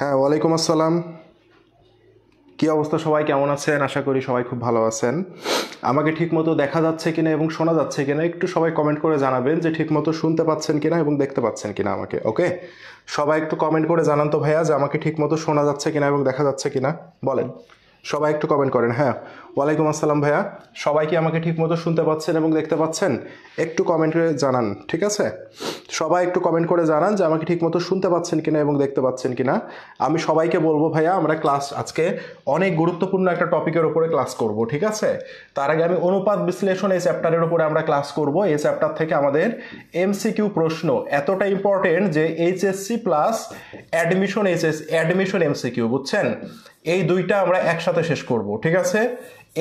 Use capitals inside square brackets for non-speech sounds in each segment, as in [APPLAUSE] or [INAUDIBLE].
হ্যাঁ ওয়ালাইকুম আসসালাম। কি অবস্থা? সবাই কেমন আছেন? আশা করি সবাই খুব ভালো আছেন। আমাকে ঠিকমতো দেখা যাচ্ছে কিনা এবং শোনা যাচ্ছে কিনা একটু সবাই কমেন্ট করে জানাবেন যে ঠিকমতো শুনতে পাচ্ছেন কিনা এবং দেখতে পাচ্ছেন কিনা আমাকে ওকে সবাই একটু কমেন্ট করে জানান তো ভাইয়া যে আমাকে ঠিকমতো শোনা যাচ্ছে কিনা এবং দেখা যাচ্ছে কিনা। বলেন। সবাই একটু কমেন্ট করেন হ্যাঁ। ওয়ালাইকুম আসসালাম ভাইয়া। সবাই কি আমাকে ঠিকমতো শুনতে পাচ্ছেন এবং দেখতে পাচ্ছেন? একটু কমেন্ট করে জানান, ঠিক আছে? সবাই একটু কমেন্ট করে জানান যে আমাকে ঠিকমতো শুনতে পাচ্ছেন কিনা এবং দেখতে পাচ্ছেন কিনা। আমি সবাইকে বলব ভাইয়া, আমরা ক্লাস আজকে অনেক গুরুত্বপূর্ণ একটা টপিকের উপরে ক্লাস করব, ঠিক আছে? তার আগে আমি অনুপাত বিশ্লেষণ এই চ্যাপ্টারের উপরে আমরা ক্লাস করব। এই চ্যাপ্টার থেকে আমাদের এমসিকিউ প্রশ্ন এতটা ইম্পর্টেন্ট যে HSC plus admission HS admission MCQ বুঝছেন? এই দুইটা আমরা একসাথে শেষ করব, ঠিক আছে?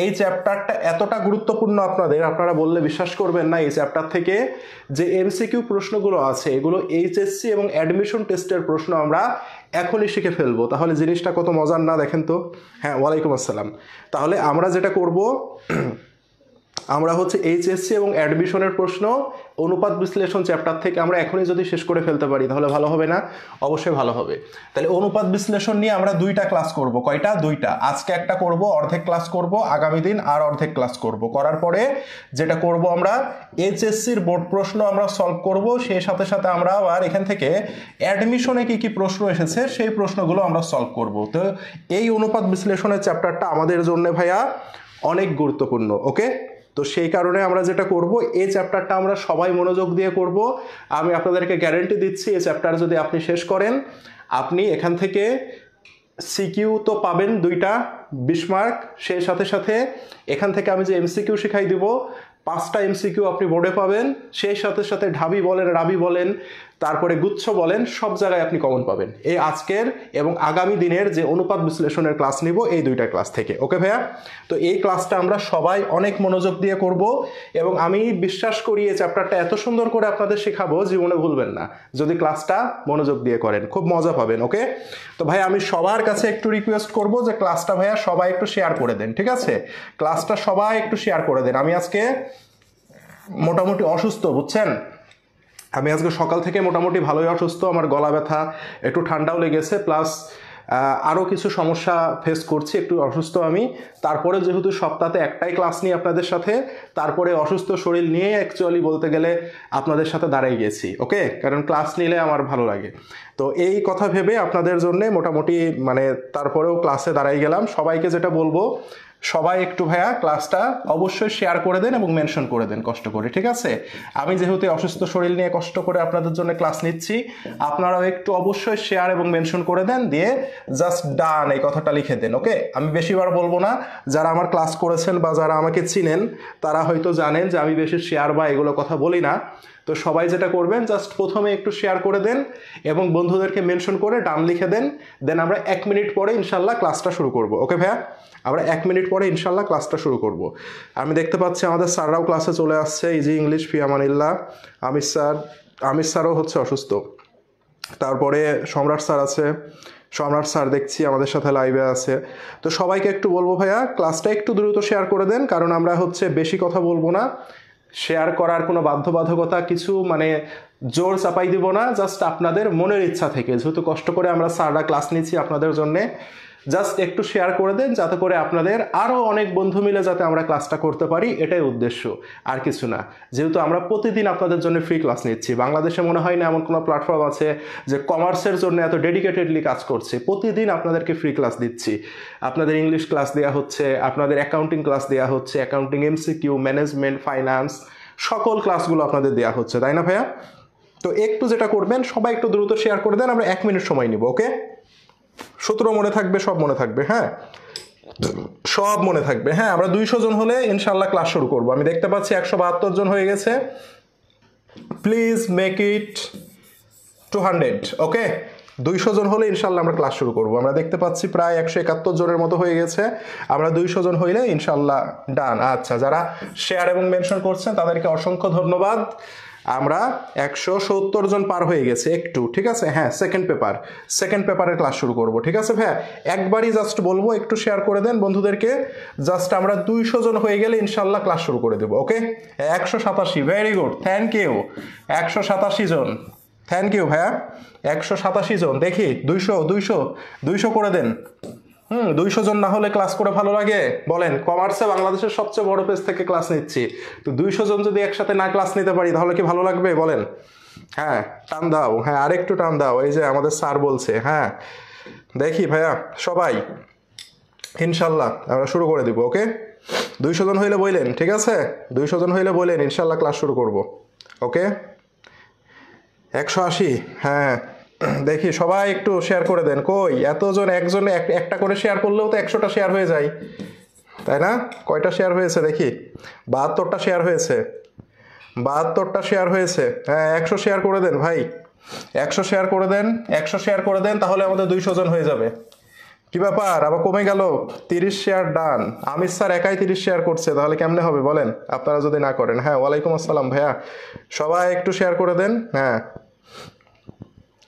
এই চ্যাপ্টারটা এতটা গুরুত্বপূর্ণ আপনাদের, আপনারা বললে বিশ্বাস করবেন না, এই চ্যাপ্টার থেকে যে এমসিকিউ প্রশ্নগুলো আছে, এগুলো এইচএসসি এবং অ্যাডমিশন টেস্টের প্রশ্ন আমরা এখনই শিখে ফেলব। তাহলে জিনিসটা কত মজার না, দেখেন তো? হ্যাঁ ওয়ালাইকুম আসসালাম। তাহলে আমরা যেটা করব আমরা হচ্ছে এইচএসসি এবং অ্যাডমিশনের প্রশ্ন, অনুপাত বিশ্লেষণ চ্যাপ্টার থেকে আমরা এখনই যদি শেষ করে ফেলতে পারি, তাহলে ভালো হবে না? অবশ্যই ভালো হবে। তাহলে অনুপাত বিশ্লেষণ নিয়ে আমরা দুইটা ক্লাস করব। কয়টা? দুইটা। আজকে একটা করব, অর্ধেক ক্লাস করব, আগামী দিন আর অর্ধেক ক্লাস করব। করার পরে যেটা করব আমরা এইচএসসির বোর্ড প্রশ্ন আমরা সলভ করব, সেই সাথে সাথে আমরা আবার এখান থেকে অ্যাডমিশনে কি কি প্রশ্ন এসেছে, সেই প্রশ্নগুলো আমরা সলভ করব। তো এই অনুপাত বিশ্লেষণের চ্যাপ্টারটা আমাদের জন্য ভাইয়া অনেক গুরুত্বপূর্ণ ওকে তো সেই কারণে আমরা যেটা করব এই চ্যাপ্টারটা আমরা সবাই মনোযোগ দিয়ে করব। আমি আপনাদেরকে গ্যারেন্টি দিচ্ছি এই চ্যাপ্টার যদি আপনি শেষ করেন, আপনি এখান থেকে সিকিউ তো পাবেন দুইটা, বিশ মার্ক সেই সাথে সাথে এখান থেকে আমি যে এমসিকিউ শেখাই দিব, পাঁচটা এমসিকিউ আপনি বোর্ডে পাবেন, সেই সাথে সাথে ঢাবি বলেন, রাবি বলেন তারপরে গুচ্ছ বলেন, সব জায়গায় আপনি কমন পাবেন। এই আজকের এবং আগামী দিনের যে অনুপাত বিশ্লেষণের ক্লাস নিব, এই দুইটা ক্লাস থেকে। ওকে ভাইয়া? তো এই ক্লাসটা আমরা সবাই অনেক মনোযোগ দিয়ে করব এবং আমি বিশ্বাস করি এই চ্যাপ্টারটা এত সুন্দর করে আপনাদের শেখাবো, জীবনে ভুলবেন না। যদি ক্লাসটা মনোযোগ দিয়ে করেন, খুব মজা পাবেন, ওকে? তো ভাই, আমি সবার কাছে একটু রিকোয়েস্ট করব যে ক্লাসটা ভাইয়া সবাই একটু শেয়ার করে দেন, ঠিক আছে? ক্লাসটা সবাই একটু শেয়ার করে দেন। আমি আজকে মোটামুটি অসুস্থ, বুঝছেন? আমি আজকে সকাল থেকে মোটামুটি ভালোই অসুস্থ, আমার গলা ব্যথা, একটু ঠান্ডাও লেগেছে প্লাস আরও কিছু সমস্যা ফেস করছি, একটু অসুস্থ আমি। তারপরে যেহেতু সপ্তাহে একটাই ক্লাস নিই আপনাদের সাথে, তারপরে অসুস্থ শরীর নিয়ে অ্যাকচুয়ালি বলতে গেলে আপনাদের সাথে দাঁড়াই গেছি ওকে কারণ ক্লাস নিলে আমার ভালো লাগে। তো এই কথা ভেবে আপনাদের জন্য মোটামুটি মানে তারপরেও ক্লাসে দাঁড়াই গেলাম। সবাইকে যেটা বলব সবাই একটু ভাইয়া ক্লাসটা অবশ্যই শেয়ার করে দেন এবং মেনশন করে দেন, কষ্ট করে, ঠিক আছে? আমি যেহেতু অসুস্থ শরীর নিয়ে কষ্ট করে আপনাদের জন্য ক্লাস নিচ্ছি, আপনারাও একটু অবশ্যই শেয়ার এবং মেনশন করে দেন, দিয়ে জাস্ট ডান এই কথাটা লিখে দেন ওকে আমি বেশিবার বলব না, যারা আমার ক্লাস করেছেন বা যারা আমাকে চিনেন, তারা হয়তো জানেন যে আমি বেশি শেয়ার বা এগুলো কথা বলি না। তো সবাই যেটা করবেন জাস্ট প্রথমে একটু শেয়ার করে দেন এবং বন্ধুদেরকে মেনশন করে ডান লিখে দেন দেন আমরা এক মিনিট পরে ইনশাল্লাহ ক্লাসটা শুরু করব। ওকে ভাইয়া? আমরা এক মিনিট পরে ইনশাল্লাহ ক্লাসটা শুরু করব। আমি দেখতে পাচ্ছি আমাদের স্যাররাও ক্লাসে চলে আসছে ইজি ইংলিশ ফিয়ামানিল্লাহ আমির স্যার, আমির স্যারও হচ্ছে অসুস্থ। তারপরে সম্রাট স্যার আছে, সম্রাট স্যার দেখছি আমাদের সাথে লাইভে আছে। তো সবাইকে একটু বলব ভাইয়া ক্লাসটা একটু দ্রুত শেয়ার করে দেন, কারণ আমরা হচ্ছে বেশি কথা বলব না। শেয়ার করার কোনো বাধ্যবাধকতা কিছু মানে জোর চাপাই দিব না জাস্ট আপনাদের মনের ইচ্ছা থেকে। যেহেতু কষ্ট করে আমরা সারা ক্লাস নিচ্ছি আপনাদের জন্যে। জাস্ট একটু শেয়ার করে দেন যাতে করে আপনাদের আরও অনেক বন্ধু মিলে যাতে আমরা ক্লাসটা করতে পারি, এটাই উদ্দেশ্য। আর কিছু না। যেহেতু আমরা প্রতিদিন আপনাদের জন্য ফ্রি ক্লাস নিচ্ছি, বাংলাদেশে মনে হয় না এমন কোনো প্ল্যাটফর্ম আছে যে কমার্সের জন্য এত ডেডিকেটেডলি কাজ করছে। প্রতিদিন আপনাদেরকে ফ্রি ক্লাস দিচ্ছি। আপনাদের ইংলিশ ক্লাস দেওয়া হচ্ছে, আপনাদের অ্যাকাউন্টিং ক্লাস দেওয়া হচ্ছে অ্যাকাউন্টিং এমসিকিউ ম্যানেজমেন্ট ফাইন্যান্স সকল ক্লাসগুলো আপনাদের দেওয়া হচ্ছে, তাই না ভাইয়া? তো একটু যেটা করবেন, সবাই একটু দ্রুত শেয়ার করে দেন, আমরা এক মিনিট সময় নিব ওকে সতেরো মনে থাকবে, সব মনে থাকবে হ্যাঁ? সব মনে থাকবে হ্যাঁ? আমরা দুইশো জন হলে ইনশাল্লাহ ক্লাস শুরু করব। আমি দেখতে পাচ্ছি একশো বাহাত্তর জন হয়ে গেছে। Please make it two hundred okay দুইশো জন হলে ইনশাল্লাহ আমরা ক্লাস শুরু করব। আমরা দেখতে পাচ্ছি প্রায় একশো একাত্তর জনের মতো হয়ে গেছে। আমরা দুইশো জন হইলে ইনশাল্লাহ ডান আচ্ছা যারা শেয়ার এবং মেনশন করছেন, তাদেরকে অসংখ্য ধন্যবাদ। আমরা একশো সত্তর জন পার হয়ে গেছে একটু, ঠিক আছে? হ্যাঁ সেকেন্ড পেপার সেকেন্ড পেপারের ক্লাস শুরু করব, ঠিক আছে ভাইয়া? একবারই জাস্ট বলব, একটু শেয়ার করে দেন বন্ধুদেরকে। জাস্ট আমরা দুইশো জন হয়ে গেলে ইনশাল্লাহ ক্লাস শুরু করে দেবো ওকে একশো সাতাশি ভেরি গুড থ্যাংক ইউ একশো সাতাশি জন থ্যাংক ইউ ভাইয়া। একশো সাতাশি জন, দেখি, দুইশো দুইশো দুইশো করে দেন। হুম, দুইশো জন না হলে ক্লাস করে ভালো লাগে। বলেন কমার্সে বাংলাদেশের সবচেয়ে বড় পেজ থেকে ক্লাস নিচ্ছি। তো দুইশো জন যদি একসাথে না ক্লাস নিতে পারি, তাহলে কি ভালো লাগবে? বলেন। হ্যাঁ টান দাও। হ্যাঁ আরেকটু টান দাও। এই যে আমাদের স্যার বলছে হ্যাঁ। দেখি ভাইয়া, সবাই। ইনশাল্লাহ, আমরা শুরু করে দিব, ওকে? দুইশো জন হইলে বললেন ঠিক আছে? দুইশো জন হইলে বললেন ইনশাল্লাহ ক্লাস শুরু করব, ওকে? একশো আশি হ্যাঁ। [CLEARS THROAT] দেখি, সবাই একটু শেয়ার করে দেন। কই? এতজন, একজনে একটা করে শেয়ার করলেও তো একশোটা শেয়ার হয়ে যায়। তাই না? কয়টা শেয়ার হয়েছে দেখি? বাহাত্তরটা শেয়ার হয়েছে। বাহাত্তরটা শেয়ার হয়েছে। হ্যাঁ একশো শেয়ার করে দেন ভাই। একশো শেয়ার করে দেন, একশো শেয়ার করে দেন, তাহলে আমাদের দুইশো জন হয়ে যাবে। কি ব্যাপার? আবার কমে গেল। তিরিশ শেয়ার ডান আমির স্যার একাই তিরিশ শেয়ার করছে, তাহলে কেমনে হবে বলেন? আপনারা যদি না করেন। হ্যাঁ ওয়ালাইকুম আসসালাম ভাইয়া। সবাই একটু শেয়ার করে দেন। হ্যাঁ।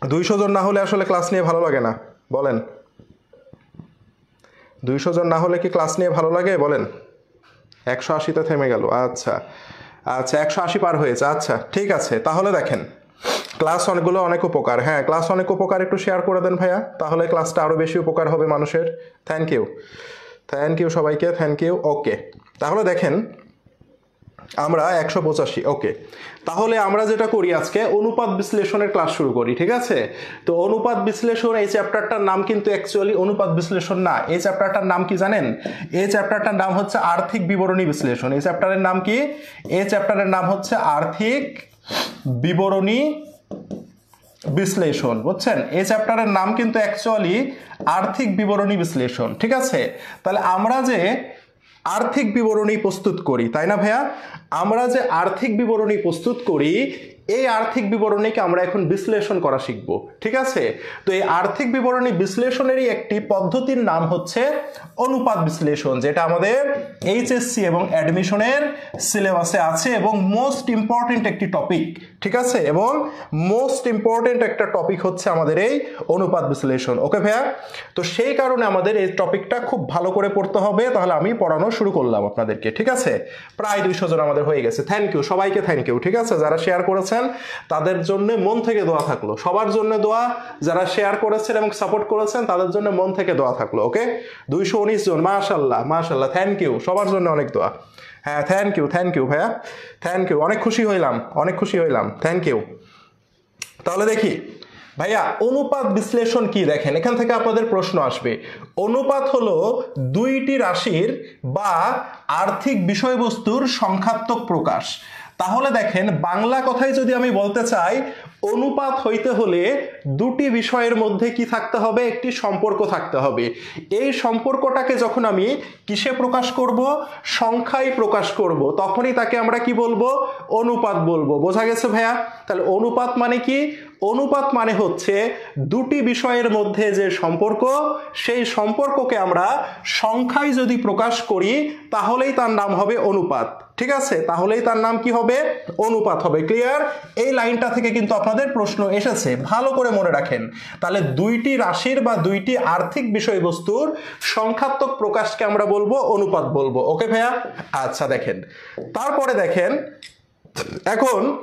দুইশো জন না হলে আসলে ক্লাস নিয়ে ভালো লাগে না, বলেন। দুইশো জন না হলে কি ক্লাস নিয়ে ভালো লাগে, বলেন। একশো আশিতে থেমে গেল আচ্ছা। আচ্ছা একশো আশি পার হয়েছে আচ্ছা ঠিক আছে, তাহলে দেখেন। ক্লাস অনেকগুলো অনেক উপকার হ্যাঁ ক্লাস অনেক উপকার একটু শেয়ার করে দেন ভাইয়া, তাহলে ক্লাসটা আরও বেশি উপকার হবে মানুষের। থ্যাংক ইউ থ্যাংক ইউ সবাইকে থ্যাংক ইউ ওকে তাহলে দেখেন আমরা একশো পঁচাশি ওকে। তাহলে আমরা যেটা করি আজকে অনুপাত বিশ্লেষণের ক্লাস শুরু করি ঠিক আছে? তো অনুপাত বিশ্লেষণ এই চ্যাপ্টারটার নাম কিন্তু অ্যাকচুয়ালি অনুপাত বিশ্লেষণ না। এই চ্যাপ্টারটার নাম কি জানেন? এই চ্যাপ্টারটার নাম হচ্ছে আর্থিক বিবরণী বিশ্লেষণ। এই চ্যাপ্টারের নাম কি? এই চ্যাপ্টারের নাম হচ্ছে আর্থিক বিবরণী বিশ্লেষণ বুঝছেন? এই চ্যাপ্টারের নাম কিন্তু অ্যাকচুয়ালি আর্থিক বিবরণী বিশ্লেষণ ঠিক আছে? তাহলে আমরা যে আর্থিক বিবরণী প্রস্তুত করি তাই না ভাইয়া? আমরা যে আর্থিক বিবরণী প্রস্তুত করি এই আর্থিক বিবরণীকে আমরা এখন বিশ্লেষণ করা শিখব, ঠিক আছে? তো এই আর্থিক বিবরণী বিশ্লেষণেরই একটি পদ্ধতির নাম হচ্ছে অনুপাত বিশ্লেষণ, যেটা আমাদের এইচএসসি এবং অ্যাডমিশনের সিলেবাসে আছে এবং মোস্ট ইম্পর্টেন্ট একটি টপিক, ঠিক আছে? এবং মোস্ট ইম্পর্টেন্ট একটা টপিক হচ্ছে আমাদের এই অনুপাত বিশ্লেষণ, ওকে ভাইয়া? তো সেই কারণে আমাদের এই টপিকটা খুব ভালো করে পড়তে হবে, তাহলে আমি পড়ানো শুরু করলাম আপনাদেরকে, ঠিক আছে? প্রায় দুইশো জন আমাদের হয়ে গেছে থ্যাংক ইউ সবাইকে থ্যাংক ইউ ঠিক আছে? যারা শেয়ার করেছেন তাদের জন্য মন থেকে দোয়া থাকল। সবার জন্য দোয়া, যারা শেয়ার করেছেন এবং সাপোর্ট করেছেন, তাদের জন্য মন থেকে দোয়া থাকল ওকে দুইশো উনিশ জন, মাশাল্লাহ মাশাল্লাহ থ্যাংক ইউ সবার জন্য অনেক দোয়া। হ্যাঁ থ্যাংক ইউ থ্যাংক ইউ ভাইয়া থ্যাংক ইউ অনেক খুশি হইলাম, অনেক খুশি হইলাম থ্যাংক ইউ তাহলে দেখি, ভাইয়া, অনুপাত বিশ্লেষণ কি দেখেন? এখান থেকে আপনাদের প্রশ্ন আসবে। অনুপাত হলো দুইটি রাশির বা আর্থিক বিষয়বস্তুর সংখ্যাত্মক প্রকাশ। তাহলে দেখেন বাংলা কথাই যদি আমি বলতে চাই, অনুপাত হইতে হলে দুটি বিষয়ের মধ্যে কি থাকতে হবে? একটি সম্পর্ক থাকতে হবে। এই সম্পর্কটাকে যখন আমি কিসে প্রকাশ করব? সংখ্যায় প্রকাশ করব। তখনই তাকে আমরা কি বলব? অনুপাত বলব। বোঝা গেছে ভাইয়া? তাহলে অনুপাত মানে কি? অনুপাত মানে হচ্ছে দুটি বিষয়ের মধ্যে যে সম্পর্ক, সেই সম্পর্ককে আমরা সংখ্যায় যদি প্রকাশ করি, তাহলেই তার নাম হবে অনুপাত। ঠিক আছে? তাহলেই তার নাম কি হবে? অনুপাত হবে। ক্লিয়ার এই লাইনটা থেকে কিন্তু আপনাদের প্রশ্ন এসেছে। ভালো করে মনে রাখেন। তাহলে দুইটি রাশির বা দুইটি আর্থিক বিষয়বস্তুর সংখ্যাত্মক প্রকাশকে আমরা বলব, অনুপাত বলব। ওকে ভাইয়া? আচ্ছা দেখেন। তারপরে দেখেন, এখন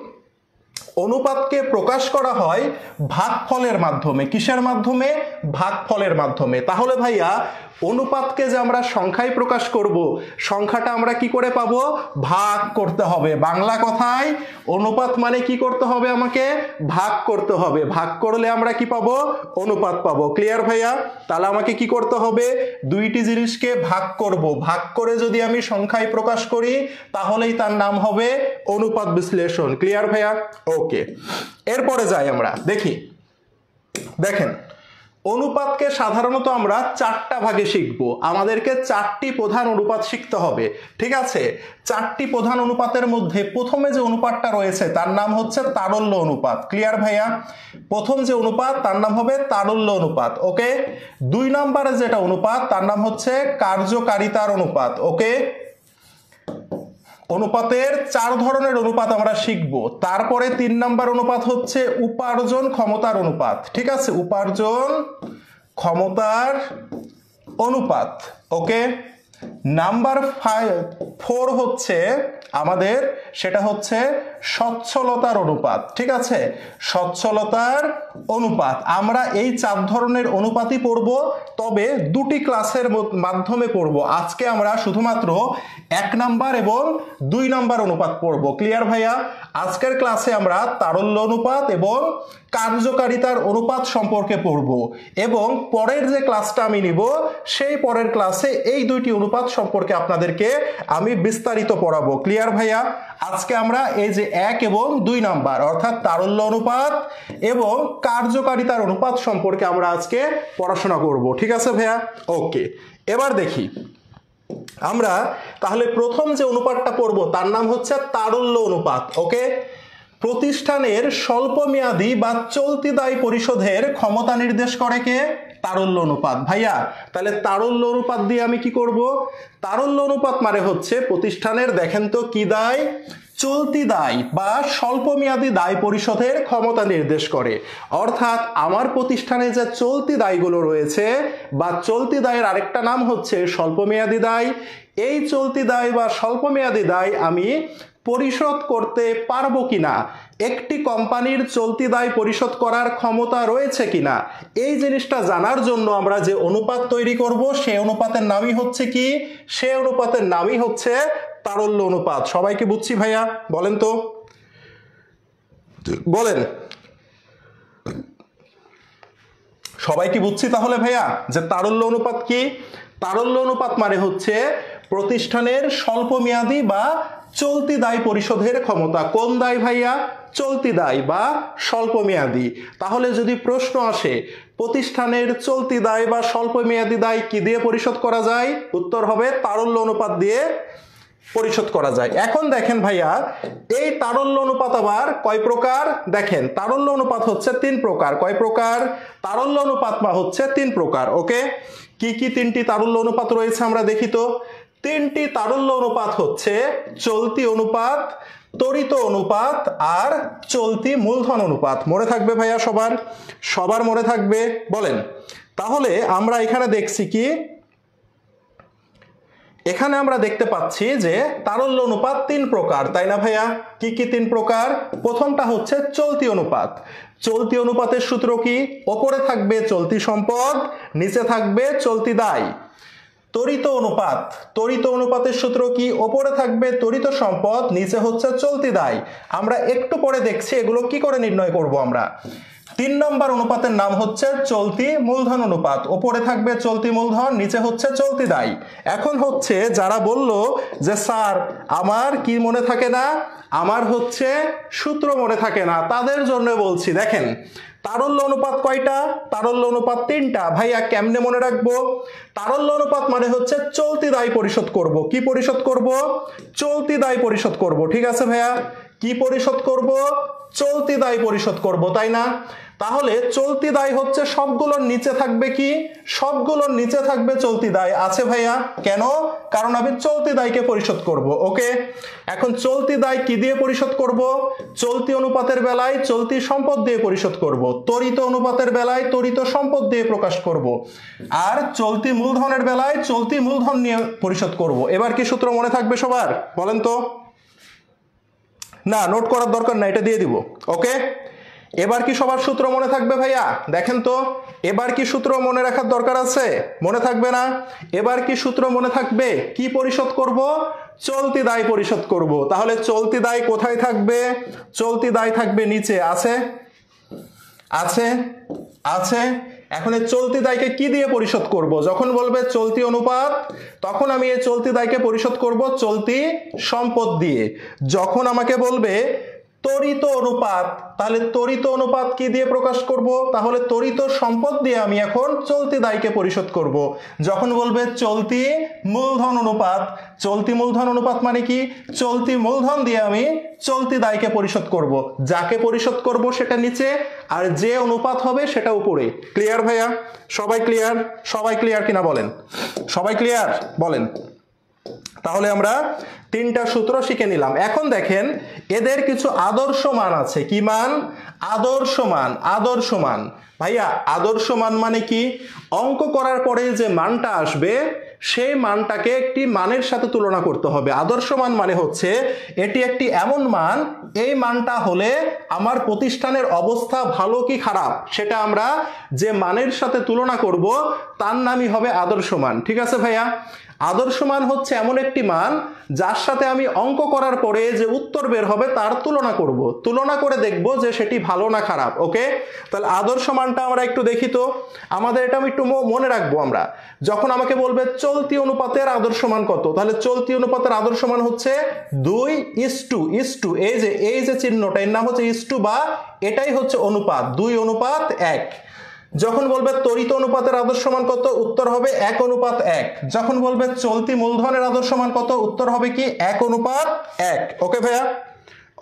অনুপাতকে প্রকাশ করা হয় ভাগফলের মাধ্যমে। কিসের মাধ্যমে? ভাগফলের মাধ্যমে। তাহলে ভাইয়া অনুপাতকে যে আমরা সংখ্যায় প্রকাশ করব, সংখ্যাটা আমরা কি করে পাবো? ভাগ করতে হবে। বাংলা কথায় অনুপাত মানে কি করতে হবে আমাকে? ভাগ করতে হবে। ভাগ করলে আমরা কি পাবো? অনুপাত পাবো। ক্লিয়ার ভাইয়া? তাহলে আমাকে কি করতে হবে? দুইটি জিনিসকে ভাগ করব। ভাগ করে যদি আমি সংখ্যায় প্রকাশ করি, তাহলেই তার নাম হবে অনুপাত বিশ্লেষণ। ক্লিয়ার ভাইয়া? ওকে এরপরে যাই আমরা। দেখি। দেখেন। অনুপাতকে সাধারণত আমরা চারটা ভাগে শিখব। আমাদেরকে চারটি প্রধান অনুপাত শিখতে হবে, ঠিক আছে? চারটি প্রধান অনুপাতের মধ্যে প্রথমে যে অনুপাতটা রয়েছে, তার নাম হচ্ছে তারল্য অনুপাত। ক্লিয়ার ভাইয়া? প্রথম যে অনুপাত, তার নাম হবে তারল্য অনুপাত ওকে দুই নম্বরে যেটা অনুপাত, তার নাম হচ্ছে কার্যকারিতার অনুপাত ওকে অনুপাতের চার ধরনের অনুপাত আমরা শিখব। তারপরে তিন নাম্বার অনুপাত হচ্ছে উপার্জন ক্ষমতার অনুপাত। ঠিক আছে? উপার্জন ক্ষমতার অনুপাত। ওকে? নাম্বার ফাইভ ফোর হচ্ছে আমাদের সেটা হচ্ছে সচ্ছলতার অনুপাত, ঠিক আছে? সচ্ছলতার অনুপাত। আমরা এই চার ধরনের অনুপাতই পড়ব, তবে দুটি ক্লাসের মাধ্যমে পড়ব। আজকে আমরা শুধুমাত্র এক নাম্বার এবং দুই নাম্বার অনুপাত পড়ব। ক্লিয়ার ভাইয়া? আজকের ক্লাসে আমরা তারল্য অনুপাত এবং কার্যকারিতার অনুপাত সম্পর্কে পড়ব এবং পরের যে ক্লাসটা আমি নিব, সেই পরের ক্লাসে এই দুইটি অনুপাত সম্পর্কে আপনাদেরকে আমি বিস্তারিত পড়াবো। ক্লিয়ার ভাইয়া? আজকে আমরা এই যে এক এবং দুই নাম্বার, অর্থাৎ তারল্য অনুপাত এবং কার্যকারিতার অনুপাত সম্পর্কে আমরা আজকে পড়াশোনা করব। ঠিক আছে ভাইয়া? ওকে এবার দেখি। আমরা তাহলে প্রথম যে অনুপাতটা পড়ব, তার নাম হচ্ছে তারল্য অনুপাত ওকে প্রতিষ্ঠানের স্বল্পমেয়াদী বা চলতি দায় পরিশোধের ক্ষমতা নির্দেশ করে কে? তারল্য অনুপাত। ভাইয়া, তাহলে তারল্য অনুপাত দিয়ে আমি কি করব? তারল্য অনুপাত মানে হচ্ছে প্রতিষ্ঠানের দেখেন তো কি দায়? চলতি দায় বা স্বল্পমেয়াদী দায় পরিশোধের ক্ষমতা নির্দেশ করে। অর্থাৎ আমার প্রতিষ্ঠানে যে চলতি দায়গুলো রয়েছে বা চলতি দায়ের আরেকটা নাম হচ্ছে স্বল্পমেয়াদী দায়। এই চলতি দায় বা স্বল্পমেয়াদী দায় আমি পরিশোধ করতে পারব কিনা? একটি কোম্পানির চলতি দায় পরিশোধ করার ক্ষমতা রয়েছে কিনা? এই জিনিসটা জানার জন্য আমরা যে অনুপাত তৈরি করব সেই অনুপাতের নামই হচ্ছে কি? সে অনুপাতের নামই হচ্ছে তারল্য অনুপাত। সবাইকে বুঝছি ভাইয়া? বলেন তো। বলেন। সবাই কি বুঝছি তাহলে ভাইয়া? যে তারল্য অনুপাত কি? তারল্য অনুপাত মানে হচ্ছে প্রতিষ্ঠানের স্বল্প মেয়াদী বা চলতি দায় পরিশোধের ক্ষমতা কোন দায় ভাইয়া, চলতি দায় বা স্বল্প মেয়াদী তাহলে যদি প্রশ্ন আসে, প্রতিষ্ঠানের চলতি দায় বা স্বল্প মেয়াদী দায় কি দিয়ে পরিশোধ করা যায়? উত্তর হবে তারল্য অনুপাত দিয়ে পরিশোধ করা যায়। এখন দেখেন ভাইয়া, এই তারল্য অনুপাত আবার কয় প্রকার? দেখেন, তারল্য অনুপাত হচ্ছে তিন প্রকার। কয় প্রকার? তারল্য অনুপাত বা হচ্ছে তিন প্রকার, ওকে? কি কি তিনটি তারল্য অনুপাত রয়েছে আমরা দেখি তো। তিনটি তারল্য অনুপাত হচ্ছে চলতি অনুপাত তরিত অনুপাত আর চলতি মূলধন অনুপাত। মনে থাকবে ভাইয়া সবার? সবার মনে থাকবে। বলেন। তাহলে আমরা এখানে দেখছি কি? এখানে আমরা দেখতে পাচ্ছি যে তারল্য অনুপাত তিন প্রকার, তাই না ভাইয়া? কি কি তিন প্রকার? প্রথমটা হচ্ছে চলতি অনুপাত। চলতি অনুপাতের সূত্র কি? ওপরে থাকবে চলতি সম্পদ, নিচে থাকবে চলতি দায়। তরিত অনুপাত। তরিত অনুপাতের সূত্র কি? ওপরে থাকবে তরিত সম্পদ, নিচে হচ্ছে চলতি দায়। আমরা একটু পরে দেখছি এগুলো কি করে নির্ণয় করব আমরা। তিন নম্বর অনুপাতের নাম হচ্ছে চলতি মূলধন অনুপাত। ওপরে থাকবে চলতি মূলধন, নিচে হচ্ছে চলতি দায়। এখন হচ্ছে যারা বলল যে, স্যার, আমার কি মনে থাকে না? আমার হচ্ছে সূত্র মনে থাকে না। তাদের জন্য বলছি, দেখেন তারল্য অনুপাত কয়টা? তারল্য অনুপাত তিনটা। ভাইয়া, কেমনে মনে রাখব? তারল্য অনুপাত মানে হচ্ছে চলতি দায় পরিশোধ করব। কি পরিশোধ করব? চলতি দায় পরিশোধ করব। ঠিক আছে ভাইয়া? কি পরিশোধ করব? চলতি দায় পরিশোধ করব, তাই না? তাহলে চলতি দায় হচ্ছে সবগুলোর নিচে থাকবে কি? সবগুলোর নিচে থাকবে চলতি দায়। আছে ভাইয়া? কেন? কারণ আমি চলতি দায়কে পরিশোধ করব, ওকে? এখন চলতি দায় কি দিয়ে পরিশোধ করব? চলতি অনুপাতের বেলায় চলতি সম্পদ দিয়ে পরিশোধ করব। তরিত অনুপাতের বেলায় তরিত সম্পদ দিয়ে প্রকাশ করব। আর চলতি মূলধনের বেলায় চলতি মূলধন নিয়ে পরিশোধ করব। এবার কি সূত্র মনে থাকবে সবার? বলেন তো। না, নোট করার দরকার না এটা দিয়ে দিব, ওকে? এবার কি সবার সূত্র মনে থাকবে ভাইয়া? দেখেন তো, এবার কি সূত্র মনে রাখার দরকার আছে? মনে থাকবে না? এবার কি সূত্র মনে থাকবে? কি পরিশোধ করব? চলতি দায় পরিশোধ করব। তাহলে চলতি দায় কোথায় থাকবে? চলতি দায় থাকবে নিচে। আছে? আছে? আছে? এখন এই চলতি দায়কে কি দিয়ে পরিশোধ করব? যখন বলবে চলতি অনুপাত, তখন আমি এই চলতি দায়কে পরিশোধ করব চলতি সম্পদ দিয়ে। যখন আমাকে বলবে তরিত অনুপাত। তাহলে তরিত অনুপাত কি দিয়ে প্রকাশ করব? তাহলে তরিত সম্পদ দিয়ে আমি এখন চলতি দায়কে পরিশোধ করব। যখন বলবে চলতি মূলধন অনুপাত, চলতি মূলধন অনুপাত মানে কি? চলতি মূলধন দিয়ে আমি চলতি দায়কে পরিশোধ করব। যাকে পরিশোধ করব সেটা নিচে, আর যে অনুপাত হবে সেটা উপরে। ক্লিয়ার ভাইয়া? সবাই ক্লিয়ার সবাই ক্লিয়ার কিনা বলেন? সবাই ক্লিয়ার বলেন। তাহলে আমরা তিনটা সূত্র শিখে নিলাম। এখন দেখেন, এদের কিছু আদর্শ মান আছে। কি মান? আদর্শ মান আদর্শ মান। ভাইয়া, আদর্শ মান মানে কি? অঙ্ক করার পরে যে মানটা আসবে, সেই মানটাকে একটি মানের সাথে তুলনা করতে হবে। আদর্শ মান মানে হচ্ছে, এটি একটি এমন মান, এই মানটা হলে আমার প্রতিষ্ঠানের অবস্থা ভালো কি খারাপ? সেটা আমরা যে মানের সাথে তুলনা করব, তার নামই হবে আদর্শ মান। ঠিক আছে ভাইয়া? আদর্শ মান হচ্ছে এমন একটি মান যার সাথে আমি অঙ্ক করার পরে যে উত্তর বের হবে তার তুলনা করব। তুলনা করে দেখব যে সেটি ভালো না খারাপ, ওকে? তাহলে আদর্শ মানটা আমরা একটু দেখি তো। আমাদের এটা আমি একটু মনে রাখব আমরা। যখন আমাকে বলবে চলতি অনুপাতের আদর্শ মান কত, তাহলে চলতি অনুপাতের আদর্শ মান হচ্ছে দুই ইস টু ইস টু, এই যে এই যে চিহ্নটা, এর নাম হচ্ছে ইস টু বা এটাই হচ্ছে অনুপাত, দুই অনুপাত এক। যখন বলবে তরিত অনুপাতের আদর্শ মান কত, উত্তর হবে এক অনুপাত এক। যখন বলবে চলতি মূলধনের আদর্শ মান কত, উত্তর হবে কি এক অনুপাত এক। ওকে ভাইয়া?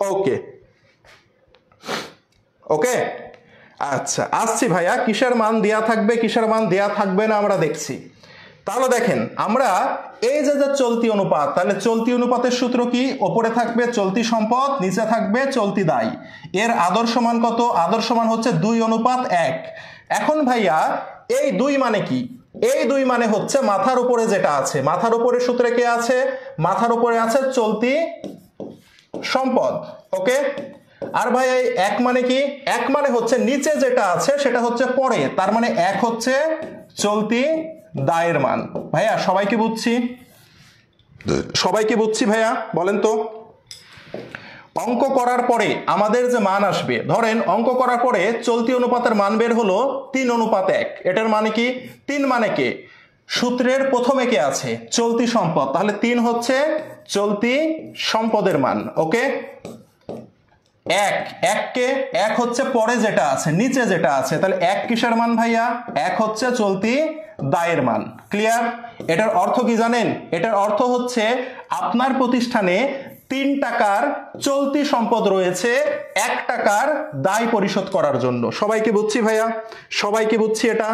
ওকে। ওকে? আচ্ছা আসছি ভাইয়া। কিসের মান দেয়া থাকবে, কিসের মান দেয়া থাকবে না আমরা দেখছি। তাহলে দেখেন, আমরা এই যে যে চলতি অনুপাত, তাহলে চলতি অনুপাতের সূত্র কি? ওপরে থাকবে চলতি সম্পদ, নিচে থাকবে চলতি দায়। এর আদর্শ মান কত? আদর্শ মান হচ্ছে দুই অনুপাত এক। এখন ভাইয়া এই দুই মানে কি? এই দুই মানে হচ্ছে মাথার উপরে যেটা আছে মাথার উপরে সূত্রে কে আছে? মাথার উপরে আছে চলতি সম্পদ ওকে? আর ভাই এই এক মানে কি? এক মানে হচ্ছে নিচে যেটা আছে সেটা হচ্ছে পরে তার মানে এক হচ্ছে চলতি দায়ের মান। ভাইয়া সবাইকে বুঝছি? সবাইকে বুঝছি ভাইয়া বলেন তো? অঙ্ক করার পরে আমাদের যে মান আসবে, ধরেন অঙ্ক করার পরে চলতি অনুপাতের মান বের হলো তিন অনুপাত এক। এটার মানে কি? তিন মানে কে? সূত্রের প্রথমে কে আছে? চলতি সম্পদ। তাহলে তিন হচ্ছে চলতি সম্পদের মান, ওকে? এক। এককে এক হচ্ছে পরে যেটা আছে, নিচে যেটা আছে। তাহলে এক কিসের মান ভাইয়া? এক হচ্ছে চলতি দায়ের মান। ক্লিয়ার এটার অর্থ কি জানেন? এটার অর্থ হচ্ছে আপনার প্রতিষ্ঠানে তিন টাকার চলতি সম্পদ রয়েছে, এক টাকার দায় পরিশোধ করার জন্য। সবাইকে বুঝছি ভাইয়া? সবাইকে বুঝছি এটা?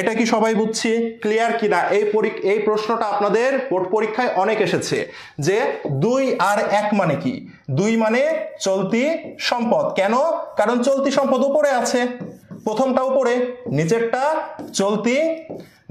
এটা কি সবাই বুঝছি? ক্লিয়ার কিনা এই এই প্রশ্নটা আপনাদের বোর্ড পরীক্ষায় অনেক এসেছে, যে দুই আর এক মানে কি? দুই মানে চলতি সম্পদ। কেন? কারণ চলতি সম্পদ উপরে আছে। প্রথমটা উপরে নিচেরটা চলতি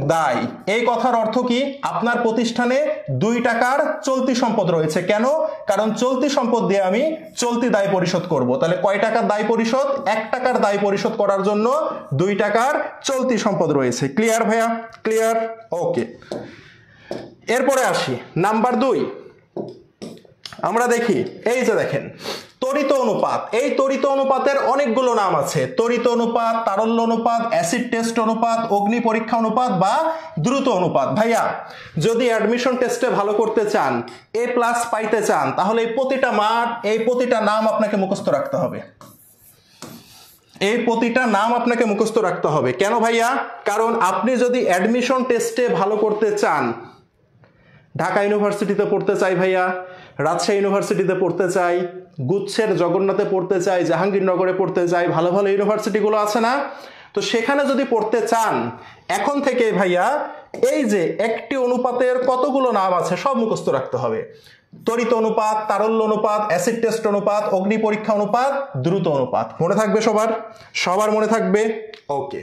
দায়। এই কথার অর্থ কি? আপনার প্রতিষ্ঠানে দুই টাকার চলতি সম্পদ রয়েছে। কেন? কারণ চলতি সম্পদ দিয়ে আমি চলতি দায় পরিশোধ করব। তাহলে কয় টাকার দায় পরিশোধ? এক টাকার দায় পরিশোধ করার জন্য দুই টাকার চলতি সম্পদ রয়েছে। ক্লিয়ার ভাইয়া? ক্লিয়ার ওকে এরপরে আসি। নাম্বার দুই। আমরা দেখি। এই যে দেখেন। তরিত অনুপাত। এই তরিত অনুপাতের অনেকগুলো নাম আছে। তরিত অনুপাত, তারল্য অনুপাত, অ্যাসিড টেস্ট অনুপাত, অগ্নি পরীক্ষা অনুপাত বা দ্রুত অনুপাত। ভাইয়া, যদি অ্যাডমিশন টেস্টে ভালো করতে চান, এ প্লাস পাইতে চান, তাহলে এই প্রতিটা মাঠ, এই প্রতিটা নাম আপনাকে মুখস্থ রাখতে হবে। এই প্রতিটা নাম আপনাকে মুখস্থ রাখতে হবে। কেন ভাইয়া? কারণ আপনি যদি অ্যাডমিশন টেস্টে ভালো করতে চান, ঢাকা ইউনিভার্সিটিতে পড়তে চাই ভাইয়া রাজশাহী ইউনিভার্সিটিতে পড়তে চাই, গুচ্ছের জগন্নাথে পড়তে চাই, জাহাঙ্গীরনগরে পড়তে চাই, ভালো ভালো ইউনিভার্সিটিগুলো আছে না? তো সেখানে যদি পড়তে চান, এখন থেকে ভাইয়া, এই যে একটি অনুপাতের কতগুলো নাম আছে, সব মুখস্থ রাখতে হবে। তরিত অনুপাত, তারল্য অনুপাত অ্যাসিড টেস্ট অনুপাত, অগ্নি পরীক্ষা অনুপাত, দ্রুত অনুপাত। মনে থাকবে সবার? সবার মনে থাকবে? ওকে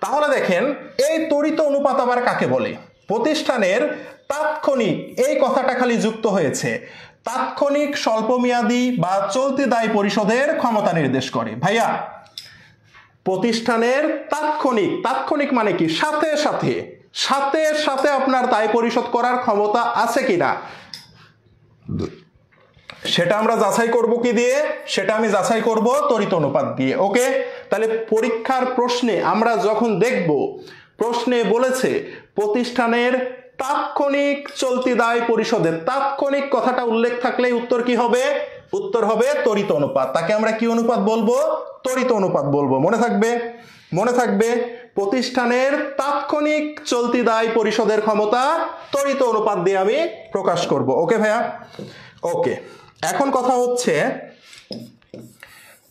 তাহলে দেখেন, এই তরিত অনুপাত আবার কাকে বলে? প্রতিষ্ঠানের তাৎক্ষণিক এই কথাটা খালি যুক্ত হয়েছে। তাৎক্ষণিক স্বল্পমেয়াদী বা চলতি দায় পরিশোধের ক্ষমতা নির্দেশ করে। ভাইয়া, প্রতিষ্ঠানের তাৎক্ষণিক তাৎক্ষণিক মানে কি? সাথে সাথে সাথে সাথে আপনার দায় পরিশোধ করার ক্ষমতা আছে কিনা? সেটা আমরা যাচাই করব কি দিয়ে? সেটা আমি যাচাই করব তরিত অনুপাত দিয়ে, ওকে? তাহলে পরীক্ষার প্রশ্নে আমরা যখন দেখব, প্রশ্নে বলেছে, প্রতিষ্ঠানের তাৎক্ষণিক চলতি দায় পরিশোধের তাৎক্ষণিক কথাটা উল্লেখ থাকলেই উত্তর কি হবে? উত্তর হবে তড়িৎ অনুপাত। তাকে আমরা কি অনুপাত বলব? তড়িৎ অনুপাত বলব। মনে থাকবে? মনে থাকবে? প্রতিষ্ঠানের তাৎক্ষণিক চলতি দায় পরিশোধের ক্ষমতা তড়িৎ অনুপাত দিয়ে আমি প্রকাশ করব। ওকে ভাইয়া? ওকে। এখন কথা হচ্ছে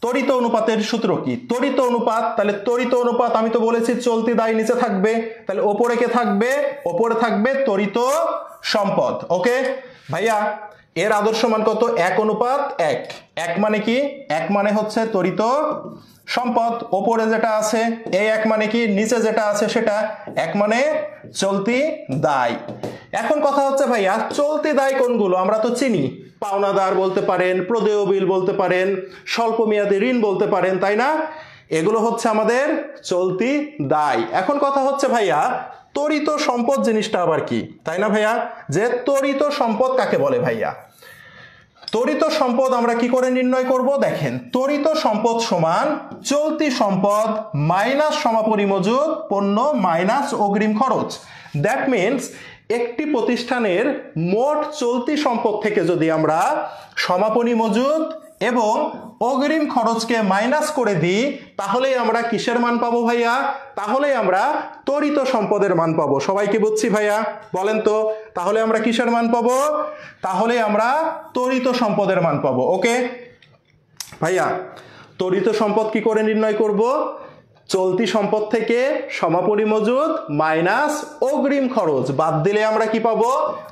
তড়িৎ অনুপাতের সূত্র কি? তড়িৎ অনুপাত, তাহলে তড়িৎ অনুপাত আমি তো বলেছি চলতি দায় নিচে থাকবে। তাহলে ওপরে কে থাকবে? ওপরে থাকবে তড়িৎ সম্পদ, ওকে? ভাইয়া, এর আদর্শ মান কত? এক অনুপাত এক। এক মানে কি? এক মানে হচ্ছে তড়িৎ সম্পদ। ওপরে যেটা আছে, এই এক মানে কি? নিচে যেটা আছে সেটা এক মানে চলতি দায়। এখন কথা হচ্ছে ভাইয়া, চলতি দায় কোনগুলো? আমরা তো চিনি। পাওনাদার বলতে পারেন, প্রদেয় বিল বলতে পারেন স্বল্প মেয়াদী ঋণ বলতে পারেন, তাই না? এগুলো হচ্ছে আমাদের চলতি দায়। এখন কথা হচ্ছে, ভাইয়া তরিত সম্পদ জিনিসটা আবার কি? তাই না, ভাইয়া? যে তরিত সম্পদ কাকে বলে, ভাইয়া? তরিত সম্পদ আমরা কি করে নির্ণয় করব? দেখেন তরিত সম্পদ সমান চলতি সম্পদ মাইনাস সমাপনী মজুদ পণ্য মাইনাস অগ্রিম খরচ। দ্যাট মিনস একটি প্রতিষ্ঠানের মোট চলতি সম্পদ থেকে যদি আমরা সমাপনী মজুদ এবং অগ্রিম খরচকে মাইনাস করে দিই, তাহলেই আমরা কিসের মান পাবো ভাইয়া? তাহলেই আমরা তরিত সম্পদের মান পাবো। সবাইকে বুঝছি ভাইয়া? বলেন তো, তাহলে আমরা কিসের মান পাবো? তাহলে আমরা তরিত সম্পদের মান পাবো, ওকে? ভাইয়া তরিত সম্পদ কি করে নির্ণয় করব? চলতি সম্পদ থেকে সমাপরি মজুদ মাইনাস অগ্রিম খরচ। বাদ দিলে আমরা কি পাবো?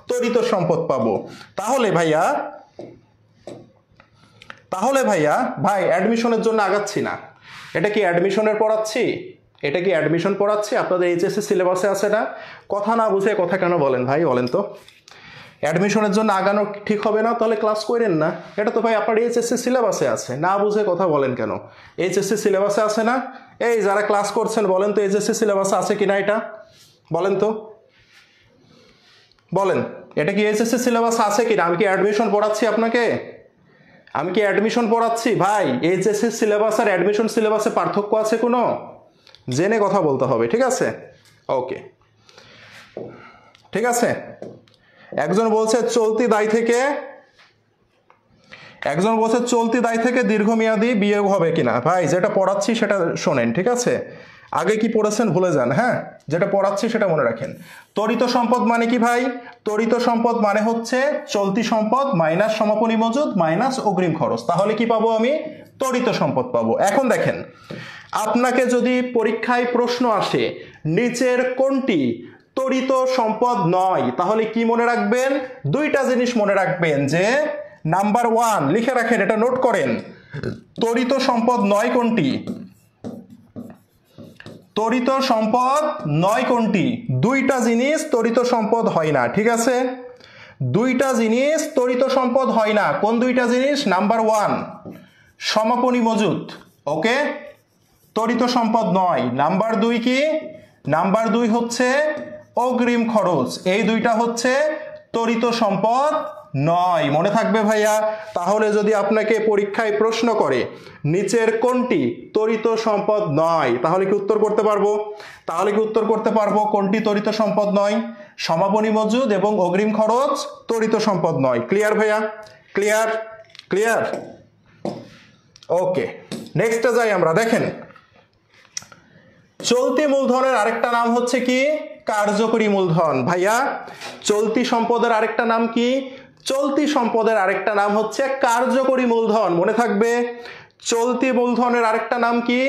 তরিত সম্পদ পাবো। তাহলে ভাইয়া তাহলে ভাইয়া, ভাই, অ্যাডমিশনের জন্য আগাচ্ছি না। এটা কি অ্যাডমিশনের পড়াচ্ছি? এটা কি অ্যাডমিশন পড়াচ্ছি? আপনাদের এইচএসসি সিলেবাসে আছে না? কথা না বুঝে কথা কেন বলেন ভাই, বলেন তো। অ্যাডমিশনের জন্য আগানো ঠিক হবে না, তাহলে ক্লাস করেন না। এটা তো ভাই আপনার এইচএসসি সিলেবাসে আছে। না বুঝে কথা বলেন কেন? এইচএসসি সিলেবাসে আছে না? এই যারা ক্লাস করছেন, বলেন তো এইচএসসি সিলেবাস আছে কিনা এটা? বলেন তো। বলেন, এটা কি এইচএসসি সিলেবাস আছে কিনা? আমি কি অ্যাডমিশন পড়াচ্ছি আপনাকে? আমি কি অ্যাডমিশন পড়াচ্ছি? ভাই এইচএসসি সিলেবাস আর অ্যাডমিশন সিলেবাসে পার্থক্য আছে কোনো? জেনে কথা বলতে হবে, ঠিক আছে? ওকে ঠিক আছে? একজন বলছে, চলতি দায় থেকে একজন বলছে, চলতি দায় থেকে দীর্ঘমেয়াদী বিয়োগ হবে কিনা? ভাই, যেটা পড়াচ্ছি সেটা শোনেন, ঠিক আছে? আগে কি পড়েছেন ভুলে যান হ্যাঁ? যেটা পড়াচ্ছি সেটা মনে রাখেন। তরিত সম্পদ মানে কি ভাই? তরিত সম্পদ মানে হচ্ছে চলতি সম্পদ মাইনাস সমাপনী মজুদ মাইনাস অগ্রিম খরচ। তাহলে কি পাবো আমি? তরিত সম্পদ পাবো। এখন দেখেন, আপনাকে যদি পরীক্ষায় প্রশ্ন আসে, নিচের কোনটি তরিত সম্পদ নয়? তাহলে কি মনে রাখবেন? দুইটা জিনিস মনে রাখবেন যে নাম্বার ওয়ান লিখে রাখেন, এটা নোট করেন। তরিত সম্পদ নয় কোনটি? তরিত সম্পদ নয় কোনটি? দুইটা জিনিস তরিত সম্পদ হয় না, ঠিক আছে? দুইটা জিনিস তরিত সম্পদ হয় না। কোন দুইটা জিনিস? নাম্বার ওয়ান সমাপনী মজুদ ওকে? তরিত সম্পদ নয়। নাম্বার দুই কি? নাম্বার দুই হচ্ছে অগ্রিম খরচ। এই দুইটা হচ্ছে তরিত সম্পদ নয়। মনে থাকবে ভাইয়া, তাহলে যদি আপনাকে পরীক্ষায় প্রশ্ন করে, নিচের কোনটি তরিত সম্পদ নয়, তাহলে কি উত্তর করতে পারব? তাহলে কি উত্তর করতে পারব? কোনটি তরিত সম্পদ নয়? সমাপনী মজুদ এবং অগ্রিম খরচ তরিত সম্পদ নয়। ক্লিয়ার ভাইয়া? ক্লিয়ার ক্লিয়ার ওকে নেক্সটে যাই আমরা, দেখেন। চলতি মূলধনের আরেকটা নাম হচ্ছে কি? কার্যকরী মূলধন। ভাইয়া, চলতি সম্পদের আরেকটা নাম কি? চলতি সম্পদের আরেকটা নাম হচ্ছে কার্যকরী মূলধন। মনে থাকবে, চলতি মূলধনের আরেকটা নাম কি?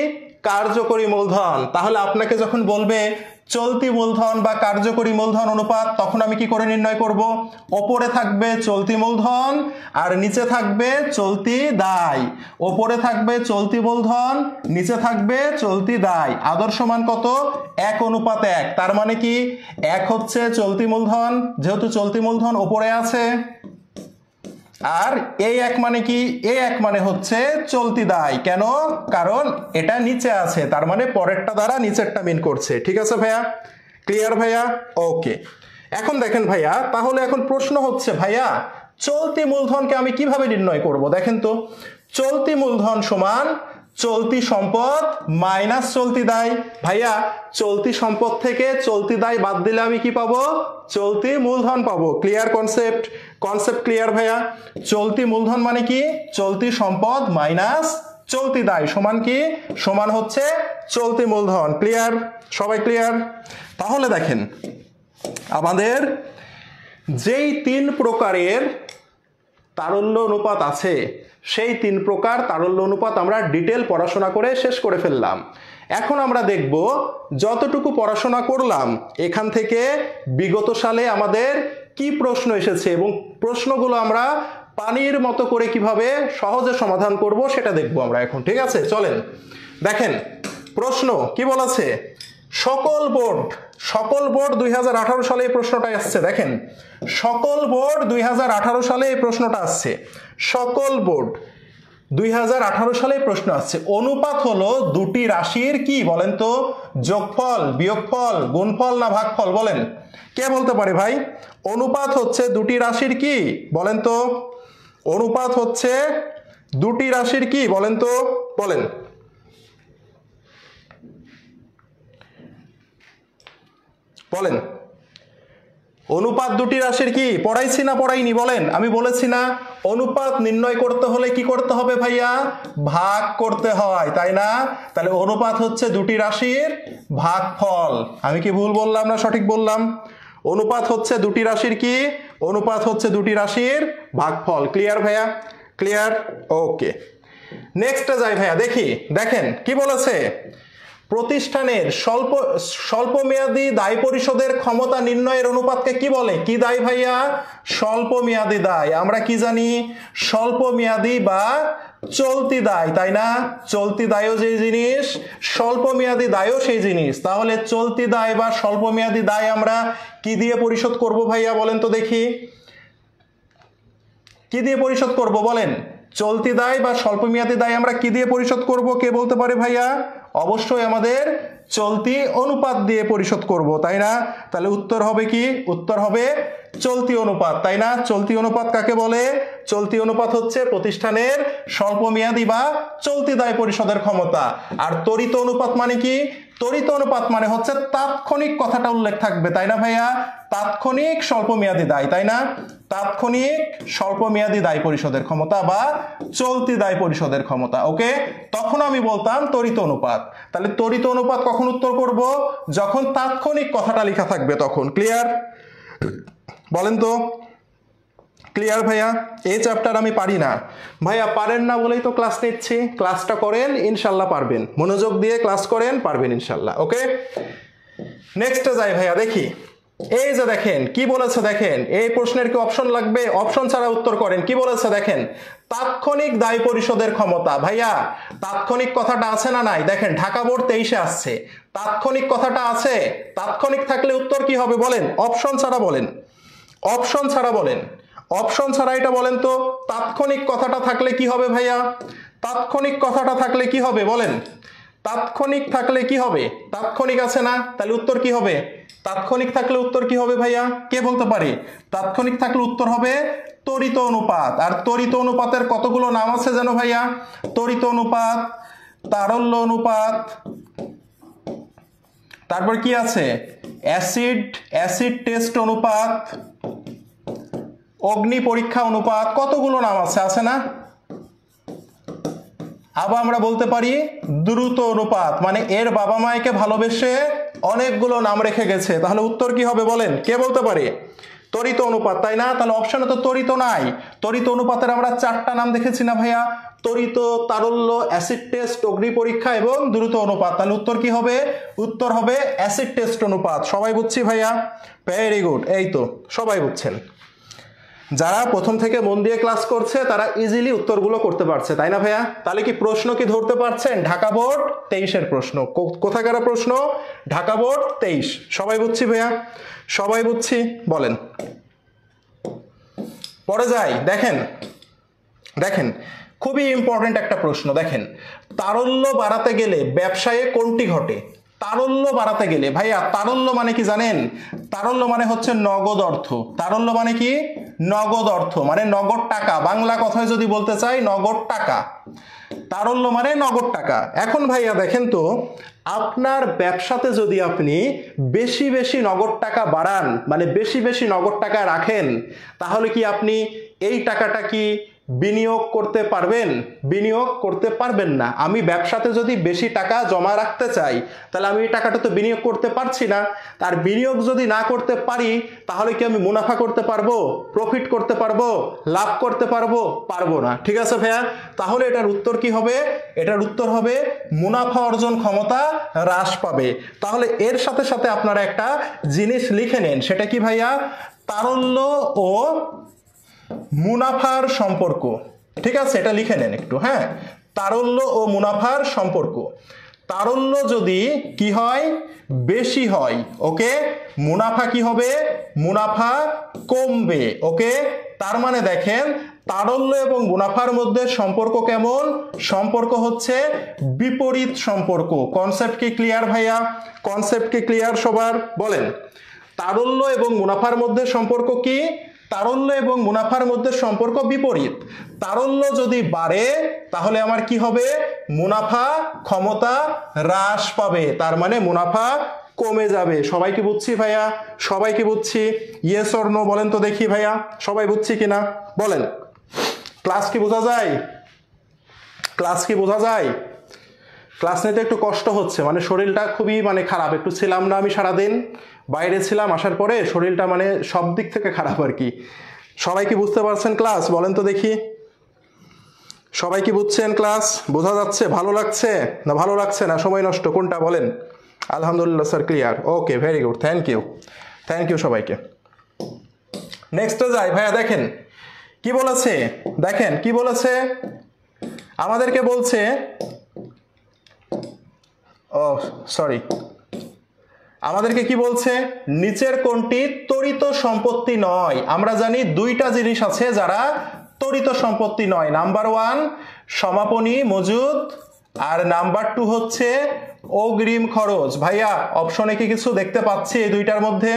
কার্যকরী মূলধন। তাহলে আপনাকে যখন বলবে, চলতি মূলধন বা কার্যকরী মূলধন অনুপাত, তখন আমি কি করে নির্ণয় করব? ওপরে থাকবে চলতি মূলধন আর নিচে থাকবে চলতি দায়। ওপরে থাকবে চলতি মূলধন, নিচে থাকবে চলতি দায়। আদর্শ মান কত? এক অনুপাত এক। তার মানে কি? এক হচ্ছে চলতি মূলধন, যেহেতু চলতি মূলধন ওপরে আছে আর এই এক মানে কি? এ এক মানে হচ্ছে চলতি দায়। কেন? কারণ এটা নিচে আছে, তার মানে পরেরটা দ্বারা নিচেরটা মিন করছে। ঠিক আছে ভাইয়া? ক্লিয়ার ভাইয়া? ওকে এখন দেখেন ভাইয়া, তাহলে এখন প্রশ্ন হচ্ছে, ভাইয়া, চলতি মূলধনকে আমি কীভাবে নির্ণয় করব? দেখেন তো, চলতি মূলধন সমান চলতি সম্পদ মাইনাস চলতি দায়। ভাইয়া, চলতি সম্পদ থেকে চলতি দায় বাদ দিলে আমি কি পাবো? চলতি মূলধন পাবো। ক্লিয়ার কনসেপ্ট কনসেপ্ট ক্লিয়ার ভাইয়া? চলতি মূলধন মানে কি? চলতি সম্পদ মাইনাস চলতি দায় সমান কি? সমান হচ্ছে চলতি মূলধন। ক্লিয়ার সবাই ক্লিয়ার তাহলে দেখেন, আমাদের যেই তিন প্রকারের তারল্য অনুপাত আছে, সেই তিন প্রকার তারল্য অনুপাত আমরা ডিটেল পড়াশোনা করে শেষ করে ফেললাম। এখন আমরা দেখব, যতটুকু পড়াশোনা করলাম, এখান থেকে বিগত সালে আমাদের কি প্রশ্ন এসেছে এবং প্রশ্নগুলো আমরা পানির মতো করে কীভাবে সহজে সমাধান করব সেটা দেখব আমরা এখন, ঠিক আছে? চলেন, দেখেন, প্রশ্ন কি বলেছে? সকল বোর্ড সকল বোর্ড দুই হাজার আঠারো সালে এই প্রশ্নটা আসছে, দেখেন। সকল বোর্ড দুই হাজার আঠারো সালে এই প্রশ্নটা আসছে। সকল বোর্ড দুই হাজার আঠারো সালে প্রশ্ন আসছে। অনুপাত হলো দুটি রাশির কি বলেন তো? যোগফল, বিয়োগফল, গুণফল না ভাগফল বলেন। কে বলতে পারে ভাই? অনুপাত হচ্ছে দুটি রাশির কি বলেন তো? অনুপাত হচ্ছে দুটি রাশির কি বলেন তো? বলেন। বলেন। অনুপাত দুটি রাশির কি? পড়াইছি না পড়াইনি বলেন? আমি বলেছি না, অনুপাত নির্ণয় করতে হলে কি করতে হবে ভাইয়া? ভাগ করতে হয়, তাই না? তাহলে অনুপাত হচ্ছে দুটি রাশির ভাগফল। আমি কি ভুল বললাম না সঠিক বললাম? অনুপাত হচ্ছে দুটি রাশির কি? অনুপাত হচ্ছে দুটি রাশির ভাগফল। ক্লিয়ার ভাইয়া? ক্লিয়ার ওকে নেক্সটে যাই ভাইয়া, দেখি। দেখেন, কি বলেছে? প্রতিষ্ঠানের স্বল্প, স্বল্পমেয়াদী দায় পরিশোধের ক্ষমতা নির্ণয়ের অনুপাতকে কি বলে? কি দায় ভাইয়া? স্বল্প মেয়াদী দায়। আমরা কি জানি? স্বল্প মেয়াদী বা চলতি দায়, তাই না? চলতি দায়ও যে জিনিস স্বল্প মেয়াদী দায়ও সেই জিনিস। তাহলে চলতি দায় বা স্বল্প মেয়াদী দায় আমরা কি দিয়ে পরিশোধ করব ভাইয়া বলেন তো দেখি। কি দিয়ে পরিশোধ করব বলেন? চলতি দায় বা স্বল্পমেয়াদী দায় আমরা কি দিয়ে পরিশোধ করব কে বলতে পারে ভাইয়া? অবশ্যই আমাদের চলতি অনুপাত দিয়ে পরিশোধ করব, তাই না? তাহলে উত্তর হবে কি? উত্তর হবে চলতি অনুপাত, তাই না? চলতি অনুপাত কাকে বলে? চলতি অনুপাত হচ্ছে প্রতিষ্ঠানের স্বল্পমেয়াদী বা চলতি দায় পরিশোধের ক্ষমতা। আর তরিত অনুপাত মানে কি? তরিত অনুপাত মানে হচ্ছে তাৎক্ষণিক কথাটা উল্লেখ থাকবে, তাই না ভাইয়া? তাৎক্ষণিক স্বল্পমেয়াদী দায়, তাই না? তাৎক্ষণিক স্বল্পমেয়াদী দায় পরিশোধের ক্ষমতা বা চলতি দায় পরিশোধের ক্ষমতা, ওকে? তখন আমি বলতাম তরিত অনুপাত। তাহলে তরিত অনুপাত কখন উত্তর করব? যখন তাৎক্ষণিক কথাটা লেখা থাকবে তখন ক্লিয়ার বলেন তো। ক্লিয়ার ভাইয়া? এই চ্যাপ্টার আমি পারি না। ভাইয়া, পারেন না বলেই তো ক্লাস নিচ্ছি। ক্লাসটা করেন, ইনশাল্লাহ পারবেন। মনোযোগ দিয়ে ক্লাস করেন, পারবেন ইনশাল্লাহ ওকে নেক্সটে যাই ভাইয়া, দেখি। এই যে দেখেন, কি বলেছে দেখেন? এই প্রশ্নের কি অপশন লাগবে? অপশন ছাড়া উত্তর করেন। কি বলেছে দেখেন? তাৎক্ষণিক দায় পরিশোধের ক্ষমতা। ভাইয়া, তাৎক্ষণিক কথাটা আছে না নাই? দেখেন, ঢাকা বোর্ড তেইশে আসছে। তাৎক্ষণিক কথাটা আছে। তাৎক্ষণিক থাকলে উত্তর কি হবে বলেন? অপশন ছাড়া বলেন। অপশন ছাড়া বলেন। অপশন ছাড়া এটা বলেন তো, তাৎক্ষণিক কথাটা থাকলে কি হবে ভাইয়া? তাৎক্ষণিক কথাটা থাকলে কি হবে বলেন? তাৎক্ষণিক থাকলে কি হবে? তাৎক্ষণিক আছে না? তাহলে উত্তর কি হবে? তাৎক্ষণিক থাকলে উত্তর কি হবে ভাইয়া? কে বলতে পারে? তাৎক্ষণিক থাকলে উত্তর হবে তরিত অনুপাত। আর তরিত অনুপাতের কতগুলো নাম আছে জানো ভাইয়া? তরিত অনুপাত, তারল্য অনুপাত, তারপর কি আছে? অ্যাসিড অ্যাসিড টেস্ট অনুপাত অগ্নি পরীক্ষা অনুপাত, কতগুলো নাম আছে? আছে না? আবার আমরা বলতে পারি দ্রুত অনুপাত মানে এর বাবা মায়েকে ভালোবেসে অনেকগুলো নাম রেখে গেছে। তাহলে উত্তর কি হবে বলেন? কে বলতে পারে? তরিত অনুপাত, তাই না? তাহলে অপশনে তো তরিত নাই। তরিত অনুপাতের আমরা চারটা নাম দেখেছি না ভাইয়া? তরিত তারল্য অ্যাসিড টেস্ট অগ্নি পরীক্ষা এবং দ্রুত অনুপাত। তাহলে উত্তর কি হবে? উত্তর হবে অ্যাসিড টেস্ট অনুপাত। সবাই বুঝছি ভাইয়া? ভেরি গুড এই তো, সবাই বুঝছেন। যারা প্রথম থেকে মন দিয়ে ক্লাস করছে, তারা ইজিলি উত্তরগুলো করতে পারছে, তাই না ভাইয়া? তাহলে কি প্রশ্ন কি ধরতে পারছেন? ঢাকা বোর্ড, তেইশের প্রশ্ন। কোথাকার প্রশ্ন? ঢাকা বোর্ড, তেইশ। সবাই বুঝছি ভাইয়া? সবাই বুঝছি? বলেন। পরে যাই, দেখেন। দেখেন, খুবই ইম্পর্টেন্ট একটা প্রশ্ন, দেখেন। তারল্য বাড়াতে গেলে ব্যবসায়ে কোনটি ঘটে? তারল্য বাড়াতে গেলে, ভাইয়া, তারল্য মানে কি জানেন? তারল্য মানে হচ্ছে নগদ অর্থ। তারল্য মানে কি? নগদ অর্থ মানে নগদ টাকা। বাংলা কথায় যদি বলতে চাই, নগদ টাকা। তারল্য মানে নগদ টাকা। এখন ভাইয়া দেখেন তো, আপনার ব্যবসাতে যদি আপনি বেশি বেশি নগদ টাকা বাড়ান মানে বেশি বেশি নগদ টাকা রাখেন, তাহলে কি আপনি এই টাকাটা কি বিনিয়োগ করতে পারবেন, বিনিয়োগ করতে পারবেন না। আমি ব্যবসাতে যদি বেশি টাকা জমা রাখতে চাই, তাহলে আমি এই টাকাটা তো বিনিয়োগ করতে পারছি না। তার বিনিয়োগ যদি না করতে পারি, তাহলে কি আমি মুনাফা করতে পারব প্রফিট করতে পারব, লাভ করতে পারব? পারব না। ঠিক আছে ভাইয়া? তাহলে এটার উত্তর কি হবে? এটার উত্তর হবে মুনাফা অর্জন ক্ষমতা হ্রাস পাবে। তাহলে এর সাথে সাথে আপনারা একটা জিনিস লিখে নেন। সেটা কি ভাইয়া? তারল্য ও মুনাফার সম্পর্ক। ঠিক আছে, এটা লিখে নেন একটু হ্যাঁ? তারল্য ও মুনাফার সম্পর্ক। তারল্য যদি কি হয়? বেশি হয়, ওকে? মুনাফা কি হবে? মুনাফা কমবে, ওকে? তার মানে দেখেন, তারল্য এবং মুনাফার মধ্যে সম্পর্ক কেমন? সম্পর্ক হচ্ছে বিপরীত সম্পর্ক। কনসেপ্ট কি ক্লিয়ার ভাইয়া? কনসেপ্ট কি ক্লিয়ার সবার? বলেন। তারল্য এবং মুনাফার মধ্যে সম্পর্ক কি? তারল্য এবং মুনাফার মধ্যে সম্পর্ক বিপরীত। তারল্য যদি বাড়ে, তাহলে আমার কি হবে? মুনাফা ক্ষমতা হ্রাস পাবে। তার মানে মুনাফা কমে যাবে। সবাই কি বুঝছি ভাইয়া? সবাই কি বুঝছি? ইয়েস অর নো বলেন তো দেখি ভাইয়া। সবাই বুঝছি কিনা? বলেন। ক্লাস কি বোঝা যায়? ক্লাস কি বোঝা যায়? ক্লাস নিতে একটু কষ্ট হচ্ছে। মানে শরীরটা খুবই মানে খারাপ। একটু ছিলাম না আমি সারাদিন। বাইরে ছিলাম, আসার পরে শরীরটা মানে সব দিক থেকে খারাপ আর কি। সবাই কি বুঝতে পারছেন ক্লাস? বলেন তো দেখি। সবাই কি বুঝছেন ক্লাস? বোঝা যাচ্ছে? ভালো লাগছে? না ভালো লাগছে না? সময় নষ্ট, কোনটা বলেন? আলহামদুলিল্লাহ, sir clear okay very good thank you thank you সবাইকে। নেক্সটে যাই। ভাইয়া, দেখেন। কি বলেছে? দেখেন, কি বলেছে? আমাদেরকে বলছে, ও সরি আমাদেরকে কি বলছে? নিচের কোনটি তরিত সম্পত্তি নয়। আমরা জানি দুইটা জিনিস আছে যারা তরিত সম্পত্তি নয়। নাম্বার ওয়ান, সমাপনী মজুদ। আর নাম্বার টু হচ্ছে অগ্রিম খরচ। ভাইয়া অপশনে কি কিছু দেখতে পাচ্ছি এই দুইটার মধ্যে?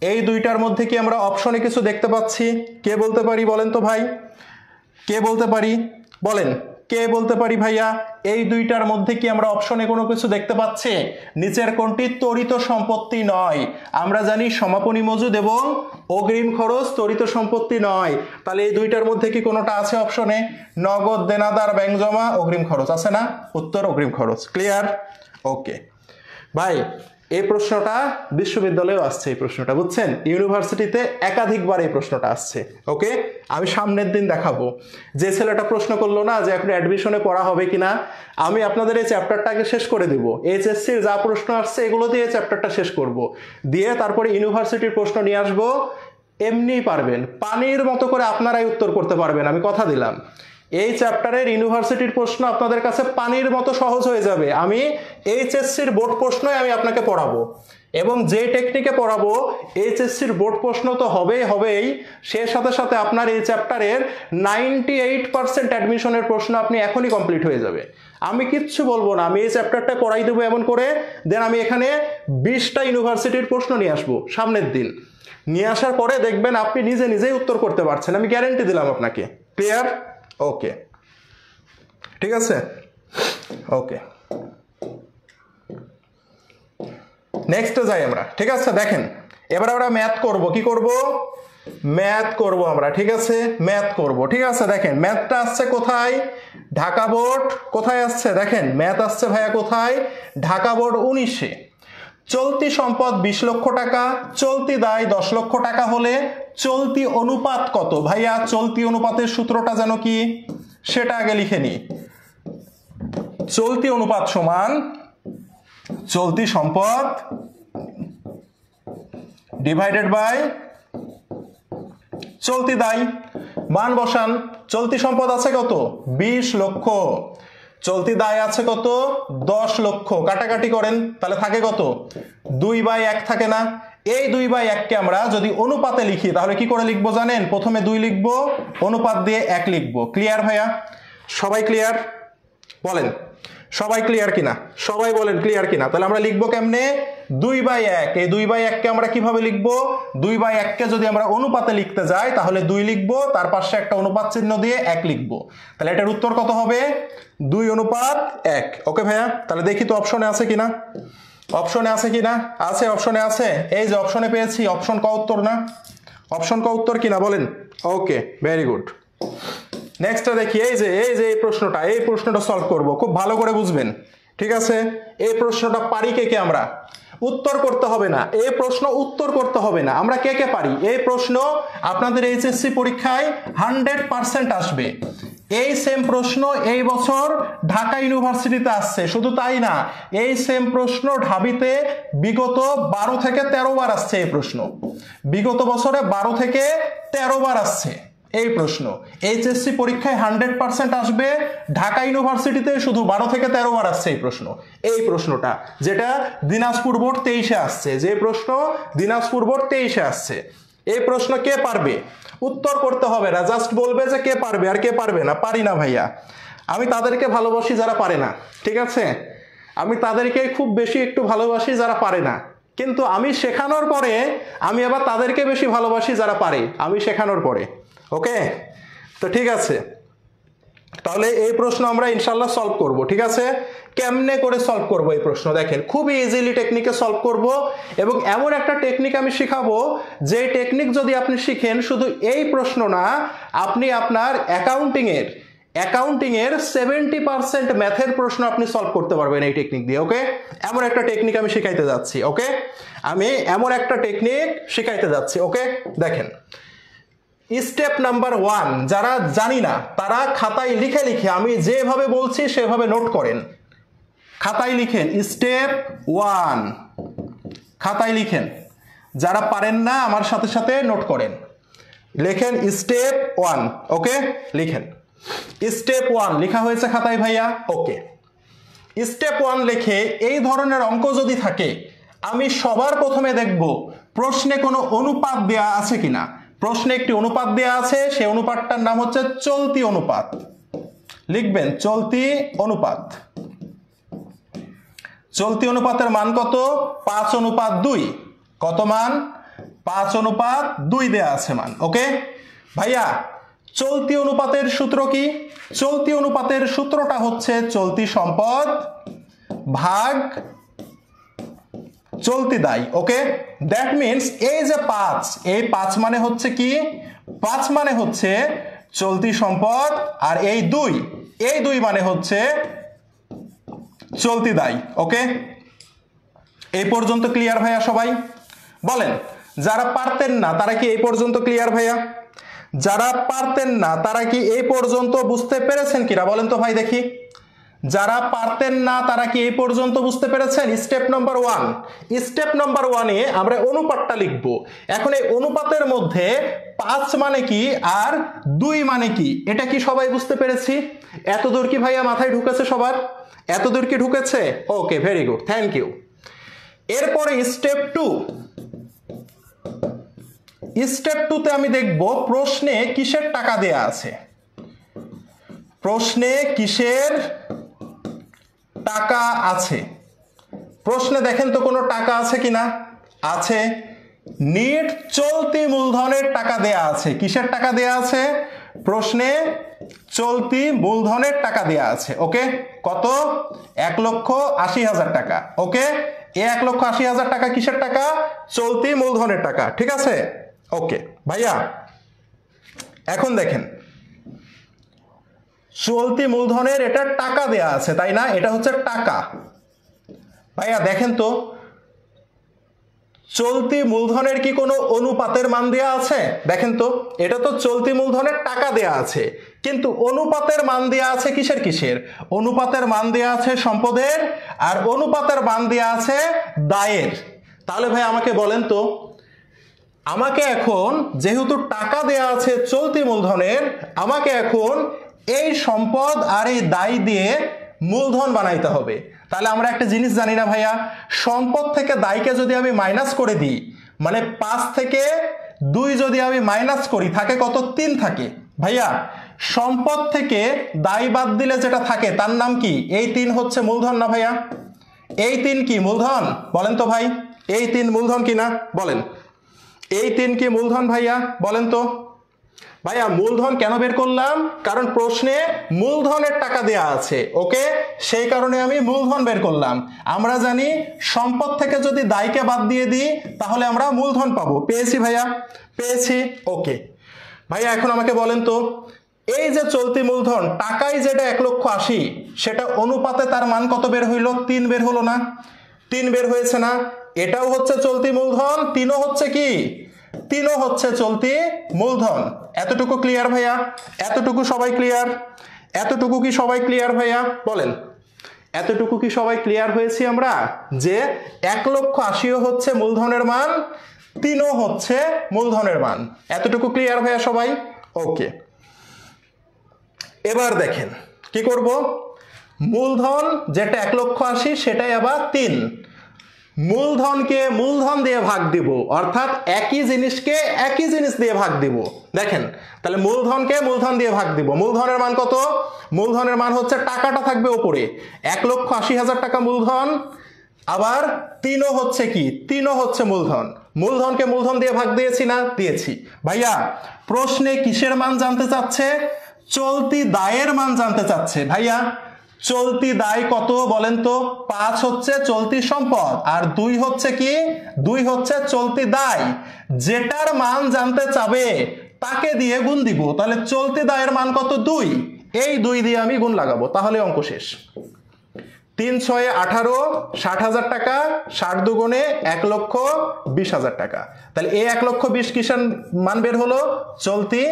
এই দুইটার মধ্যে কি আমরা অপশনে কিছু দেখতে পাচ্ছি? কে বলতে পারি বলেন তো ভাই? কে বলতে পারি? বলেন। কে বলতে পারি ভাইয়া? এই দুইটার মধ্যে কি আমরা অপশনে কোনো কিছু দেখতে পাচ্ছি? নিচের কোনটি তরিত সম্পত্তি নয়। আমরা জানি সমাপনী মজুদ এবং অগ্রিম খরচ তরিত সম্পত্তি নয়। তাহলে এই দুইটার মধ্যে কি কোনোটা আছে অপশনে নগদ দেনাদার ব্যাংক জমা, অগ্রিম খরচ আছে না? উত্তর অগ্রিম খরচ। ক্লিয়ার ওকে ভাই এই প্রশ্নটা বিশ্ববিদ্যালয়েও আসছে, এই প্রশ্নটা, বুঝছেন? ইউনিভার্সিটিতে একাধিকবার এই প্রশ্নটা আসছে ওকে আমি সামনের দিন দেখাবো। যে ছেলেটা প্রশ্ন করল না যে এখন অ্যাডমিশনে পড়া হবে কিনা, আমি আপনাদের এই চ্যাপ্টারটাকে শেষ করে দেবো। এইচএসসির যা প্রশ্ন আসছে, এগুলো দিয়ে চ্যাপ্টারটা শেষ করব। দিয়ে তারপরে ইউনিভার্সিটির প্রশ্ন নিয়ে আসব। এমনিই পারবেন। পানির মতো করে আপনারাই উত্তর করতে পারবেন, আমি কথা দিলাম। এই চ্যাপ্টারের ইউনিভার্সিটির প্রশ্ন আপনাদের কাছে পানির মতো সহজ হয়ে যাবে। আমি এইচএসসির বোর্ড প্রশ্নই আমি আপনাকে পড়াবো। এবং যে টেকনিকে পড়াবো এইচএসসির বোর্ড প্রশ্ন তো হবেই হবেই। সে সাথে সাথে আপনার এই চ্যাপ্টারের নাইনটি এইট পার্সেন্ট অ্যাডমিশনের প্রশ্ন আপনি এখনই কমপ্লিট হয়ে যাবে। আমি কিচ্ছু বলব না, আমি এই চ্যাপ্টারটা পড়াই দেবো এমন করে দেন আমি এখানে বিশটা ইউনিভার্সিটির প্রশ্ন নিয়ে আসব, সামনের দিন। নিয়ে আসার পরে দেখবেন আপনি নিজে নিজেই উত্তর করতে পারছেন, আমি গ্যারেন্টি দিলাম আপনাকে। ক্লিয়ার ওকে ঠিক আছে? ওকে নেক্সটে যাই আমরা। ঠিক আছে? দেখেন, এবার আমরা ম্যাথ করব। কি করব? ম্যাথ করব আমরা। ঠিক আছে? ম্যাথ করব। ঠিক আছে? দেখেন ম্যাথটা আসছে কোথায়? ঢাকা বোর্ড কোথায় আসছে? দেখেন ম্যাথ আসছে ভাইয়া কোথায়? ঢাকা বোর্ড উনিশে। চলতি সম্পদ বিশ লক্ষ টাকা, চলতি দায় দশ লক্ষ টাকা হলে চলতি অনুপাত কত? ভাইয়া, চলতি অনুপাতের সূত্রটা যেন কি? সেটা আগে লিখে নি চলতি অনুপাত সমান চলতি সম্পদ ডিভাইডেড বাই চলতি দায়। মান বসান। চলতি সম্পদ আছে কত? বিশ লক্ষ। চলতি দায় আছে কত? দশ লক্ষ। কাটাকাটি করেন, তাহলে থাকে কত? দুই বাই এক থাকে না। এই দুই বাই এককে আমরা যদি অনুপাতে লিখি, তাহলে কি করে লিখব জানেন? প্রথমে দুই লিখব, অনুপাত দিয়ে এক লিখব। ক্লিয়ার ভাইয়া? সবাই ক্লিয়ার বলেন। সবাই ক্লিয়ার কিনা? সবাই বলেন ক্লিয়ার কিনা? তাহলে আমরা লিখব কেমনে? দুই বাই এক। এই দুই বাই এককে আমরা কীভাবে লিখব? দুই বাই এককে যদি আমরা অনুপাতে লিখতে যাই, তাহলে দুই লিখব, তার পাশে একটা অনুপাত চিহ্ন দিয়ে এক লিখব। তাহলে এটার উত্তর কত হবে? দুই অনুপাত এক। ওকে ভাইয়া? তাহলে দেখি তো অপশনে আছে কিনা? অপশনে আছে কিনা আছে অপশনে আছে। এই যে অপশনে পেয়েছি অপশন ক উত্তর না? অপশন ক উত্তর কিনা বলেন। ওকে ভেরি গুড নেক্সটটা দেখি। এই যে এই যে এই প্রশ্নটা এই প্রশ্নটা সলভ করব। খুব ভালো করে বুঝবেন। ঠিক আছে? এই প্রশ্নটা পারি কে কে আমরা? উত্তর করতে হবে না। এই প্রশ্ন উত্তর করতে হবে না। আমরা কে কে পারি? এই প্রশ্ন আপনাদের এইচএসসি পরীক্ষায় হান্ড্রেড পার্সেন্ট আসবে। এই সেম প্রশ্ন এই বছর ঢাকা ইউনিভার্সিটিতে আসছে, শুধু তাই না, এই সেম প্রশ্ন ঢাবিতে বিগত বারো থেকে তেরো বার আসছে এই প্রশ্ন। বিগত বছরে বারো থেকে তেরো বার আসছে এই প্রশ্ন। এইচএসসি পরীক্ষায় হান্ড্রেড পার্সেন্ট আসবে, ঢাকা ইউনিভার্সিটিতে শুধু বারো থেকে তেরো বার আসছে এই প্রশ্ন। এই প্রশ্নটা, যেটা দিনাজপুর বোর্ড তেইশে আসছে, যে প্রশ্ন দিনাজপুর বোর্ড তেইশে আসছে। এই প্রশ্ন কে পারবে? উত্তর করতে হবে। না জাস্ট বলবে যে কে পারবে আর কে পারবে না, পারি না ভাইয়া। আমি তাদেরকে ভালোবাসি যারা পারে না, ঠিক আছে? আমি তাদেরকে খুব বেশি একটু ভালোবাসি যারা পারে না। কিন্তু আমি শেখানোর পরে আমি আবার তাদেরকে বেশি ভালোবাসি যারা পারে, আমি শেখানোর পরে, ওকে? তো ঠিক আছে। তাহলে এই প্রশ্ন আমরা ইনশাল্লাহ সলভ করব, ঠিক আছে? কেমনে করে সলভ করব এই প্রশ্ন? দেখেন খুবই ইজিলি টেকনিকে সলভ করব এবং এমন একটা টেকনিক আমি শিখাবো যে টেকনিক যদি আপনি শিখেন, শুধু এই প্রশ্ন না, আপনি আপনার অ্যাকাউন্টিংয়ের অ্যাকাউন্টিংয়ের সেভেন্টি পার্সেন্ট ম্যাথের প্রশ্ন আপনি সলভ করতে পারবেন এই টেকনিক দিয়ে ওকে এমন একটা টেকনিক আমি শিখাইতে যাচ্ছি ওকে আমি এমন একটা টেকনিক শিখাইতে যাচ্ছি ওকে দেখেন স্টেপ নাম্বার ওয়ান যারা জানি না, তারা খাতায় লিখে লিখে আমি যেভাবে বলছি, সেভাবে নোট করেন। খাতায় লিখেন স্টেপ ওয়ান খাতায় লিখেন, যারা পারেন না, আমার সাথে সাথে নোট করেন। লেখেন স্টেপ ওয়ান ওকে লিখেন। স্টেপ ওয়ান লেখা হয়েছে খাতায় ভাইয়া ওকে স্টেপ ওয়ান লেখে, এই ধরনের অঙ্ক যদি থাকে, আমি সবার প্রথমে দেখব, প্রশ্নে কোনো অনুপাত দেয়া আছে কিনা। প্রশ্নে একটি অনুপাত দেয়া আছে, সেই অনুপাতটার নাম হচ্ছে চলতি অনুপাত। লিখবেন, চলতি অনুপাত। চলতি অনুপাতের মান কত? পাঁচ অনুপাত দুই। কত মান? পাঁচ অনুপাত দুই দেয়া আছে মান, ওকে? ভাইয়া, চলতি অনুপাতের সূত্র কি? চলতি অনুপাতের সূত্রটা হচ্ছে চলতি সম্পদ ভাগ চলতি দায়, ওকে? দ্যাট মিনস এই যে পাঁচ, এই পাঁচ মানে হচ্ছে কি? পাঁচ মানে হচ্ছে চলতি সম্পদ আর এই দুই এই দুই মানে হচ্ছে চলতি দায়, ওকে? এই পর্যন্ত ক্লিয়ার ভাইয়া সবাই? বলেন, যারা পারতেন না, তারা কি এই পর্যন্ত ক্লিয়ার ভাইয়া? যারা পারতেন না, তারা কি এই পর্যন্ত বুঝতে পেরেছেন কিনা? বলেন তো ভাই দেখি। যারা পারতেন না, তারা কি এই পর্যন্ত বুঝতে পেরেছেন? Step number one step number ওয়ানে আমরা অনুপাতটা লিখব। এখন এই অনুপাতের মধ্যে পাঁচ মানে কি আর দুই মানে কি? এটা কি সবাই বুঝতে পেরেছি? এত দূর কি ভাইয়া মাথায় ঢুকেছে সবার? এত দূর কি ঢুকেছে? Okay very good thank you এরপরে স্টেপ টু স্টেপ টুতে আমি দেখব প্রশ্নে কিসের টাকা দেয়া আছে? প্রশ্নে কিসের টাকা আছে? প্রশ্নে দেখেন তো কোনো টাকা আছে কিনা? আছে। নিট চলতি মূলধনের টাকা দেয়া আছে। কিসের টাকা দেয়া আছে? প্রশ্নে চলতি মূলধনের টাকা দেয়া আছে, ওকে? কত? এক লক্ষ আশি হাজার টাকা, ওকে? এ এক লক্ষ আশি হাজার টাকা কিসের টাকা? চলতি মূলধনের টাকা, ঠিক আছে? ওকে, ভাইয়া, এখন দেখেন। চলতি মূলধনের এটা টাকা দেয়া আছে, তাই না? এটা হচ্ছে টাকা। ভাইয়া, দেখেন তো, চলতি মূলধনের কি কোনো অনুপাতের মান দেয়া আছে? দেখেন তো, এটা তো চলতি মূলধনের টাকা দেয়া আছে। কিন্তু অনুপাতের মান দেওয়া আছে কিসের কিসের? অনুপাতের মান দেওয়া আছে সম্পদের আর অনুপাতের মান দেওয়া আছে দায়ের। তাহলে ভাই আমাকে বলেন তো, আমাকে এখন যেহেতু টাকা দেয়া আছে চলতি মূলধনের, আমাকে এখন এই সম্পদ আর এই দায় দিয়ে মূলধন বানাইতে হবে। তাহলে আমরা একটা জিনিস জানি না ভাইয়া, সম্পদ থেকে দায়কে যদি আমি মাইনাস করে দিই মানে পাঁচ থেকে দুই যদি আমি মাইনাস করি, থাকে কত? তিন থাকে। ভাইয়া সম্পদ থেকে দায় বাদ দিলে যেটা থাকে, তার নাম কি? এই তিন হচ্ছে মূলধন না ভাইয়া? এই তিন কি মূলধন? বলেন তো ভাই। এই তিন মূলধন কি না? বলেন। এই তিন কি মূলধন ভাইয়া? বলেন তো। ভাইয়া, মূলধন কেন বের করলাম? কারণ প্রশ্নে মূলধনের টাকা দেয়া আছে, ওকে? সেই কারণে আমি মূলধন বের করলাম। আমরা জানি সম্পদ থেকে যদি দায়কে বাদ দিয়ে দিই, তাহলে আমরা মূলধন পাবো। পেয়েছি ভাইয়া? পেয়েছি, ওকে। ভাইয়া, এখন আমাকে বলেন তো এই যে চলতি মূলধন, টাকাই যেটা এক লক্ষ আশি, সেটা অনুপাতে তার মান কত বের হইল? তিন বের হলো না। তিন বের হয়েছে না। এটাও হচ্ছে চলতি মূলধন, তিনও হচ্ছে কি? তিনও হচ্ছে চলতি মূলধন। এতটুকু ক্লিয়ার ভাইয়া? এতটুকু সবাই ক্লিয়ার এতটুকু কি সবাই ক্লিয়ার ভাইয়া? বলেন। এতটুকু কি সবাই ক্লিয়ার হয়েছি আমরা? যে এক লক্ষ আশিও হচ্ছে মূলধনের মান, তিনও হচ্ছে মূলধনের মান। এতটুকু ক্লিয়ার ভাইয়া সবাই? ওকে এবার দেখেন, কি করব? মূলধন যেটা এক লক্ষ আশি, সেটাই আবার তিন। মূলধনকে মূলধন দিয়ে ভাগ দিব, অর্থাৎ একই জিনিসকে একই জিনিস দিয়ে ভাগ দিব। দেখেন, তাহলে মূলধনকে মূলধন দিয়ে ভাগ দিব। মূলধনের মান কত? মূলধনের মান হচ্ছে টাকাটা থাকবে ওপরে। এক লক্ষ আশি হাজার টাকা মূলধন, আবার তিনও হচ্ছে কি? তিনও হচ্ছে মূলধন। মূলধনকে মূলধন দিয়ে ভাগ দিয়েছি না? দিয়েছি। ভাইয়া, প্রশ্নে কিসের মান জানতে চাচ্ছে? চলতি দায়ের মান জানতে চাচ্ছে। ভাইয়া, চলতি দায় কত বলেন তো? পাঁচ হচ্ছে চলতি সম্পদ আর দুই হচ্ছে কি? দুই হচ্ছে চলতি দায়। যেটার মান জানতে চাবে তাকে দিয়ে গুণ দিব। তাহলে চলতি দায়ের মান কত? দুই। এই দুই দিয়ে আমি গুণ লাগাবো। তাহলে অঙ্ক শেষ। তিন ছয়ে আঠারো, ষাট হাজার টাকা, ষাট দুগুণে এক লক্ষ বিশ হাজার টাকা। তাহলে এই এক লক্ষ বিশ কিষান মান বের হলো? চলতি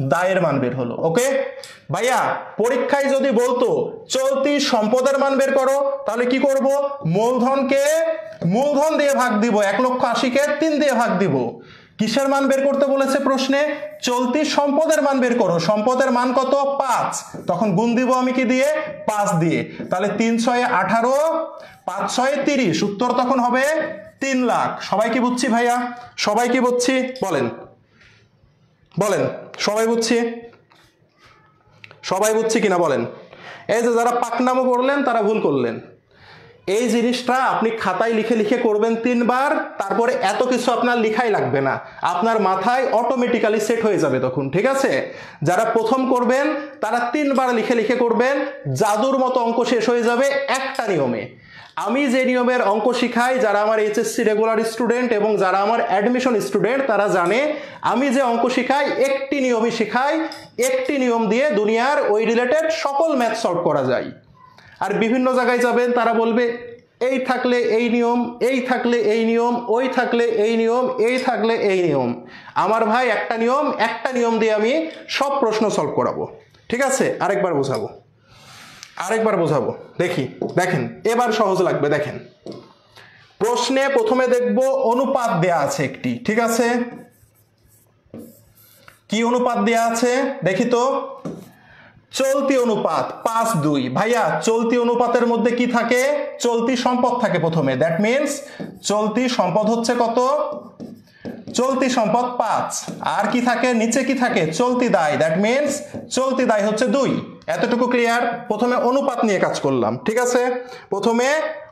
দায়ের মান বের হলো ওকে ভাইয়া, পরীক্ষায় যদি বলতো চলতি সম্পদের মান বের করো, তাহলে কি করব? মূলধনকে মূলধন দিয়ে ভাগ দিব, এক লক্ষ আশিকে তিন দিয়ে ভাগ দিব। কিসের মান বের করতে বলেছে প্রশ্নে? চলতি সম্পদের মান বের করো, সম্পদের মান কত? পাঁচ। তখন গুণ দিব আমি কি দিয়ে? পাঁচ দিয়ে। তাহলে তিন ছয়ে আঠারো, পাঁচ ছয়ে তিরিশ, উত্তর তখন হবে তিন লাখ। সবাই কি বুঝছি ভাইয়া? সবাই কি বুঝছি? বলেন। বলেন, সবাই বুঝছি? সবাই বুঝছি কিনা বলেন? এই যে যারা পাকনামো করলেন, তারা ভুল করলেন। এই জিনিসটা আপনি খাতায় লিখে লিখে করবেন তিনবার, তারপরে এত কিছু আপনার লিখাই লাগবে না। আপনার মাথায় অটোমেটিক্যালি সেট হয়ে যাবে তখন, ঠিক আছে? যারা প্রথম করবেন, তারা তিনবার লিখে লিখে করবেন, জাদুর মতো অঙ্ক শেষ হয়ে যাবে একটা নিয়মে। আমি যে নিয়মের অঙ্ক শিখাই, যারা আমার এইচএসসি রেগুলার স্টুডেন্ট এবং যারা আমার অ্যাডমিশন স্টুডেন্ট তারা জানে, আমি যে অঙ্ক শিখাই, একটি নিয়মই শিখাই, একটি নিয়ম দিয়ে দুনিয়ার ওই রিলেটেড সকল ম্যাথ সলভ করা যায়। আর বিভিন্ন জায়গায় যাবেন, তারা বলবে, এই থাকলে এই নিয়ম, এই থাকলে এই নিয়ম, ওই থাকলে এই নিয়ম, এই থাকলে এই নিয়ম। আমার ভাই, একটা নিয়ম একটা নিয়ম দিয়ে আমি সব প্রশ্ন সলভ করাবো। ঠিক আছে? আরেকবার বোঝাবো। আরেকবার বোঝাবো। দেখি, দেখেন, এবার সহজ লাগবে, দেখেন। প্রশ্নে প্রথমে দেখব অনুপাত দেয়া আছে একটি, ঠিক আছে? কি অনুপাত দেয়া আছে? দেখি তো। চলতি অনুপাত পাঁচ দুই। ভাইয়া, চলতি অনুপাতের মধ্যে কি থাকে? চলতি সম্পদ থাকে প্রথমে। দ্যাট মিনস চলতি সম্পদ হচ্ছে কত? চলতি সম্পদ পাঁচ। আর কি থাকে? নিচে কি থাকে? চলতি দায়। দ্যাট মিনস চলতি দায় হচ্ছে দুই। এতটুকু ক্লিয়ার প্রথমে অনুপাত নিয়ে কাজ করলাম, ঠিক আছে? প্রথমে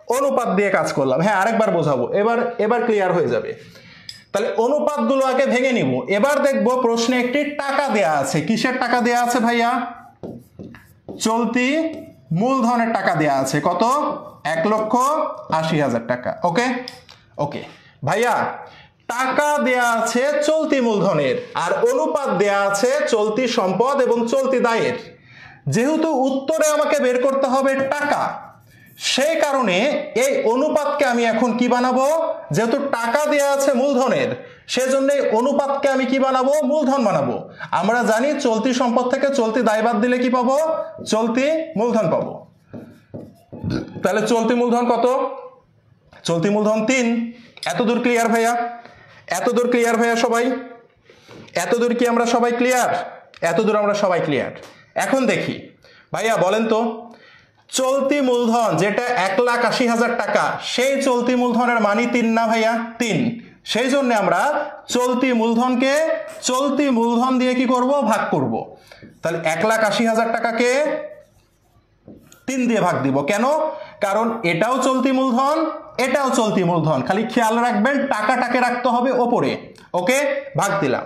অনুপাত দিয়ে কাজ করলাম। হ্যাঁ আরেকবার বোঝাবো। এবার এবার ক্লিয়ার হয়ে যাবে। তাহলে অনুপাতগুলো আগে ভেঙে নিব। এবার দেখব প্রশ্নে একটি টাকা দেয়া আছে। কিসের টাকা দেয়া আছে ভাইয়া? চলতি মূলধনের টাকা দেয়া আছে। কত? এক লক্ষ আশি হাজার টাকা। ওকে? ওকে। ভাইয়া, টাকা দেয়া আছে চলতি মূলধনের, আর অনুপাত দেয়া আছে চলতি সম্পদ এবং চলতি দায়ের। যেহেতু উত্তরে আমাকে বের করতে হবে টাকা সেই কারণে এই অনুপাতকে আমি এখন কি বানাবো? যেহেতু টাকা দেয়া আছে মূলধনের, সেজন্য এই অনুপাতকে আমি কি বানাবো? মূলধন বানাবো। আমরা জানি চলতি সম্পদ থেকে চলতি দায় বাদ দিলে কি পাবো? চলতি মূলধন পাবো। তাহলে চলতি মূলধন কত? চলতি মূলধন তিন। এত দূর ক্লিয়ার ভাইয়া? এত দূর ক্লিয়ার ভাইয়া সবাই? এত দূর কি আমরা সবাই ক্লিয়ার এত দূর আমরা সবাই ক্লিয়ার এখন দেখি। ভাইয়া, বলেন তো, চলতি মূলধন যেটা এক লাখ আশি হাজার টাকা, সেই চলতি মূলধনের মানি তিন না ভাইয়া? তিন। সেই জন্য আমরা চলতি মূলধনকে চলতি মূলধন দিয়ে কি করব? ভাগ করব। তাহলে এক লাখ আশি হাজার টাকাকে তিন দিয়ে ভাগ দিব। কেন? কারণ এটাও চলতি মূলধন, এটাও চলতি মূলধন। খালি খেয়াল রাখবেন, টাকাটাকে রাখতে হবে ওপরে। ওকে? ভাগ দিলাম।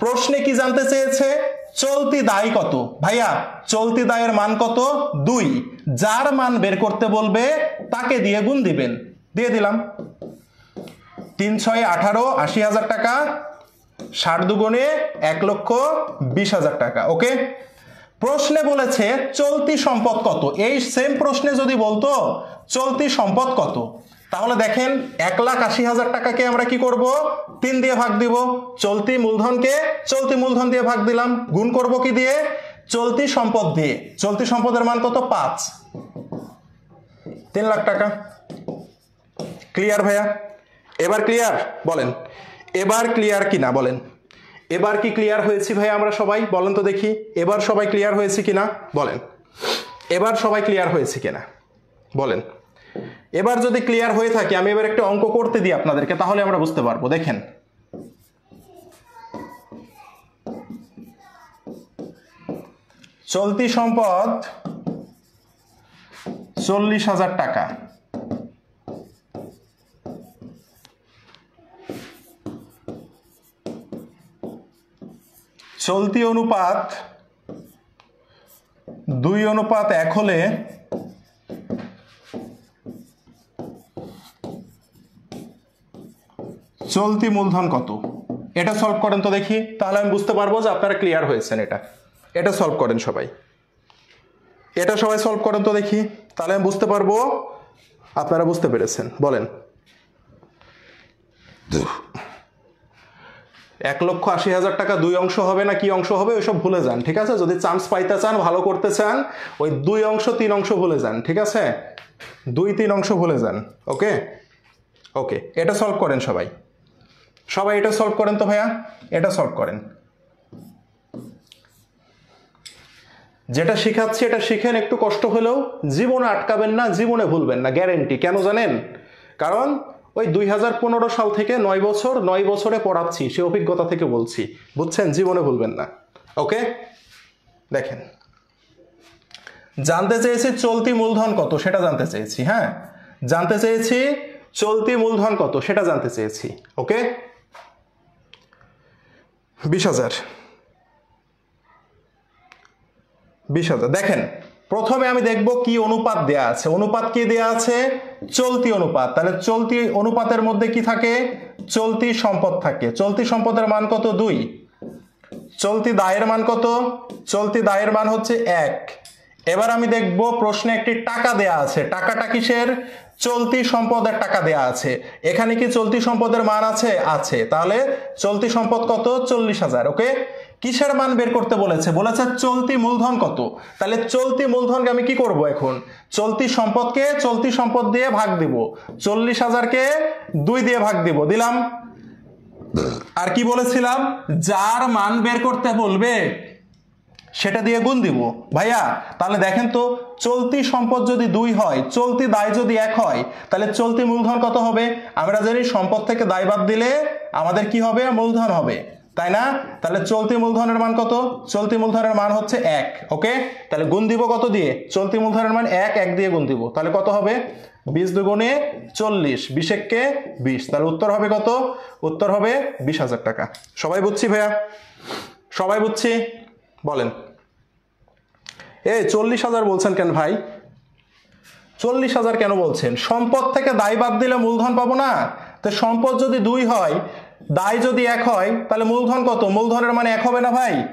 প্রশ্নে কি জানতে চেয়েছে? চলতি দায় কত? ভাইয়া, চলতি দায়ের মান কত? দুই। যার মান বের করতে বলবে, তাকে দিয়ে গুণ দিবেন। দিয়ে দিলাম। তিন ছয় আঠারো, আশি হাজার টাকা। ষাট দুগুণে এক লক্ষ বিশ হাজার টাকা, ওকে? প্রশ্নে বলেছে, চলতি সম্পদ কত? এই সেম প্রশ্নে যদি বলতো, চলতি সম্পদ কত? তাহলে দেখেন এক লাখ আশি হাজার টাকাকে আমরা কি করব? তিন দিয়ে ভাগ দিব। চলতি মূলধনকে, চলতি মূলধন দিয়ে ভাগ দিলাম। গুণ করব কি দিয়ে? চলতি সম্পদ দিয়ে। চলতি সম্পদের মান কত? পাঁচ। তিন লাখ টাকা। ক্লিয়ার ভাইয়া? এবার ক্লিয়ার? বলেন। এবার ক্লিয়ার কি না বলেন। এবার কি ক্লিয়ার হয়েছি ভাইয়া আমরা সবাই? বলেন তো দেখি। এবার সবাই ক্লিয়ার হয়েছি কিনা? বলেন। এবার সবাই ক্লিয়ার হয়েছে কিনা? বলেন। এবার যদি ক্লিয়ার হয়ে থাকে, আমি এবার একটা অঙ্ক করতে দিই আপনাদেরকে, তাহলে আমরা বুঝতে পারব। দেখেন। চলতি সম্পদ চল্লিশ হাজার টাকা। চলতি অনুপাত দুই অনুপাত এক হলে চলতি মূলধন কত? এটা সলভ করেন তো দেখি। তাহলে আমি বুঝতে পারব যে আপনারা ক্লিয়ার হয়েছেন এটা। এটা সলভ করেন সবাই। এটা সবাই সলভ করেন তো দেখি। তাহলে আমি বুঝতে পারব। আপনারা বুঝতে পেরেছেন। বলেন। এক লক্ষ আশি হাজার টাকা দুই অংশ হবে না কি অংশ হবে ওইসব ভুলে যান ঠিক আছে? যদি চান্স পাইতে চান ভালো করতে চান ওই দুই অংশ তিন অংশ ভুলে যান ঠিক আছে? দুই তিন অংশ ভুলে যান ওকে ওকে এটা সলভ করেন সবাই। সবাই এটা সলভ করেন তো ভাইয়া? এটা সলভ করেন। যেটা শিখাচ্ছি, এটা শিখেন, একটু কষ্ট হলেও জীবনে আটকাবেন না, জীবনে ভুলবেন না গ্যারেন্টি কেন জানেন? কারণ ওই দুই হাজার পনেরো সাল থেকে নয় বছর, নয় বছরে পড়াচ্ছি, সে অভিজ্ঞতা থেকে বলছি। বুঝছেন? জীবনে ভুলবেন না। ওকে? দেখেন। জানতে চেয়েছি চলতি মূলধন কত, সেটা জানতে চেয়েছি হ্যাঁ? জানতে চেয়েছি চলতি মূলধন কত, সেটা জানতে চেয়েছি, ওকে? বিশ হাজার। বিশ হাজার। দেখেন, প্রথমে আমি দেখব কি অনুপাত দেয়া আছে। অনুপাত কি দেয়া আছে? চলতি অনুপাত। তাহলে চলতি অনুপাতের মধ্যে কি থাকে? চলতি সম্পদ থাকে। চলতি সম্পদের মান কত? দুই। চলতি দায়ের মান কত? চলতি দায়ের মান হচ্ছে এক। এবার আমি দেখব প্রশ্নে একটি টাকা দেয়া আছে। টাকাটা কিসের? চলতি সম্পদের টাকা দেয়া আছে। এখানে কি চলতি সম্পদের মান আছে? আছে। তাহলে চলতি সম্পদ কত? চল্লিশ হাজার, ওকে? কিসের মান বের করতে বলেছে? বলেছে চলতি মূলধন কত? তাহলে চলতি মূলধনকে আমি কি করব এখন? চলতি সম্পদকে চলতি সম্পদ দিয়ে ভাগ দিব। চল্লিশ হাজারকে দুই দিয়ে ভাগ দিব। দিলাম? আর কি বলেছিলাম? যার মান বের করতে বলবে সেটা দিয়ে গুণ দিব। ভাইয়া, তাহলে দেখেন তো, চলতি সম্পদ যদি দুই হয়, চলতি দায় যদি এক হয়, তাহলে চলতি মূলধন কত হবে? আমরা জানি সম্পদ থেকে দায় বাদ দিলে আমাদের কি হবে? মূলধন হবে। তাই না? তাহলে চলতি মূলধনের মান কত? চলতি মূলধনের মান হচ্ছে এক, ওকে? তাহলে গুণ দিব কত দিয়ে? চলতি মূলধনের মান এক এক দিয়ে গুণ দিব। তাহলে কত হবে? বিশ দুগুণে চল্লিশ, বিশেককে বিশ। তাহলে উত্তর হবে কত? উত্তর হবে বিশ হাজার টাকা। সবাই বুঝছি ভাইয়া? সবাই বুঝছি? বলেন। এ, চল্লিশ হাজার বলছেন কেন ভাই? চল্লিশ হাজার কেন বলছেন? সম্পদ থেকে দায় বাদ দিলে মূলধন পাবো না। তো সম্পদ যদি দুই হয়, দায় যদি এক হয়, তাহলে মূলধন কত? মূলধনের মানে এক হবে না ভাই।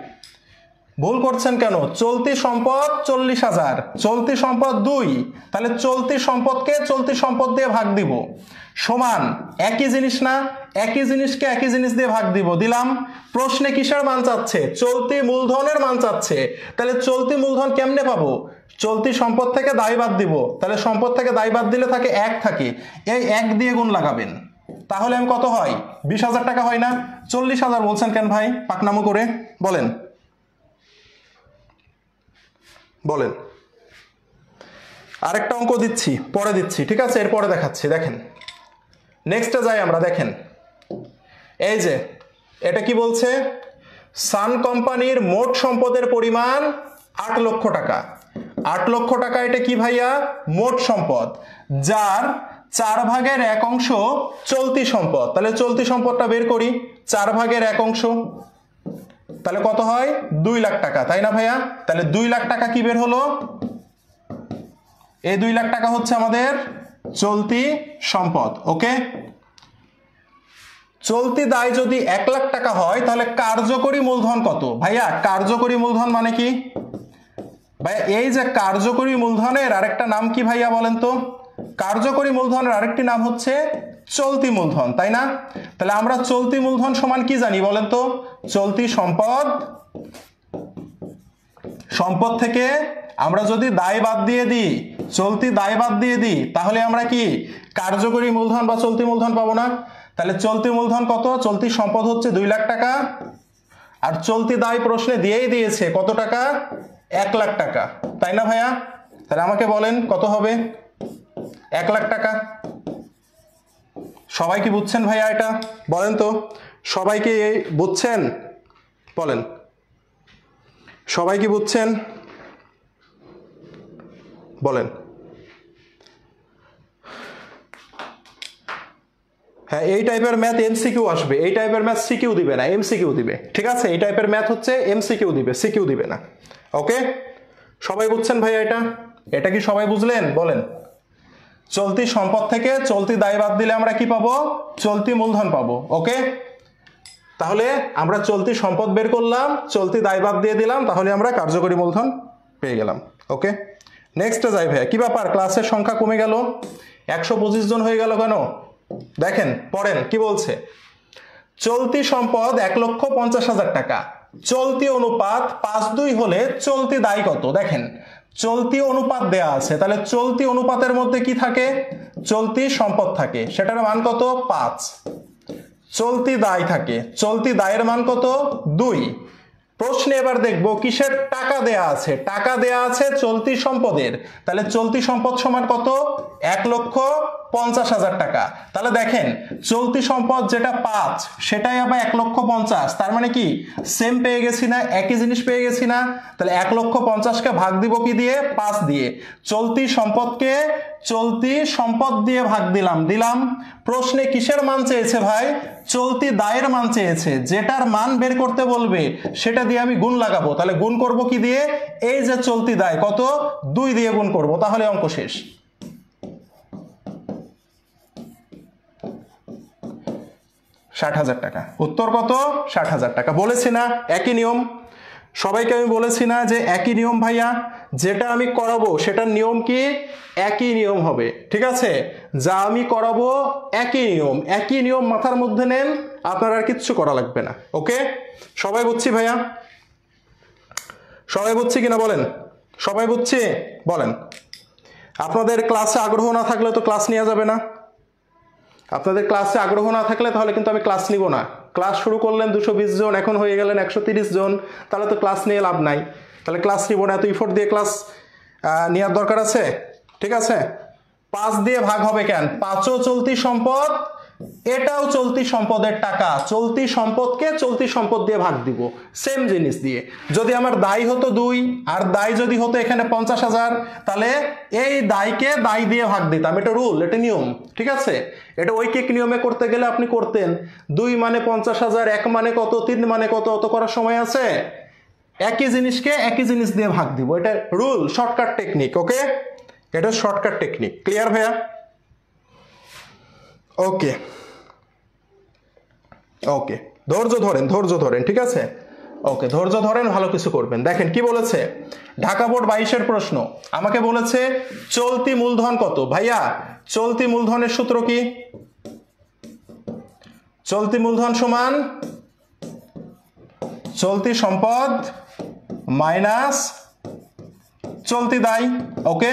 ভুল করছেন কেন? চলতি সম্পদ চল্লিশ হাজার। চলতি সম্পদ দুই। তাহলে চলতি সম্পদকে চলতি সম্পদ দিয়ে ভাগ দিব। সমান, একই জিনিস না, একই জিনিসকে একই জিনিস দিয়ে ভাগ দিব। দিলাম, প্রশ্নে কিসের মান চাচ্ছে? চলতি মূলধনের মান চাচ্ছে। তাহলে চলতি মূলধন কেমনে পাবো? চলতি সম্পদ থেকে দায় বাদ দিব। তাহলে সম্পদ থেকে দায় বাদ দিলে থাকে এক থাকে। এই এক দিয়ে গুণ লাগাবেন। তাহলে আমি কত হয়? বিশ হাজার টাকা হয় না? চল্লিশ হাজার বলছেন কেন ভাই? পাকনামো করে। বলেন। বলেন। আরেকটা অঙ্ক দিচ্ছি, পরে দিচ্ছি, ঠিক আছে? এরপরে দেখাচ্ছি, দেখেন। নেক্সটে যাই আমরা, দেখেন। এই যে, এটা কি বলছে? সান কোম্পানির মোট সম্পদের পরিমাণ আট লক্ষ টাকা। আট লক্ষ টাকা এটা কি ভাইয়া? মোট সম্পদ, যার চার ভাগের এক অংশ চলতি সম্পদ। তাহলে চলতি সম্পদটা বের করি, চার ভাগের এক অংশ। তাহলে কত হয়? দুই লাখ টাকা, তাই না ভাইয়া? তাহলে দুই লাখ টাকা কি বের হলো? এই দুই লাখ টাকা হচ্ছে আমাদের চলতি সম্পদ, ওকে? চলতি দায় যদি এক লাখ টাকা হয়, তাহলে কার্যকরী মূলধন কত? ভাইয়া, কার্যকরী মূলধন মানে কি? ভাইয়া, এই যে কার্যকরী মূলধনের আরেকটা নাম কি ভাইয়া বলেন তো? কার্যকরী মূলধনের আরেকটি নাম হচ্ছে চলতি মূলধন, তাই না? তাহলে আমরা চলতি মূলধন সমান কি জানি বলেন তো? চলতি সম্পদ সম্পদ থেকে আমরা যদি দায় বাদ দিয়ে দিই চলতি দায় বাদ দিয়ে দিই, তাহলে আমরা কি কার্যকরী মূলধন বা চলতি মূলধন পাবো না? তাহলে চলতি মূলধন কত? চলতি সম্পদ হচ্ছে দুই লাখ টাকা। আর চলতি দায় প্রশ্নে দিয়েই দিয়েছে কত টাকা? এক লাখ টাকা। তাই না ভাইয়া? তাহলে আমাকে বলেন কত হবে? এক লাখ টাকা। সবাই কি বুঝছেন ভাইয়া এটা? বলেন তো। সবাই কি এই বুঝছেন? বলেন। সবাই কি বুঝছেন? বলেন। হ্যাঁ এই টাইপের ম্যাথ এমসিকিউ আসবে। এই টাইপের ম্যাথ সিকিউ দিবে না এমসিকিউ দিবে। ঠিক আছে? এই টাইপের ম্যাথ হচ্ছে এমসিকিউ দিবে সিকিউ দিবে না। ওকে? সবাই বুঝছেন ভাইয়া এটা? এটা কি সবাই বুঝলেন? বলেন। চলতি সম্পদ থেকে চলতি দায় বাদ দিলে আমরা কি পাবো? চলতি মূলধন পাবো। ওকে? তাহলে আমরা চলতি সম্পদ বের করলাম, চলতি দায় বাদ দিয়ে দিলাম, তাহলে আমরা কার্যকরী মূলধন পেয়ে গেলাম। ওকে? নেক্সটে যাই ভাইয়া। কি ব্যাপার? ক্লাসের সংখ্যা কমে গেল? একশো পঁচিশ জন হয়ে গেল কেন? দেখেন, পড়েন, কি বলছে? চলতি সম্পদ এক লক্ষ পঞ্চাশ হাজার টাকা। চলতি অনুপাত পাঁচ দুই হলে চলতি দায় কত? দেখেন, চলতি অনুপাত দেয়া আছে। তাহলে চলতি অনুপাতের মধ্যে কি থাকে? চলতি সম্পদ থাকে। সেটার মান কত? পাঁচ। চলতি দায় থাকে। চলতি দায়ের মান কত? দুই। প্রশ্নে এবার দেখব কিসের টাকা দেয়া আছে? টাকা দেয়া আছে চলতি সম্পদের। তাহলে চলতি সম্পদ সমান কত? এক লক্ষ পঞ্চাশ হাজার টাকা। তাহলে দেখেন, চলতি সম্পদ যেটা পাঁচ, সেটাই আবার এক লক্ষ পঞ্চাশ। তার মানে কি? সেম পেয়ে গেছি না, একই জিনিস পেয়ে গেছি না? তাহলে এক লক্ষ পঞ্চাশকে ভাগ দিব কি দিয়ে? পাঁচ দিয়ে। চলতি সম্পদকে চলতি সম্পদ দিয়ে ভাগ দিলাম। দিলাম প্রশ্নে কিসের মান চেয়েছে ভাই? চলতি দায়ের মান চেয়েছে। যেটার মান বের করতে বলবে, সেটা দিয়ে আমি গুণ লাগাবো। তাহলে গুণ করব কি দিয়ে? এই যে চলতি দায়, কত? দুই দিয়ে গুণ করব। তাহলে অঙ্ক শেষ। ষাট হাজার টাকা। উত্তর কত? ষাট হাজার টাকা। বলেছি না, একই নিয়ম। সবাইকে আমি বলেছি না যে একই নিয়ম ভাইয়া, যেটা আমি করাবো সেটার নিয়ম কি? একই নিয়ম হবে, ঠিক আছে? যা আমি করাবো একই নিয়ম একই নিয়ম মাথার মধ্যে নেন, আপনার আর কিচ্ছু করা লাগবে না, ওকে? সবাই বুঝছি ভাইয়া? সবাই বুঝছি কিনা বলেন? সবাই বুঝছি? বলেন। আপনাদের ক্লাসে আগ্রহ না থাকলে তো ক্লাস নেওয়া যাবে না। আপনাদের ক্লাসে আগ্রহ না থাকলে তাহলে কিন্তু আমি ক্লাস নিব না। ক্লাস শুরু করলেন দুশো বিশ জন, এখন হয়ে গেলেন একশো তিরিশ জন। তাহলে তো ক্লাস নিয়ে লাভ নাই। তাহলে ক্লাস নিব না, এত ইফোর্ট দিয়ে ক্লাস নেওয়ার দরকার আছে? ঠিক আছে? পাঁচ দিয়ে ভাগ হবে কেন? পাঁচও চলতি সম্পদ এটাও চলতি সম্পদের টাকা। চলতি সম্পদকে চলতি সম্পদ দিয়ে ভাগ দিব। সেম জিনিস দিয়ে। যদি আমার দায় হতো দুই, আর দায় যদি হতো এখানে পঞ্চাশ হাজার, তাহলে এই দায়কে দায় দিয়ে ভাগ দিতাম। এটা রুল এটা নিয়ম, ঠিক আছে? এটা ঐকিক নিয়মে করতে গেলে আপনি করতেন। দুই মানে পঞ্চাশ হাজার, এক মানে কত, তিন মানে কত, অত করার সময় আছে? একই জিনিসকে একই জিনিস দিয়ে ভাগ দিব। এটা রুল শর্টকাট টেকনিক ওকে এটা শর্টকাট টেকনিক ক্লিয়ার ভাইয়া? ওকে ওকে ধৈর্য ধরেন ধৈর্য ধরেন, ঠিক আছে? ওকে ধৈর্য ধরেন, ভালো কিছু করবেন। দেখেন, কি বলেছে? ঢাকা বোর্ড বাইশের প্রশ্ন। আমাকে বলেছে, চলতি মূলধন কত? ভাইয়া, চলতি মূলধনের সূত্র কি? চলতি মূলধন সমান চলতি সম্পদ মাইনাস চলতি দায় ওকে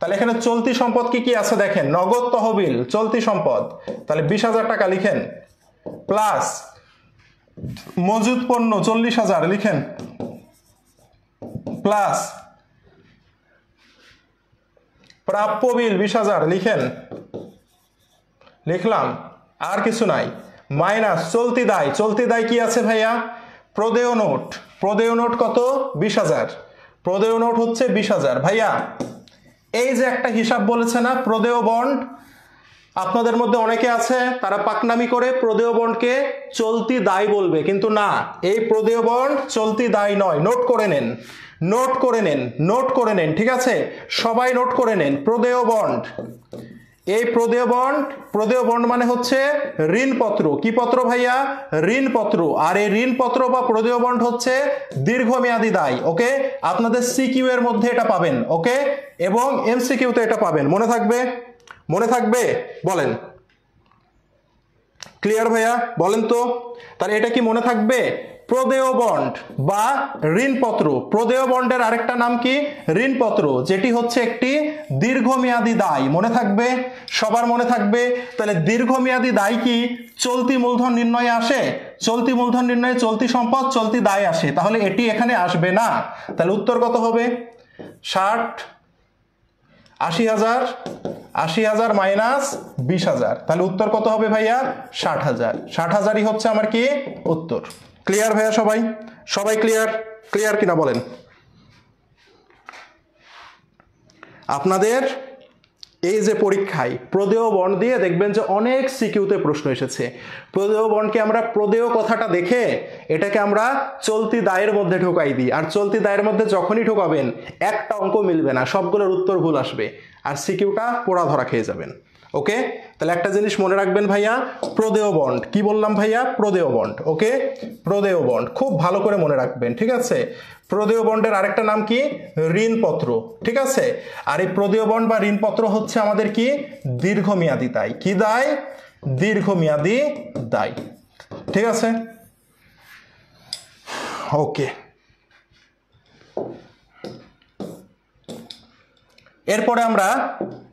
তাহলে এখানে চলতি সম্পদ কি কি আছে দেখেন? নগদ তহবিল, চলতি সম্পদ। তাহলে বিশ হাজার টাকা লিখেন। প্লাস মজুদ পণ্য চল্লিশ হাজার, লিখেন। প্লাস প্রাপ্য বিল বিশ হাজার, লিখেন। লিখলাম, আর কিছু নাই। মাইনাস, চলতি দায়। চলতি দায় কি আছে ভাইয়া? প্রদেয় নোট। প্রদেয় নোট কত? বিশ হাজার। প্রদেয় নোট হচ্ছে বিশ হাজার। ভাইয়া এই যে একটা হিসাব বলেছে না, প্রদেয় বন্ড, আপনাদের মধ্যে অনেকে আছে, তারা পাকনামি করে প্রদেয় বন্ডকে চলতি দায় বলবে, কিন্তু না, এই প্রদেয় বন্ড চলতি দায় নয়। নোট করে নেন, নোট করে নেন, নোট করে নেন, ঠিক আছে? সবাই নোট করে নেন, প্রদেয় বন্ড। এই প্রদেয় বন্ড প্রদেয় বন্ড মানে হচ্ছে ঋণপত্র। কি পত্র ভাইয়া? ঋণপত্র। আর এই ঋণপত্র বা প্রদেয় বন্ড হচ্ছে দীর্ঘমেয়াদী দায়, ওকে? আপনাদের সিকিউ এর মধ্যে এটা পাবেন, ওকে? এবং এমসিকিউতে এটা পাবেন। মনে থাকবে? মনে থাকবে? বলেন। ক্লিয়ার ভাইয়া? বলেন তো। তাহলে এটা কি মনে থাকবে? প্রদেয় বন্ড বা ঋণপত্র। প্রদেয় বন্ডের আরেকটা নাম কি? ঋণপত্র, যেটি হচ্ছে একটি দীর্ঘমেয়াদী দায়। মনে থাকবে? সবার মনে থাকবে? তাহলে দীর্ঘমেয়াদী দায় কি? চলতি মূলধন নির্ণয়ে আসে। চলতি মূলধন নির্ণয়ে চলতি সম্পদ, চলতি দায় আসে। তাহলে এটি এখানে আসবে না। তাহলে উত্তর কত হবে? ষাট, আশি হাজার আশি হাজার মাইনাস বিশ হাজার। তাহলে উত্তর কত হবে ভাইয়া? ষাট হাজার। ষাট হাজারই হচ্ছে আমার কি? উত্তর। ক্লিয়ার ভাইয়া সবাই? সবাই ক্লিয়ার ক্লিয়ার কিনা বলেন? আপনাদের এই যে পরীক্ষায় প্রদেয় বন্ড দিয়ে দেখবেন যে অনেক সিকিউতে প্রশ্ন এসেছে। প্রদেয় বন্ডকে আমরা প্রদেয় কথাটা দেখে এটাকে আমরা চলতি দায়ের মধ্যে ঢোকাই দিই। আর চলতি দায়ের মধ্যে যখনই ঢোকাবেন, একটা অঙ্ক মিলবে না, সবগুলোর উত্তর ভুল আসবে। আর সিকিউটা পোড়া ধরা খেয়ে যাবেন। ওকে তাহলে একটা জিনিস মনে রাখবেন ভাইয়া, প্রদেয় বন্ড। কি বললাম ভাইয়া? প্রদেয় বন্ড, ওকে? প্রদেয় বন্ড, খুব ভালো করে মনে রাখবেন, ঠিক আছে? প্রদেয় বন্ডের আরেকটা নাম কি? ঋণপত্র, ঠিক আছে? আর এই প্রদেয় বন্ড বা ঋণপত্র হচ্ছে আমাদের কি? দীর্ঘমেয়াদী দায়। কি দায়? দীর্ঘমেয়াদী দায়, ঠিক আছে? ওকে। এরপরে আমরা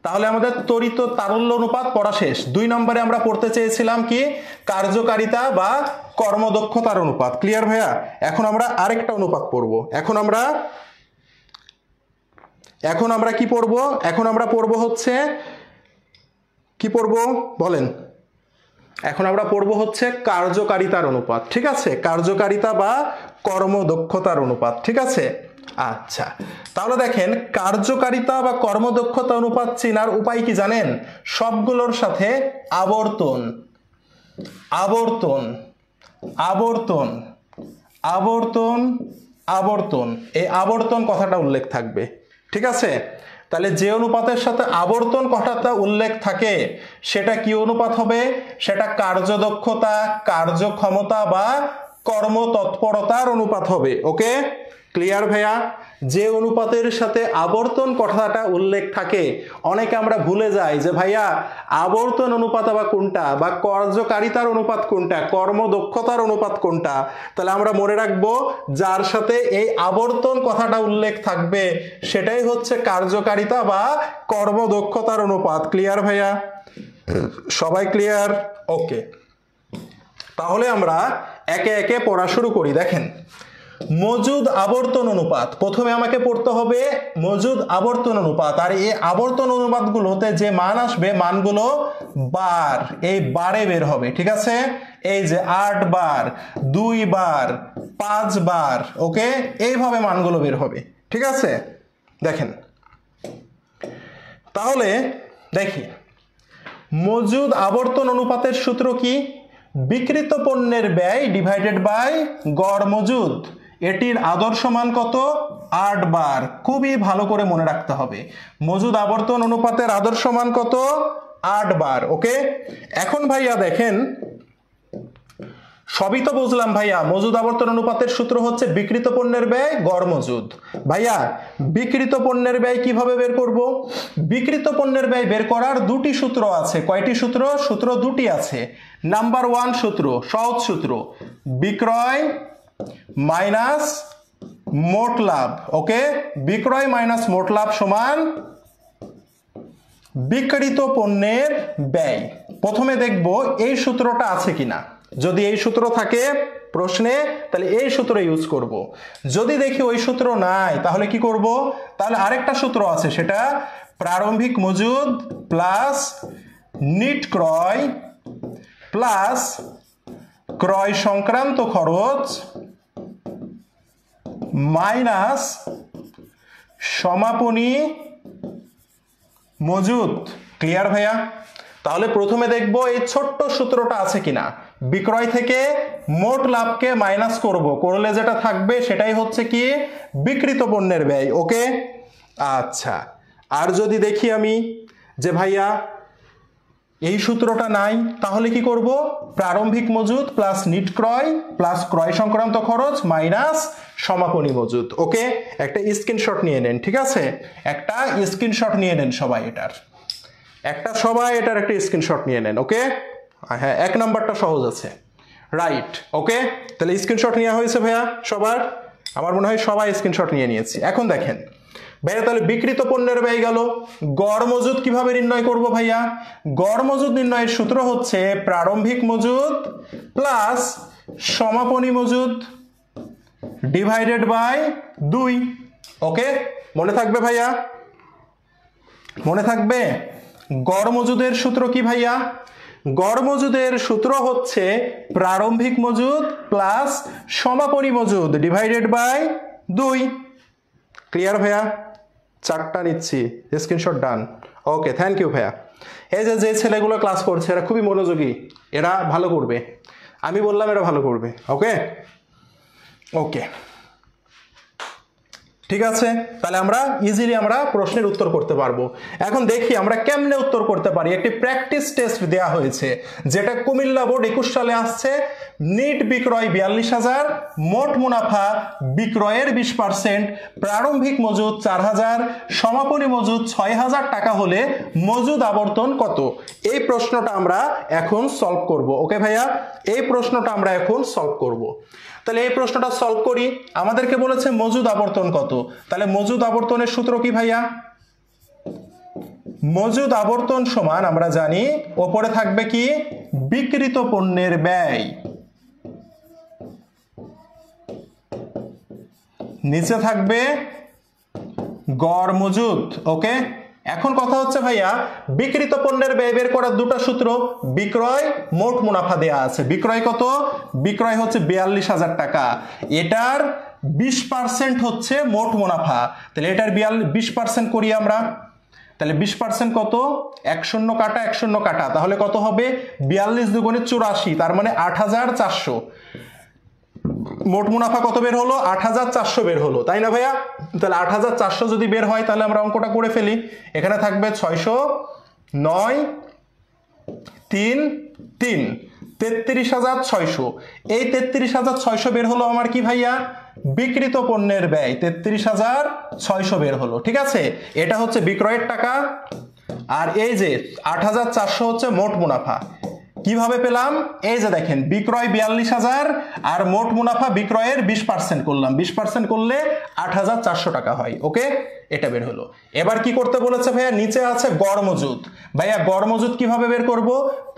তাহলে আমাদের তরিত তারল্য অনুপাত পড়া শেষ। দুই নম্বরে আমরা পড়তে চেয়েছিলাম কি? কার্যকারিতা বা কর্মদক্ষতার অনুপাত। ক্লিয়ার ভাইয়া? এখন আমরা আরেকটা অনুপাত পড়ব। এখন আমরা এখন আমরা কি পড়ব? এখন আমরা পড়ব হচ্ছে, কি পড়ব? বলেন। এখন আমরা পড়ব হচ্ছে কার্যকারিতার অনুপাত। ঠিক আছে? কার্যকারিতা বা কর্মদক্ষতার অনুপাত। ঠিক আছে? আচ্ছা তাহলে দেখেন কার্যকারিতা বা কর্মদক্ষতা অনুপাত চেনার উপায় কি জানেন? সবগুলোর সাথে আবর্তন আবর্তন আবর্তন আবর্তন আবর্তন, এই আবর্তন কথাটা উল্লেখ থাকবে, ঠিক আছে? তাহলে যে অনুপাতের সাথে আবর্তন কথাটা উল্লেখ থাকে, সেটা কি অনুপাত হবে? সেটা কার্যদক্ষতা, কার্যক্ষমতা বা কর্মতৎপরতার অনুপাত হবে, ওকে? ক্লিয়ার ভাইয়া? যে অনুপাতের সাথে আবর্তন কথাটা উল্লেখ থাকে, অনেকে আমরা ভুলে যাই যে ভাইয়া, আবর্তন অনুপাত বা কোনটা? বা কার্যকারিতার অনুপাত কোনটা? কর্মদক্ষতার অনুপাত কোনটা? তাহলে আমরা মনে রাখব, যার সাথে এই আবর্তন কথাটা উল্লেখ থাকবে, সেটাই হচ্ছে কার্যকারিতা বা কর্মদক্ষতার অনুপাত। ক্লিয়ার ভাইয়া? সবাই ক্লিয়ার? ওকে। তাহলে আমরা একে একে পড়া শুরু করি, দেখেন। মজুদ আবর্তন অনুপাত। প্রথমে আমাকে পড়তে হবে মজুদ আবর্তন অনুপাত। আর এই আবর্তন অনুপাতগুলোতে যে মান আসবে, মানগুলো বার। এই বারে বের হবে, ঠিক আছে? এই যে আট বার, দুই বার, পাঁচ বার, ওকে? এইভাবে মানগুলো বের হবে, ঠিক আছে? দেখেন। তাহলে দেখি। মজুদ আবর্তন অনুপাতের সূত্র কি? বিকৃত পণ্যের ব্যয় ডিভাইডেড বাই গড় মজুদ। এটির আদর্শ মান কত? আট বার। খুবই ভালো করে মনে রাখতে হবে। মজুদ আবর্তন অনুপাতের আদর্শ মান কত? আট বার, ওকে? এখন ভাইয়া দেখেন, সবই তো বুঝলাম ভাইয়া, মজুদ আবর্তন অনুপাতের সূত্র হচ্ছে বিকৃত পণ্যের ব্যয়, গড় মজুদ। ভাইয়া, বিকৃত পণ্যের ব্যয় কীভাবে বের করব? বিকৃত পণ্যের ব্যয় বের করার দুটি সূত্র আছে। কয়টি সূত্র? সূত্র দুটি আছে। নাম্বার ওয়ান সূত্র, সহজ সূত্র, বিক্রয় মাইনাস মোট লাভ, ওকে? বিক্রয় মাইনাস মোট লাভ সমান বিক্রিত পণ্যের ব্যয়। প্রথমে দেখব এই সূত্রটা আছে কিনা। যদি এই সূত্র থাকে প্রশ্নে, তাহলে এই সূত্র ইউজ করব। যদি দেখি ওই সূত্র নাই, তাহলে কি করব? তাহলে আরেকটা সূত্র আছে, সেটা প্রারম্ভিক মজুদ প্লাস নিট ক্রয় প্লাস ক্রয় সংক্রান্ত খরচ মাইনাস সমাপনী মজুদ ক্লিয়ার ভাইয়া? তাহলে প্রথমে দেখব এই ছোট্ট সূত্রটা আছে কিনা। বিক্রয় থেকে মোট লাভকে মাইনাস করব। করলে যেটা থাকবে সেটাই হচ্ছে কি? বিকৃত পণ্যের ব্যয়। ওকে আচ্ছা। আর যদি দেখি আমি যে ভাইয়া এই সূত্রটা নাই, তাহলে কি করব? প্রারম্ভিক মজুদ প্লাস নিট ক্রয় প্লাস ক্রয় সংক্রান্ত খরচ মাইনাস সমাপনী মজুদ। ওকে একটা স্ক্রিনশট নিয়ে নেন, ঠিক আছে? একটা স্ক্রিনশট নিয়ে নেন সবাই এটার। একটা সবাই এটার একটা স্ক্রিনশট নিয়ে নেন ওকে হ্যাঁ এক নাম্বারটা সহজ আছে। রাইট ওকে তাহলে স্ক্রিনশট নেওয়া হয়েছে ভাইয়া, সবার? আমার মনে হয় সবাই স্ক্রিনশট নিয়ে নিয়েছি। এখন দেখেন। ভাইয়া, তাহলে বিকৃত পণ্যের ব্যয় গেল। গড় মজুদ কীভাবে নির্ণয় করব ভাইয়া? গড় মজুদ নির্ণয়ের সূত্র হচ্ছে প্রারম্ভিক মজুদ প্লাস সমাপনী মজুদ ডিভাইডেড বাই দুই। ওকে মনে থাকবে ভাইয়া? মনে থাকবে? গড় মজুদের সূত্র কি ভাইয়া? গড় মজুদের সূত্র হচ্ছে প্রারম্ভিক মজুদ প্লাস সমাপনী মজুদ ডিভাইডেড বাই দুই। ক্লিয়ার ভাইয়া? চারটা নিচ্ছি screenshot done okay thank you ভাইয়া। এই যে যে ছেলেগুলো ক্লাস করছে, এরা খুবই মনোযোগী, এরা ভালো করবে। আমি বললাম এরা ভালো করবে ওকে ওকে ঠিক আছে? তাহলে আমরা ইজিলি আমরা প্রশ্নের উত্তর করতে পারব। এখন দেখি আমরা কেমনে উত্তর করতে পারি। একটি প্র্যাকটিস টেস্ট দেওয়া হয়েছে, যেটা কুমিল্লা বোর্ড একুশ সালে আসছে। নিট বিক্রয় বিয়াল্লিশ হাজার, মোট মুনাফা বিক্রয়ের বিশ পার্সেন্ট প্রারম্ভিক মজুদ চার হাজার, সমাপনী মজুদ ছয় হাজার টাকা হলে মজুদ আবর্তন কত? এই প্রশ্নটা আমরা এখন সলভ করব। ওকে ভাইয়া? এই প্রশ্নটা আমরা এখন সলভ করব। তাহলে এই প্রশ্নটা সলভ করি। আমাদেরকে বলেছে মজুদ আবর্তন কত? তাহলে মজুদ আবর্তনের সূত্র কি ভাইয়া? মজুদ আবর্তন সমান, আমরা জানি, ওপরে থাকবে কি? বিকৃত পণ্যের ব্যয়। নিচে থাকবে গড় মজুদ, ওকে? এখন কথা হচ্ছে ভাইয়া বিক্রিত পণ্যের ব্যয় বের করার দুটো সূত্র, বিক্রয়, মোট মুনাফা দেয়া আছে। বিক্রয় কত? বিক্রয় হচ্ছে বিয়াল্লিশ হাজার টাকা। এটার বিশ পার্সেন্ট হচ্ছে মোট মুনাফা। তাহলে এটার বিয়াল বিশ পার্সেন্ট করি আমরা। তাহলে বিশ পার্সেন্ট কত? এক শূন্য কাটা এক শূন্য কাটা। তাহলে কত হবে? বিয়াল্লিশ দুগুণে চুরাশি, তার মানে আট হাজার চারশো। মোট মুনাফা কত বের হলো? আট হাজার চারশো বের হলো। তাই না ভাইয়া? তাহলে আট হাজার চারশো যদি বের হয়, তাহলে আমরা অঙ্কটা করে ফেলি। এখানে থাকবে ছয়শো নয়, তিন তিন। তেত্রিশ হাজার ছয়শো। এই তেত্রিশ হাজার ছয়শো বের হলো আমার কি ভাইয়া? বিকৃত পণ্যের ব্যয়। তেত্রিশ হাজার ছয়শো বের হলো, ঠিক আছে? এটা হচ্ছে বিক্রয়ের টাকা। আর এই যে আট হাজার চারশো হচ্ছে মোট মুনাফা। কীভাবে পেলাম? এই যে দেখেন, বিক্রয় বিয়াল্লিশ হাজার আর মোট মুনাফা বিক্রয়ের বিশ পার্সেন্ট করলাম। বিশ পার্সেন্ট করলে আট হাজার চারশো টাকা হয়, ওকে? এটা বের হলো। এবার কি করতে বলেছে ভাইয়া? নিচে আছে গড় মজুদ ভাইয়া, গড় মজুদ কীভাবে বের করব?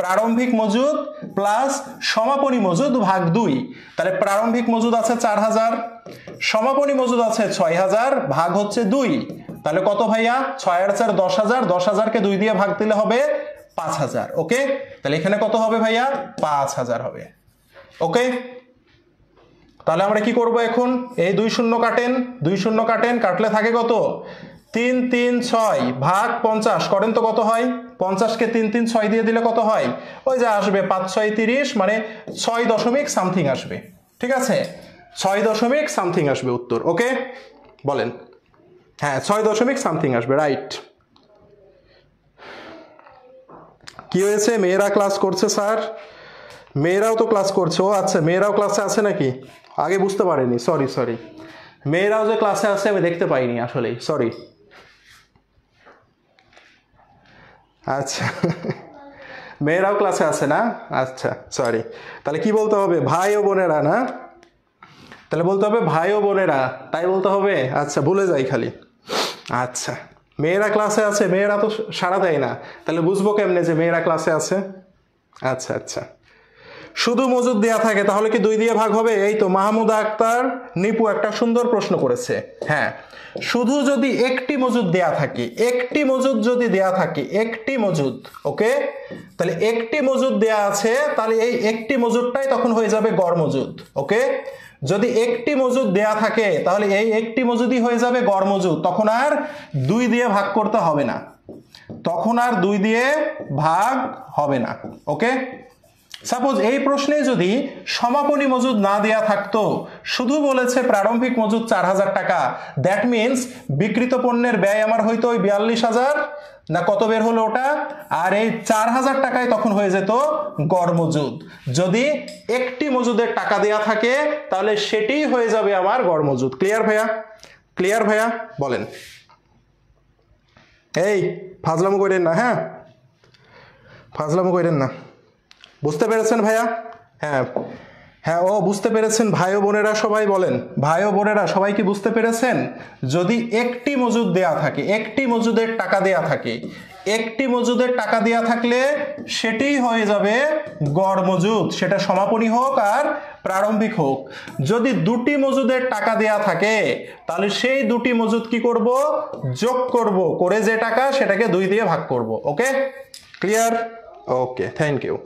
প্রারম্ভিক মজুদ প্লাস সমাপনী মজুদ ভাগ দুই। তাহলে প্রারম্ভিক মজুদ আছে চার হাজার, সমাপনী মজুদ আছে ছয় হাজার, ভাগ হচ্ছে দুই। তাহলে কত ভাইয়া? ছয় আর চার দশ হাজার, দশ হাজারকে দুই দিয়ে ভাগ দিলে হবে পাঁচ হাজার, ওকে? তাহলে এখানে কত হবে ভাইয়া? পাঁচ হাজার হবে। ওকে? তাহলে আমরা কি করব এখন? এই দুই শূন্য কাটেন, দুই শূন্য কাটেন, কাটলে থাকে কত? তিন তিন, ছয়, ভাগ পঞ্চাশ, করেন তো কত হয়? পঞ্চাশকে তিন তিন, ছয় দিয়ে দিলে কত হয়? ওই যে আসবে পাঁচ, ছয়, তিরিশ মানে ছয় দশমিক সামথিং আসবে। ঠিক আছে? ছয় দশমিক সামথিং আসবে উত্তর, ওকে? বলেন। হ্যাঁ ছয় দশমিক সামথিং আসবে, রাইট। কি হয়েছে? মেয়েরা ক্লাস করছে, স্যার। মেয়েরাও তো ক্লাস করছে। ও আচ্ছা মেয়েরাও ক্লাসে আছে নাকি? আগে বুঝতে পারিনি। সরি সরি মেয়েরাও যে ক্লাসে আছে, আমি দেখতে পাইনি আসলেই। সরি আচ্ছা। মেয়েরাও ক্লাসে আছে না? আচ্ছা সরি তাহলে কি বলতে হবে? ভাই ও বোনেরা, না? তাহলে বলতে হবে ভাই ও বোনেরা। তাই বলতে হবে? আচ্ছা ভুলে যাই খালি। আচ্ছা। মেয়েরা ক্লাসে আছে, মেয়েরা তো সাড়া দেয় না। তাহলে বুঝব কেমনে যে মেয়েরা ক্লাসে আছে? আচ্ছা আচ্ছা। শুধু মজুদ দেয়া থাকে, তাহলে কি দুই দিয়ে ভাগ হবে? এই তো মাহমুদা আক্তার, নিপু একটা সুন্দর প্রশ্ন করেছে। হ্যাঁ শুধু যদি একটি মজুদ দেয়া থাকে, একটি মজুদ যদি দেয়া থাকে, একটি মজুদ, ওকে? তাহলে একটি মজুদ দেয়া আছে, তাহলে এই একটি মজুদটাই তখন হয়ে যাবে গড় মজুদ, ওকে? যদি একটি মজুদ দেয়া থাকে, তাহলে এই একটি মজুদই হয়ে যাবে গড় মজুদ। তখন আর দুই দিয়ে ভাগ করতে হবে না। তখন আর দুই দিয়ে ভাগ হবে না। ওকে? সাপোজ এই প্রশ্নে যদি সমাপনী মজুদ না দেয়া থাকতো, শুধু বলেছে প্রারম্ভিক মজুদ চার হাজার টাকা দ্যাট মিনস বিকৃত পণ্যের ব্যয় আমার হয়তো ওই বিয়াল্লিশ হাজার না কত বের হলো ওটা? আর এই চার হাজার টাকায় তখন হয়ে যেত গড় মজুদ। যদি একটি মজুদের টাকা দেয়া থাকে, তাহলে সেটিই হয়ে যাবে আমার গড় মজুদ। ক্লিয়ার ভাইয়া? ক্লিয়ার ভাইয়া? বলেন। এই, ফাজলামো করেন না হ্যাঁ? ফাজলামো করেন না। বুঝতে পেরেছেন ভাইয়া? হ্যাঁ। হ্যাঁ ও বুঝতে পেরেছেন, ভাই ও বোনেরা সবাই বলেন। ভাই ও বোনেরা, সবাই কি বুঝতে পেরেছেন? যদি একটি মজুদ দেয়া থাকে, একটি মজুদের টাকা দেয়া থাকে, একটি মজুদের টাকা দেয়া থাকলে সেটিই হয়ে যাবে গড় মজুদ। সেটা সমাপনী হোক আর প্রারম্ভিক হোক। যদি দুটি মজুদের টাকা দেয়া থাকে, তাহলে সেই দুটি মজুদ কি করব? যোগ করব। করে যে টাকা, সেটাকে দুই দিয়ে ভাগ করব। Okay? Clear? Okay, thank you.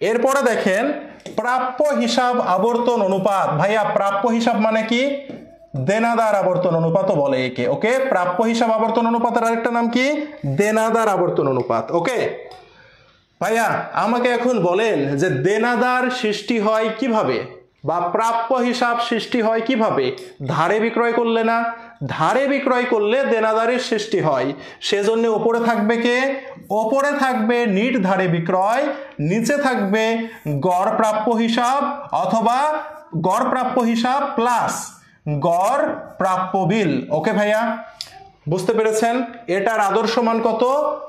এরপরে দেখেন, প্রাপ্য হিসাব আবর্তন অনুপাত। ভাইয়া, প্রাপ্য হিসাব মানে কি? দেনাদার আবর্তন অনুপাতও বলে একে, ওকে? প্রাপ্য হিসাব আবর্তন অনুপাতের আরেকটা নাম কি? দেনাদার আবর্তন অনুপাত, ওকে? ভাইয়া, আমাকে এখন বলেন যে দেনাদার সৃষ্টি হয় কীভাবে? বা প্রাপ্য হিসাব সৃষ্টি হয় কীভাবে? ধারে বিক্রয় করলে না ধারে বিক্রয় করলে দেনাদারের সৃষ্টি হয়। সেজন্য ওপরে থাকবে কে? ওপরে থাকবে নিট ধারে বিক্রয়, নিচে থাকবে গড় প্রাপ্য হিসাব অথবা গড় প্রাপ্য হিসাব প্লাস গড় প্রাপ্য বিল। ওকে ভাইয়া? বুঝতে পেরেছেন? এটার আদর্শ মান কত?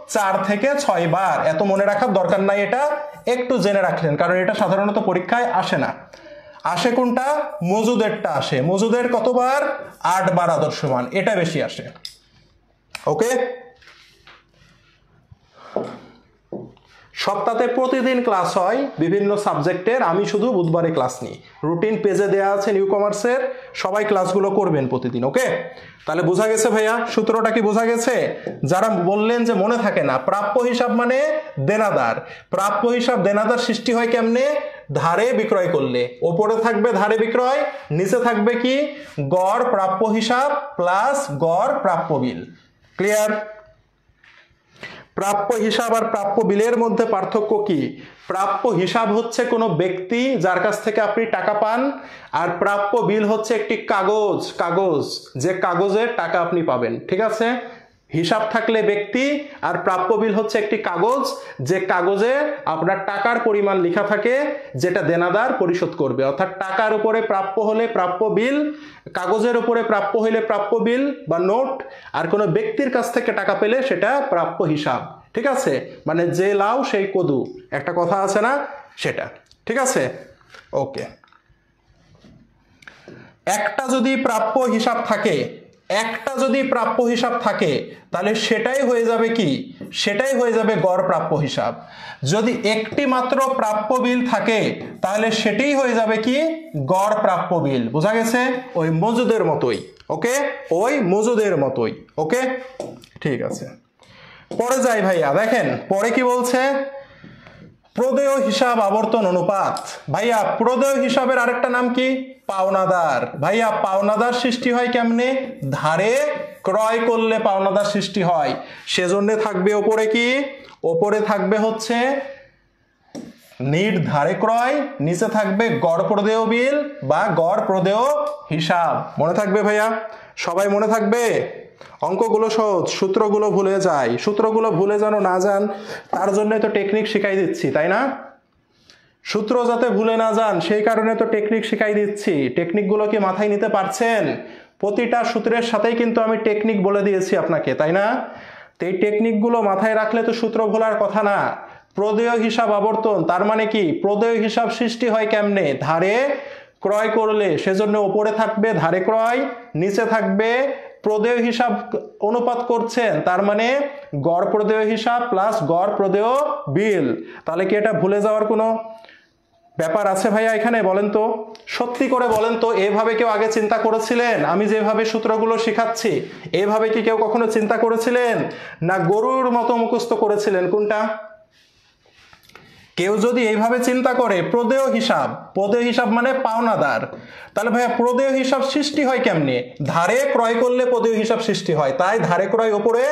চার থেকে ছয় বার। এত মনে রাখার দরকার নাই এটা। একটু জেনে রাখলেন, কারণ এটা সাধারণত পরীক্ষায় আসে না। আসে কোনটা? মজুদেরটা আসে। মজুদের কতবার? আট বার আদর্শ মান এটা বেশি আসে। ওকে? সপ্তাহে প্রতিদিন ক্লাস হয় বিভিন্ন সাবজেক্টের। আমি শুধু বুধবারে ক্লাস নিই। রুটিন পেজে দেওয়া আছে নিউ কমার্সের। সবাই ক্লাসগুলো করবেন প্রতিদিন, ওকে? তাহলে বোঝা গেছে ভাইয়া? সূত্রটা কি বোঝা গেছে? যারা বললেন যে মনে থাকে না, প্রাপ্য হিসাব মানে দেনাদার। প্রাপ্য হিসাব দেনাদার সৃষ্টি হয় কেমনে? ধারে বিক্রয় করলে। ওপরে থাকবে ধারে বিক্রয়, নিচে থাকবে কি? গড় প্রাপ্য হিসাব প্লাস গড় প্রাপ্য বিল। ক্লিয়ার প্রাপ্য হিসাব আর প্রাপ্য বিলের মধ্যে পার্থক্য কি? প্রাপ্য হিসাব হচ্ছে কোনো ব্যক্তি যার কাছ থেকে আপনি টাকা পান আর প্রাপ্য বিল হচ্ছে একটি কাগজ কাগজ, যে কাগজের টাকা আপনি পাবেন। ঠিক আছে? হিসাব থাকলে ব্যক্তি আর প্রাপ্য বিল হচ্ছে একটি কাগজ, যে কাগজে আপনার টাকার পরিমাণ লেখা থাকে, যেটা দেনাদার পরিশোধ করবে। অর্থাৎ টাকার উপরে প্রাপ্য হলে প্রাপ্য বিল, কাগজের উপরে প্রাপ্য হলে প্রাপ্য বিল বা নোট, আর কোনো ব্যক্তির কাছ থেকে টাকা পেলে সেটা প্রাপ্য হিসাব। ঠিক আছে? মানে যে লাউ সেই কদু। একটা কথা আছে না? সেটা। ঠিক আছে? ওকে। একটা যদি প্রাপ্য হিসাব থাকে একটা যদি প্রাপ্য হিসাব থাকে, তাহলে সেটাই হয়ে যাবে কি? সেটাই হয়ে যাবে গড় প্রাপ্য হিসাব। যদি একটি মাত্র প্রাপ্য বিল থাকে, তাহলে সেটাই হয়ে যাবে কি? গড় প্রাপ্য বিল। বোঝা গেছে? ওই মজুদের মতোই, ওকে? ওই মজুদের মতোই, ওকে? ঠিক আছে। পরে যাই ভাইয়া, দেখেন, পরে কি বলছে? প্রদেয় হিসাব আবর্তন অনুপাত। ভাইয়া, প্রদেয় হিসাবের আরেকটা নাম কি? পাওনাদার। ভাইয়া, পাওনাদার সৃষ্টি হয় কেমনে? ধারে ক্রয় করলে পাওনাদার সৃষ্টি হয়। সেজন্য থাকবে ওপরে কি? ওপরে থাকবে হচ্ছে নিট ধারে ক্রয়, নিচে থাকবে গড় প্রদেয় বিল বা গড় প্রদেয় হিসাব। মনে থাকবে ভাইয়া? সবাই মনে থাকবে? অঙ্কগুলো সহজ, সূত্রগুলো ভুলে যায় সূত্রগুলো ভুলে যেন না যান, তার জন্য তো টেকনিক শিখাই দিচ্ছি, তাই না? সূত্র যাতে ভুলে না যান, সেই কারণে তো টেকনিক শিখাই দিচ্ছি। টেকনিকগুলো কি মাথায় নিতে পারছেন? প্রতিটা সূত্রের সাথেই কিন্তু আমি টেকনিক বলে দিয়েছি আপনাকে, তাই না? তো এই টেকনিকগুলো মাথায় রাখলে তো সূত্র ভোলার কথা না। প্রদেয় হিসাব আবর্তন, তার মানে কি? প্রদেয় হিসাব সৃষ্টি হয় কেমনে? ধারে ক্রয় করলে, সেজন্য ওপরে থাকবে ধারে ক্রয়, নিচে থাকবে প্রদেয় হিসাব অনুপাত করছেন, তার মানে গড় প্রদেয় হিসাব প্লাস গড় প্রদেয় বিল। তাহলে কি এটা ভুলে যাওয়ার কোনো ব্যাপার আছে ভাইয়া এখানে বলেন তো? সত্যি করে বলেন তো, এভাবে কেউ আগে চিন্তা করেছিলেন? আমি যেভাবে সূত্রগুলো শেখাচ্ছি, এভাবে কি কেউ কখনো চিন্তা করেছিলেন? না গরুর মতো মুখস্থ করেছিলেন? কোনটা? কেউ যদি এইভাবে চিন্তা করে, প্রদেয় হিসাব প্রদেয় হিসাব মানে পাওনাদার। তাহলে ভাইয়া প্রদেয় হিসাব সৃষ্টি হয় কেমনে? ধারে ক্রয় করলে প্রদেয় হিসাব সৃষ্টি হয়, তাই ধারে ক্রয় ওপরে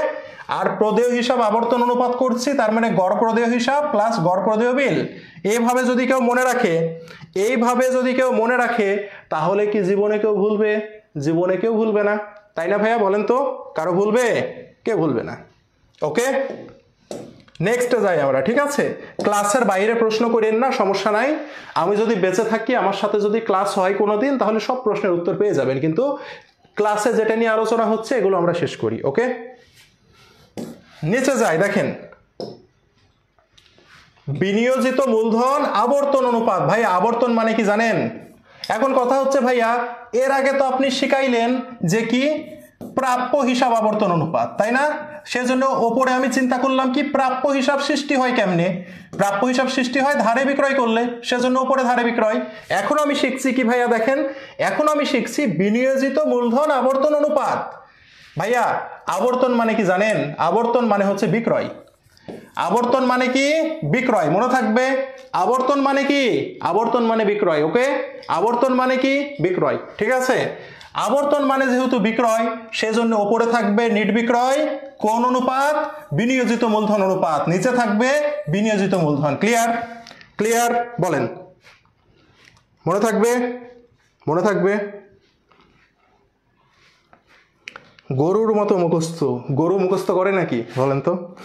আর প্রদেয় হিসাব আবর্তন অনুপাত করছি, তার মানে গড় প্রদেয় হিসাব প্লাস গড় প্রদেয় বিল। এইভাবে যদি কেউ মনে রাখে, এইভাবে যদি কেউ মনে রাখে, তাহলে কি জীবনে কেউ ভুলবে? জীবনে কেউ ভুলবে না। তাই না ভাইয়া, বলেন তো, কারও ভুলবে? কে ভুলবে না। ওকে? নেক্সটে যাই আমরা, ঠিক আছে? ক্লাসের বাইরে প্রশ্ন করেন না, সমস্যা নাই। আমি যদি বেঁচে থাকি, আমার সাথে যদি ক্লাস হয় কোনো দিন তাহলে সব প্রশ্নের উত্তর পেয়ে যাবেন। কিন্তু ক্লাসে যেটা নিয়ে আলোচনা হচ্ছে, এগুলো আমরা শেষ করি, ওকে? নিচে যায় দেখেন। বিনিয়োজিত মূলধন আবর্তন অনুপাত। ভাই, আবর্তন মানে কি জানেন? এখন কথা হচ্ছে, ভাইয়া, এর আগে তো আপনি শিখাইলেন যে কি? প্রাপ্য হিসাব আবর্তন অনুপাত, তাই না? সেজন্য ওপরে আমি চিন্তা করলাম কি, প্রাপ্য হিসাব সৃষ্টি হয় কেমনে? প্রাপ্য হিসাব সৃষ্টি হয় ধারে বিক্রয় করলে, সেজন্য ওপরে ধারে বিক্রয়। এখন আমি শিখছি কি, ভাইয়া, দেখেন, এখন আমি শিখছি বিনিয়োজিত মূলধন আবর্তন অনুপাত। ভাইয়া, আবর্তন মানে কি জানেন? আবর্তন মানে হচ্ছে বিক্রয়। আবর্তন মানে কি? বিক্রয়। মনে থাকবে, আবর্তন মানে কি? আবর্তন মানে বিক্রয়, ওকে? আবর্তন মানে কি? বিক্রয়, ঠিক আছে? আবর্তন মানে যেহেতু বিক্রয়, সেজন্য ওপরে থাকবে নিট বিক্রয় কোন অনুপাত, বিনিয়োজিত মূলধন অনুপাত। নিচে থাকবে বিনিয়োজিত মূলধন ক্লিয়ার ক্লিয়ার বলেন। মনে থাকবে? মনে থাকবে? গরুর মতো মুখস্থ। গরু মুখস্থ করে নাকি? বলেন তো।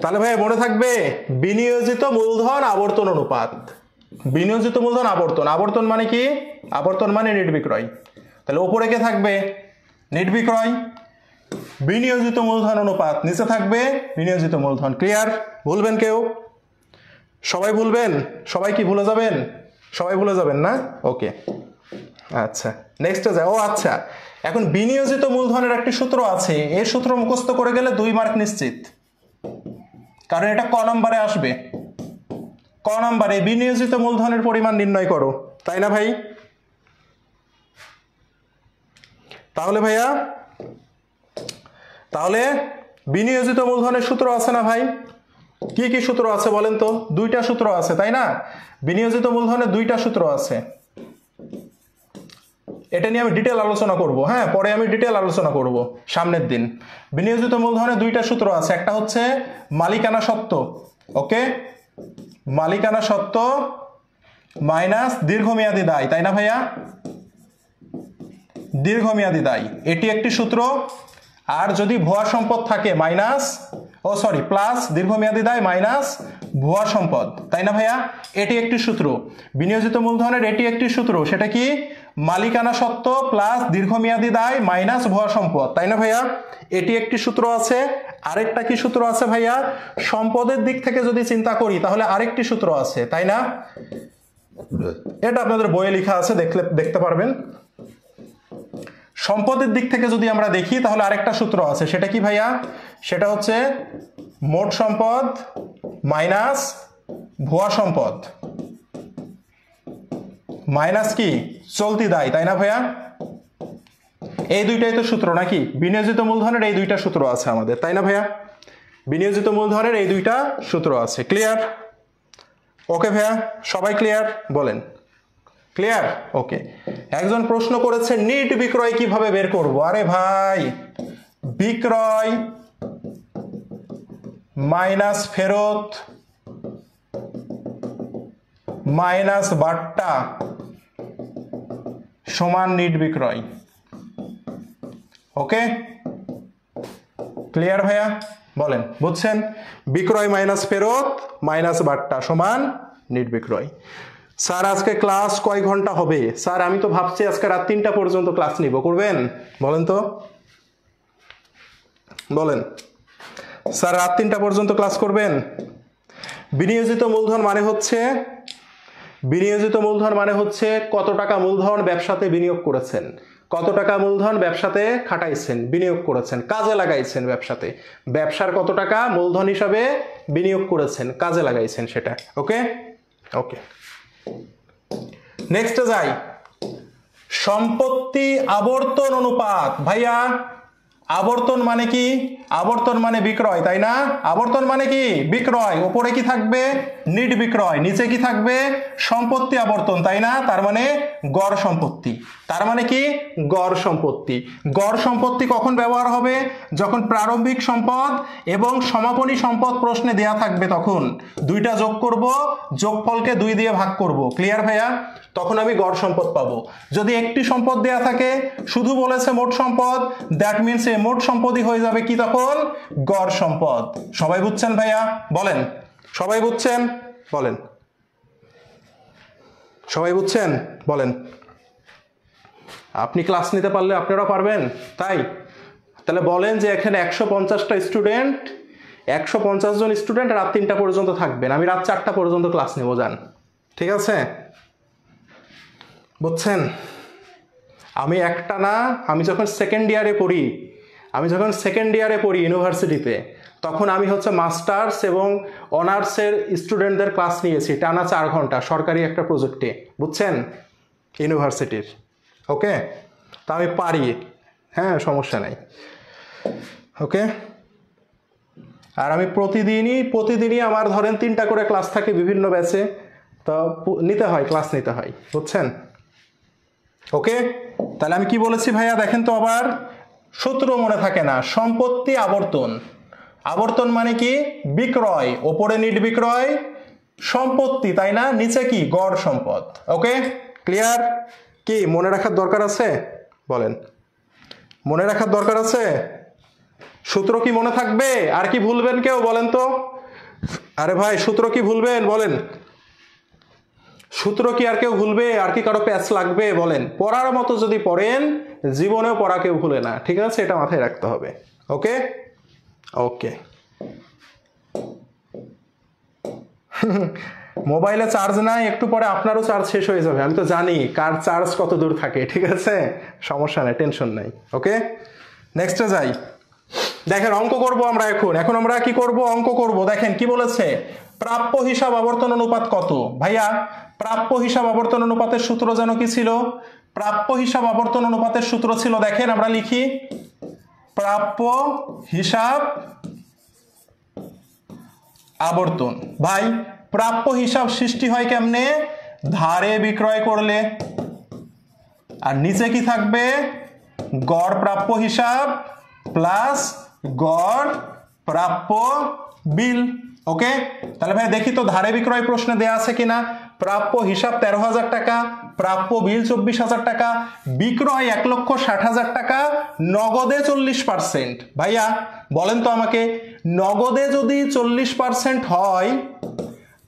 তাহলে ভাই মনে থাকবে, বিনিয়োজিত মূলধন আবর্তন অনুপাত। বিনিয়োজিত মূলধন আবর্তন। আবর্তন মানে কি? আবর্তন মানে নেট বিক্রয়। তাহলে ওপরে কে থাকবে? নেট বিক্রয়। বিনিয়োজিত মূলধন অনুপাত। নিচে থাকবে বিনিয়োজিত মূলধন। ক্লিয়ার? ভুলবেন কেউ? সবাই ভুলবেন? সবাই কি ভুলে যাবেন? সবাই ভুলে যাবেন না? ওকে। আচ্ছা নেক্সটে যায় ও আচ্ছা এখন বিনিয়োজিত মূলধনের একটি সূত্র আছে। এই সূত্র মুখস্থ করে গেলে দুই মার্ক নিশ্চিত। কারণ এটা ক নম্বরে আসবে। ক নম্বরে বিনিয়োজিত মূলধনের পরিমাণ নির্ণয় করো। তাই না ভাই? তাহলে ভাইয়া, তাহলে বিনিয়োজিত মূলধনের সূত্র আছে না ভাই? কি কি সূত্র আছে বলেন তো? দুইটা সূত্র আছে, তাই না? বিনিয়োজিত মূলধনের দুইটা সূত্র আছে। এটা নিয়ে আমি ডিটেল আলোচনা করব হ্যাঁ? পরে আমি ডিটেল আলোচনা করব, সামনের দিন। বিনিয়োজিত মূলধনের দুইটা সূত্র আছে, একটা হচ্ছে মালিকানা সত্ত্ব ওকে মালিকানা সত্ত্ব মাইনাস দীর্ঘমেয়াদী দায়, তাই না ভাইয়া? দীর্ঘমেয়াদী দায়, এটি একটি সূত্র। আর যদি ভুয়া সম্পদ থাকে, মাইনাস, ও সরি প্লাস দীর্ঘমেয়াদী দায়, মাইনাস ভুয়া সম্পদ, তাই না ভাইয়া? এটি একটি সূত্র। বিনিয়োজিত মূলধনের এটি একটি সূত্র, সেটা কি? মালিকানা সত্ত্ব প্লাস দীর্ঘমেয়াদী দায় মাইনাস ভুয়া সম্পদ, তাই না ভাইয়া? এটি একটি সূত্র আছে। আরেকটা কি সূত্র আছে ভাইয়া? সম্পদের দিক থেকে যদি চিন্তা করি, তাহলে আরেকটি সূত্র আছে, তাই না? এটা আপনাদের বইয়ে লেখা আছে, দেখলে দেখতে পারবেন। সম্পদের দিক থেকে যদি আমরা দেখি, তাহলে আরেকটা সূত্র আছে। সেটা কি ভাইয়া? সেটা হচ্ছে মোট সম্পদ মাইনাস ভুয়া সম্পদ। মাইনাস কি? চলতি দায়, তাই না ভাইয়া? এই দুইটাই তো সূত্র নাকি? বিনিয়োজিত মূলধনের এই দুইটা সূত্র আছে আমাদের, তাই না ভাইয়া? বিনিয়োজিত মূলধনের এই দুইটা সূত্র আছে ক্লিয়ার ওকে ভাইয়া, সবাই ক্লিয়ার বলেন। ক্লিয়ার ওকে একজন প্রশ্ন করেছে নিট বিক্রয় কীভাবে বের করব? আরে ভাই, বিক্রয় মাইনাস ফেরত মাইনাস বাট্টা। সমান নিট বিক্রয়। ওকে ক্লিয়ার ভাইয়া? বলেন, বুঝছেন? বিক্রয় মাইনাস ফেরত, মাইনাস বাট্টা সমান নিট বিক্রয়। স্যার, আজকে ক্লাস কয় ঘণ্টা হবে? স্যার, আমি তো ভাবছি আজকে রাত তিনটা পর্যন্ত ক্লাস নিব, করবেন? বলেন তো। বলেন। স্যার, রাত তিনটা পর্যন্ত ক্লাস করবেন? বিনিয়োজিত মূলধন মানে হচ্ছে বিনিয়োজিত মূলধন মানে হচ্ছে কত টাকা মূলধন ব্যবসাতে বিনিয়োগ করেছেন। কত টাকা মূলধন ব্যবসাতে খাটাইছেন, বিনিয়োগ করেছেন, কাজে লাগাইছেন ব্যবসাতে। ব্যবসার কত টাকা মূলধন হিসাবে বিনিয়োগ করেছেন, কাজে লাগাইছেন সেটা, ওকে? ওকে। নেক্সটে যাই। সম্পত্তি আবর্তন অনুপাত। ভাইয়া আবর্তন মানে কি? আবর্তন মানে বিক্রয়, তাই না? আবর্তন মানে কি? বিক্রয়। উপরে কি থাকবে? নিট বিক্রয়। নিচে কি থাকবে? সম্পত্তি আবর্তন, তাই না? তার মানে গড় সম্পত্তি। তার মানে কি? গড় সম্পত্তি। গড় সম্পত্তি কখন ব্যবহার হবে? যখন প্রারম্ভিক সম্পদ এবং সমাপনী সম্পদ প্রশ্নে দেয়া থাকবে তখন। দুইটা যোগ করব, যোগফলকে দুই দিয়ে ভাগ করব। ক্লিয়ার ভাইয়া? তখন আমি গড় সম্পদ পাবো। যদি একটি সম্পদ দেয়া থাকে, শুধু বলেছে মোট সম্পদ দ্যাট মিনস এ মোট সম্পদই হয়ে যাবে কি তখন? গড় সম্পদ। সবাই বুঝছেন ভাইয়া? বলেন। সবাই বুঝছেন? বলেন। সবাই বুঝছেন? বলেন। আপনি ক্লাস নিতে পারলে আপনারা পারবেন। তাই? তাহলে বলেন যে এখানে একশো পঞ্চাশটা স্টুডেন্ট একশো পঞ্চাশ জন স্টুডেন্ট রাত তিনটা পর্যন্ত থাকবেন। আমি রাত চারটা পর্যন্ত ক্লাস নেব, যান। ঠিক আছে? বুঝছেন? আমি একটা না, আমি যখন সেকেন্ড ইয়ারে পড়ি, আমি যখন সেকেন্ড ইয়ারে পড়ি ইউনিভার্সিটিতে তখন আমি হচ্ছে মাস্টার্স এবং অনার্সের স্টুডেন্টদের ক্লাস নিয়েছি টানা চার ঘণ্টা সরকারি একটা প্রজেক্টে বুঝছেন? ইউনিভার্সিটির ওকে তা আমি পারি হ্যাঁ সমস্যা নেই ওকে আর আমি প্রতিদিনই প্রতিদিনই আমার ধরেন তিনটা করে ক্লাস থাকে বিভিন্ন ব্যাচে তো নিতে হয় ক্লাস নিতে হয়, বুঝছেন? ওকে? তাহলে আমি কি বলেছি ভাইয়া? দেখেন তো আবার সূত্র মনে থাকে না, সম্পত্তি আবর্তন। আবর্তন মানে কি? বিক্রয়, ওপরে নিট বিক্রয়, সম্পত্তি, তাই না? নিচে কি? গড় সম্পদ। ওকে? ক্লিয়ার? কি, মনে রাখার দরকার আছে? বলেন। মনে রাখার দরকার আছে? সূত্র কি মনে থাকবে? আর কি ভুলবেন কেউ? বলেন তো। আরে ভাই সূত্র কি ভুলবেন? বলেন। সূত্র কি আর কেউ ভুলবে? আর কি কারও প্যাচ লাগবে? বলেন। পড়ার মতো যদি পড়েন, জীবনেও পড়া কেউ ভুলে না। ঠিক আছে? এটা মাথায় রাখতে হবে। ওকে? ওকে। [LAUGHS] মোবাইলে চার্জ নাই, একটু পরে আপনারও চার্জ শেষ হয়ে যাবে। আমি তো জানি কার চার্জ কত দূর থাকে, ঠিক আছে? সমস্যা নেই, টেনশন নাই। ওকে? নেক্সটে যাই। দেখেন, অঙ্ক করব আমরা এখন। এখন আমরা কি করব? অঙ্ক করব। দেখেন, কি বলেছে? প্রাপ্য হিসাব আবর্তন অনুপাত কত? ভাইয়া প্রাপ্য হিসাব আবর্তন অনুপাতের সূত্র যেন কি ছিল? প্রাপ্য হিসাব আবর্তন অনুপাতের সূত্র ছিল, দেখেন আমরা লিখি, প্রাপ্য হিসাব আবর্তন। ভাই, প্রাপ্য হিসাব সৃষ্টি হয় কেমনে? ধারে বিক্রয় করলে। আর নিচে কি থাকবে? গড় প্রাপ্য হিসাব প্লাস গড় প্রাপ্য বিল। ওকে? তাহলে ভাই দেখি তো ধারে বিক্রয় প্রশ্নে দেয়া আছে কিনা? প্রাপ্য হিসাব তেরো হাজার টাকা, প্রাপ্য বিল চব্বিশ হাজার টাকা, বিক্রয় এক লক্ষ ষাট হাজার টাকা, নগদে চল্লিশ পার্সেন্ট। ভাইয়া, বলেন তো আমাকে, নগদে যদি চল্লিশ পার্সেন্ট হয়,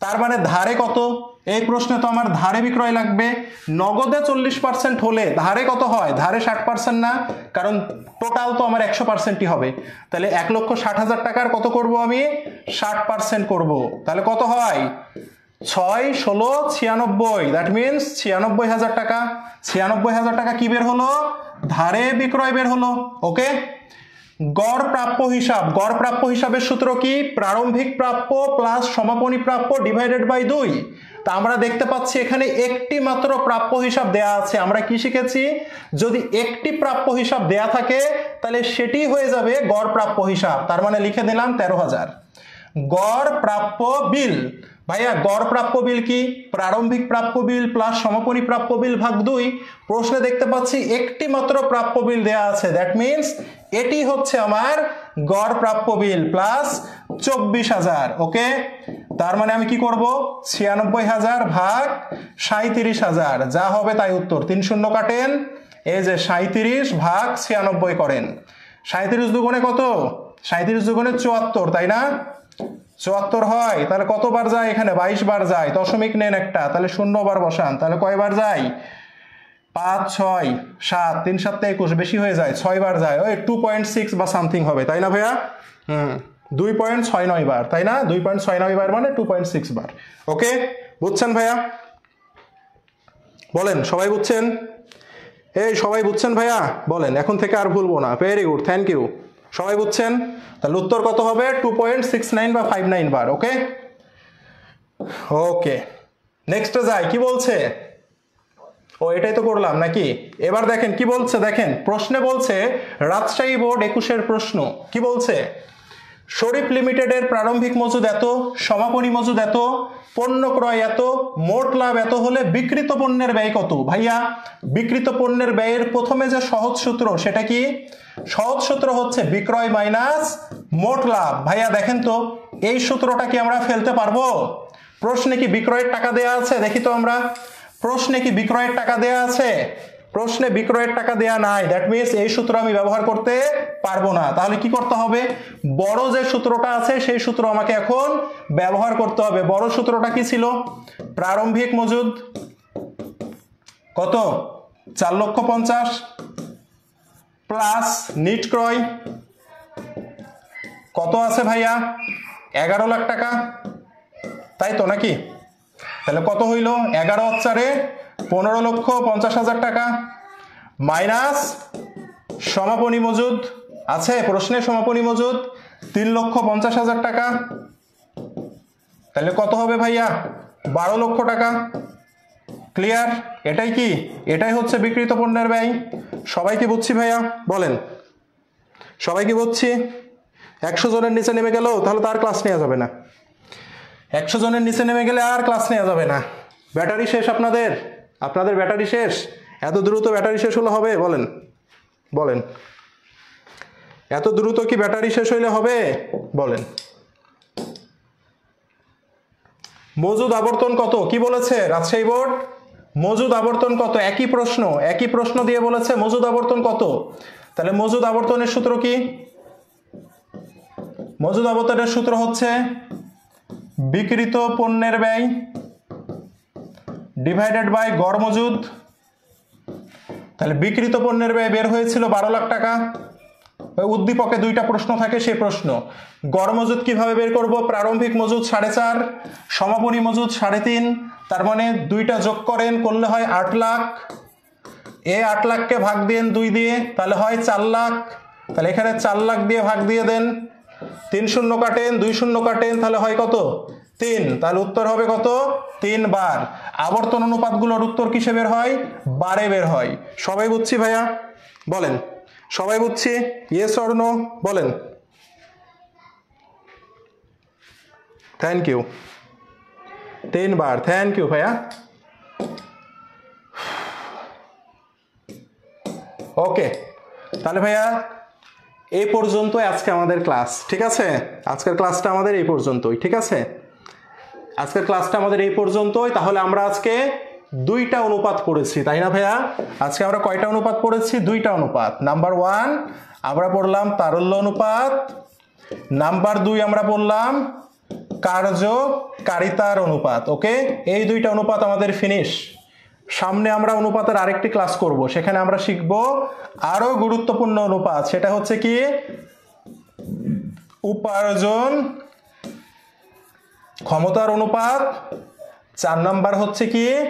তার মানে ধারে কত? এই প্রশ্নে তো আমার ধারে বিক্রয় লাগবে। নগদে চল্লিশ পার্সেন্ট হলে ধারে কত হয়? ধারে ষাট পার্সেন্ট না, কারণ টোটাল তো আমার একশো পার্সেন্টই হবে। তাহলে এক লক্ষ ষাট হাজার টাকার কত করব আমি? ষাট পার্সেন্ট করব। তাহলে কত হয়? ছয়, ষোলো, ছিয়ানব্বই। দ্যাট মিনস ছিয়ানব্বই হাজার টাকা। ছিয়ানব্বই হাজার টাকা কি বের হলো? ধারে বিক্রয় বের হলো। ওকে গড় প্রাপ্য হিসাব। গড় প্রাপ্য হিসাবের সূত্র কি? প্রারম্ভিক প্রাপ্য প্লাস সমাপনী প্রাপ্য ডিভাইডেড বাই দুই। তা আমরা দেখতে পাচ্ছি এখানে একটি মাত্র প্রাপ্য হিসাব দেয়া আছে। আমরা কি শিখেছি? যদি একটি প্রাপ্য হিসাব দেয়া থাকে, তাহলে সেটি হয়ে যাবে গড় প্রাপ্য হিসাব। তার মানে লিখে দিলাম তেরো হাজার। গড় প্রাপ্য বিল। ভাইয়া, গড় প্রাপ্য বিল কি? প্রারম্ভিক প্রাপ্য বিল প্লাস সমাপনী প্রাপ্য বিল ভাগ দুই। প্রশ্নে দেখতে পাচ্ছি একটি মাত্র প্রাপ্য বিল দেয়া আছে। দ্যাট মিনস এটি হচ্ছে আমার গড় প্রাপ্য বিল প্লাস চব্বিশ হাজার ওকে তার মানে আমি কি করব? ছিয়ানব্বই হাজার ভাগ সাঁত্রিশ হাজার, যা হবে তাই উত্তর। তিন শূন্য কাটেন। এই যে সাঁত্রিশ ভাগ ছিয়ানব্বই করেন। সাঁত্রিশ দুগুণে কত? সাঁত্রিশ দুগুণে চুয়াত্তর, তাই না? চুয়াত্তর হয়, তাহলে কতবার যায় এখানে? বাইশ বার যায়। দশমিক নেন একটা, তাহলে শূন্য বার বসান, তাহলে কয়বার যায়? পাঁচ, ছয়, সাত, তিন সাতটা একুশ, বেশি হয়ে যায় ছয় বার যায়। ওই টু পয়েন্ট সিক্স বা সামথিং হবে, তাই না ভাইয়া? হুম, দুই পয়েন্ট ছয় নয় বার, তাই না? দুই পয়েন্ট ছয় নয় বার মানে টু পয়েন্ট সিক্স বার। ওকে? বুঝছেন ভাইয়া? বলেন, সবাই বুঝছেন? এই সবাই বুঝছেন ভাইয়া? বলেন, এখন থেকে আর ভুলবো না। ভেরি গুড থ্যাংক ইউ সবাই বুঝছেন? তাহলে উত্তর কত হবে? টু পয়েন্ট সিক্স নাইন বা ফাইভ নাইন বার ওকে ওকে নেক্সটে যাই, কি বলছে? ও, এটাই তো করলাম, নাকি? এবার দেখেন, কি বলছে? দেখেন, প্রশ্নে বলছে, রাজশাহী বোর্ড একুশের প্রশ্ন, কি বলছে? শরীফ লিমিটেডের প্রারম্ভিক মজুদ এত, সমাপনী মজুদ এত, পণ্য ক্রয় এত, মোট লাভ এত হলে বিকৃত পণ্যের ব্যয় কত? ভাইয়া বিকৃত পণ্যের ব্যয়ের প্রথমে যে সহজ সূত্র, সেটা কি? সহজ সূত্র হচ্ছে বিক্রয় মাইনাস মোট লাভ। ভাইয়া, দেখেন তো, এই সূত্রটা কি আমরা ফেলতে পারব? প্রশ্নে কি বিক্রয়ের টাকা দেয়া আছে? দেখি তো আমরা। প্রশ্নে কি বিক্রয়ের টাকা দেয়া আছে? প্রশ্নে বিক্রয়ের টাকা দেয়া নাই। দ্যাট মিনস এই সূত্র আমি ব্যবহার করতে পারব না। তাহলে কি করতে হবে? বড় যে সূত্রটা আছে, সেই সূত্র আমাকে এখন ব্যবহার করতে হবে। বড় সূত্রটা কি ছিল? প্রারম্ভিক মজুদ কত? চার লক্ষ পঞ্চাশ প্লাস নিট ক্রয় কত আছে ভাইয়া? এগারো লাখ টাকা। তাই তো নাকি? তাহলে কত হইল? এগারো চারে পনেরো লক্ষ পঞ্চাশ হাজার টাকা। মাইনাস সমাপনী মজুদ আছে প্রশ্নে সমাপনী মজুদ, তিন লক্ষ পঞ্চাশ হাজার টাকা। তাহলে কত হবে ভাইয়া? বারো লক্ষ টাকা। ক্লিয়ার এটাই কি? এটাই হচ্ছে বিকৃত পণ্যের ব্যয়। সবাই কি বুঝছি ভাইয়া? বলেন। সবাই কি বুঝছি? একশো জনের নিচে নেমে গেলেও তাহলে তার ক্লাস নেওয়া যাবে না। একশো জনের নিচে নেমে গেলে আর ক্লাস নেওয়া যাবে না। ব্যাটারি শেষ আপনাদের। আপনাদের ব্যাটারি শেষ? এত দ্রুত ব্যাটারি শেষ হলে হবে? বলেন। বলেন। এত দ্রুত কি ব্যাটারি শেষ হইলে হবে? বলেন। মজুদ আবর্তন কত? কি বলেছে? রাজশাহী বোর্ড? মজুদ আবর্তন কত? একই প্রশ্ন। একই প্রশ্ন দিয়ে বলেছে মজুদ আবর্তন কত? তাহলে মজুদ আবর্তনের সূত্র কি? মজুদ আবর্তনের সূত্র হচ্ছে বিকৃত পণ্যের ব্যয় ডিভাইডেড বাই গড় মজুদ তাহলে বিকৃত পণ্যের ব্যয় বের হয়েছিল বারো লাখ টাকা। উদ্দীপকে দুইটা প্রশ্ন থাকে, সেই প্রশ্ন গড় মজুদ কীভাবে বের করব? প্রারম্ভিক মজুদ সাড়ে চার, সমাপনী মজুদ সাড়ে তিন, তার মানে দুইটা যোগ করেন, করলে হয় আট লাখ। এ আট লাখকে ভাগ দিয়েন দুই দিয়ে, তাহলে হয় চার লাখ। তাহলে এখানে চার লাখ দিয়ে ভাগ দিয়ে দেন, তিন শূন্য কাটেন, দুই শূন্য কাটেন, তাহলে হয় কত? তিন। তাহলে উত্তর হবে কত? তিন বার আবর্তন অনুপাতগুলোর উত্তর কিসে বের হয়? বারে বের হয়। সবাই বুঝছি ভাইয়া? বলেন। সবাই বুঝছি? ইয়েস অর নো বলেন। থ্যাংক ইউ তিনবার। থ্যাংক ইউ ভাইয়া। ওকে তাহলে ভাইয়া এই পর্যন্ত আজকে আমাদের ক্লাস ঠিক আছে? আজকের ক্লাসটা আমাদের এই পর্যন্তই ঠিক আছে? আজকের ক্লাসটা আমাদের এই পর্যন্তই। তাহলে আমরা আজকে দুইটা অনুপাত পড়েছি, তাই না ভাইয়া? আজকে আমরা কয়টা অনুপাত পড়েছি? দুইটা অনুপাত। নাম্বার ওয়ান আমরা পড়লাম তারল্য অনুপাত। নাম্বার দুই আমরা পড়লাম কার্যকারিতার অনুপাত ওকে এই দুইটা অনুপাত আমাদের ফিনিশ সামনে আমরা অনুপাতের আরেকটি ক্লাস করব, সেখানে আমরা শিখব আরও গুরুত্বপূর্ণ অনুপাত। সেটা হচ্ছে কি? উপার্জন ক্ষমতার অনুপাত চার নাম্বার হচ্ছে কি?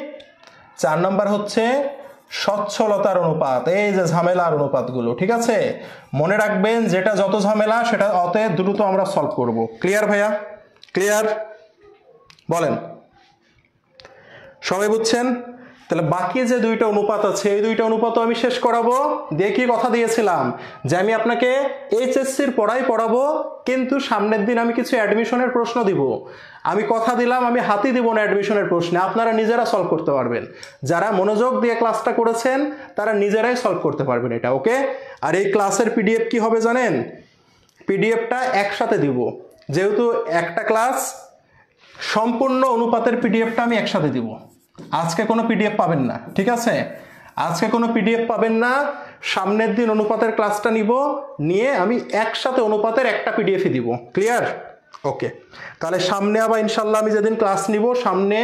চার নাম্বার হচ্ছে সচ্ছলতার অনুপাত, এই যে ঝামেলার অনুপাতগুলো, ঠিক আছে? মনে রাখবেন, যেটা যত ঝামেলা, সেটা অত দ্রুত আমরা সলভ করব। ক্লিয়ার ভাইয়া? ক্লিয়ার বলেন। সবাই বুঝছেন? তাহলে বাকি যে দুইটা অনুপাত আছে, এই দুইটা অনুপাতও আমি শেষ করাবো। কি কথা দিয়েছিলাম? যে আমি আপনাকে এইচএসসির পড়াই পড়াবো, কিন্তু সামনের দিন আমি কিছু অ্যাডমিশনের প্রশ্ন দিব। আমি কথা দিলাম, আমি হাতি দিব না অ্যাডমিশনের প্রশ্নে, আপনারা নিজেরা সলভ করতে পারবেন। যারা মনোযোগ দিয়ে ক্লাসটা করেছেন, তারা নিজেরাই সলভ করতে পারবেন এটা, ওকে? আর এই ক্লাসের পিডিএফ কি হবে জানেন? পিডিএফটা একসাথে দিব। যেহেতু একটা ক্লাস সম্পূর্ণ অনুপাতের পিডিএফটা আমি একসাথে দিব। আজকে কোনো পিডিএফ পাবেন না, ঠিক আছে? আজকে কোনো পিডিএফ পাবেন না, সামনের দিন অনুপাতের ক্লাসটা নিব, নিয়ে আমি একসাথে অনুপাতের একটা পিডিএফই দিব ক্লিয়ার ওকে তাহলে সামনে আবার ইনশাল্লাহ আমি যেদিন ক্লাস নিব, সামনে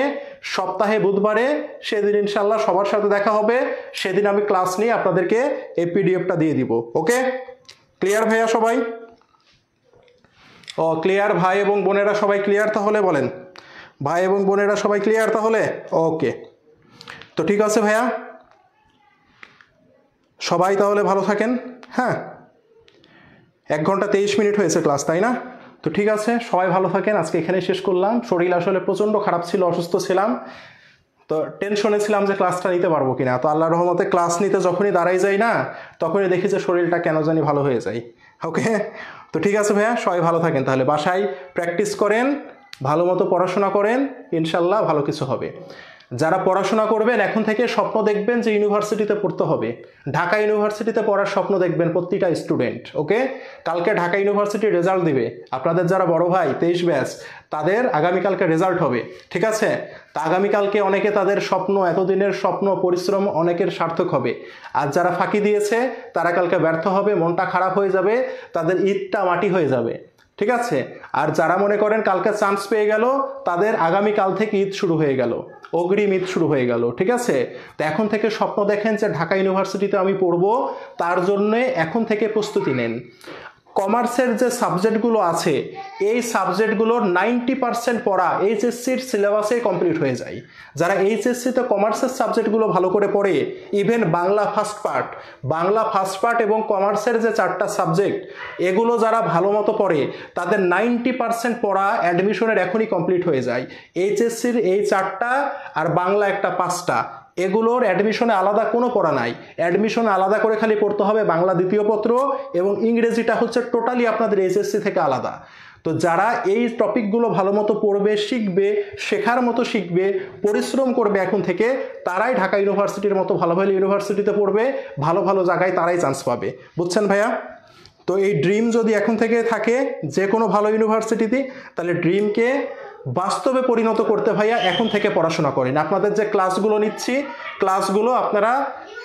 সপ্তাহে বুধবারে, সেদিন ইনশাল্লাহ সবার সাথে দেখা হবে, সেদিন আমি ক্লাস নিয়ে আপনাদেরকে এই পিডিএফটা দিয়ে দিব ওকে ক্লিয়ার ভাইয়া সবাই? ও ক্লিয়ার ভাই এবং বোনেরা সবাই ক্লিয়ার তাহলে বলেন। ভাই এবং বোনেরা সবাই ক্লিয়ার তাহলে? ওকে তো ঠিক আছে ভাইয়া। সবাই তাহলে ভালো থাকেন। হ্যাঁ। এক ঘণ্টা তেইশ মিনিট হয়েছে ক্লাস তাই না? তো ঠিক আছে, সবাই ভালো থাকেন। আজকে এখানে শেষ করলাম। শরীর আসলে প্রচণ্ড খারাপ ছিল, অসুস্থ ছিলাম। তো টেনশনে ছিলাম যে ক্লাসটা নিতে পারব কিনা। তো আল্লাহ রহমতে ক্লাস নিতে যখনই দাঁড়াই যাই না, তখনই দেখি যে শরীরটা কেন জানি ভালো হয়ে যায়। ওকে তো ঠিক আছে ভাইয়া, সবাই ভালো থাকেন তাহলে। বাসায় প্র্যাকটিস করেন। ভালো মতো পড়াশোনা করেন, ইনশাল্লাহ ভালো কিছু হবে। যারা পড়াশোনা করবেন, এখন থেকে স্বপ্ন দেখবেন যে ইউনিভার্সিটিতে পড়তে হবে। ঢাকা ইউনিভার্সিটিতে পড়ার স্বপ্ন দেখবেন প্রতিটা স্টুডেন্ট, ওকে? কালকে ঢাকা ইউনিভার্সিটির রেজাল্ট দিবে। আপনাদের যারা বড় ভাই, তেইশ ব্যাচ, তাদের আগামীকালকে রেজাল্ট হবে, ঠিক আছে? তা আগামীকালকে অনেকে তাদের স্বপ্ন, এতদিনের স্বপ্ন, পরিশ্রম অনেকের সার্থক হবে। আর যারা ফাঁকি দিয়েছে, তারা কালকে ব্যর্থ হবে, মনটা খারাপ হয়ে যাবে, তাদের ঈদটা মাটি হয়ে যাবে। ঠিক আছে? আর যারা মনে করেন কালকে চান্স পেয়ে গেল, তাদের আগামীকাল থেকে ঈদ শুরু হয়ে গেল। অগ্রিম ঈদ শুরু হয়ে গেল, ঠিক আছে? তো এখন থেকে স্বপ্ন দেখেন যে ঢাকা ইউনিভার্সিটিতে আমি পড়ব, তার জন্যে এখন থেকে প্রস্তুতি নেন। কমার্সের যে সাবজেক্টগুলো আছে, এই সাবজেক্টগুলোর নাইনটি পার্সেন্ট পড়া এইচএসসির সিলেবাসে কমপ্লিট হয়ে যায়। যারা এইচএসসিতে কমার্সের সাবজেক্টগুলো ভালো করে পড়ে even Bangla first part Bangla first part এবং কমার্সের যে চারটা সাবজেক্ট এগুলো যারা ভালো মতো পড়ে, তাদের নাইনটি পার্সেন্ট পড়া অ্যাডমিশনের এখনই কমপ্লিট হয়ে যায়। এইচএসসির এই চারটা আর বাংলা একটা পাঁচটা। এগুলোর অ্যাডমিশনে আলাদা কোনো পড়া নাই। অ্যাডমিশন আলাদা করে খালি পড়তে হবে বাংলা দ্বিতীয় পত্র এবং ইংরেজিটা হচ্ছে টোটালি আপনাদের এইচএসসি থেকে আলাদা। তো যারা এই টপিকগুলো ভালো মতো পড়বে, শিখবে, শেখার মতো শিখবে, পরিশ্রম করবে এখন থেকে, তারাই ঢাকা ইউনিভার্সিটির মতো ভালো ভালো ইউনিভার্সিটিতে পড়বে, ভালো ভালো জায়গায় তারাই চান্স পাবে। বুঝছেন ভাইয়া? তো এই ড্রিম যদি এখন থেকে থাকে যে কোনো ভালো ইউনিভার্সিটিতে তাহলে ড্রিমকে বাস্তবে পরিণত করতে ভাইয়া এখন থেকে পড়াশোনা করেন। আপনাদের যে ক্লাসগুলো নিচ্ছি, ক্লাসগুলো আপনারা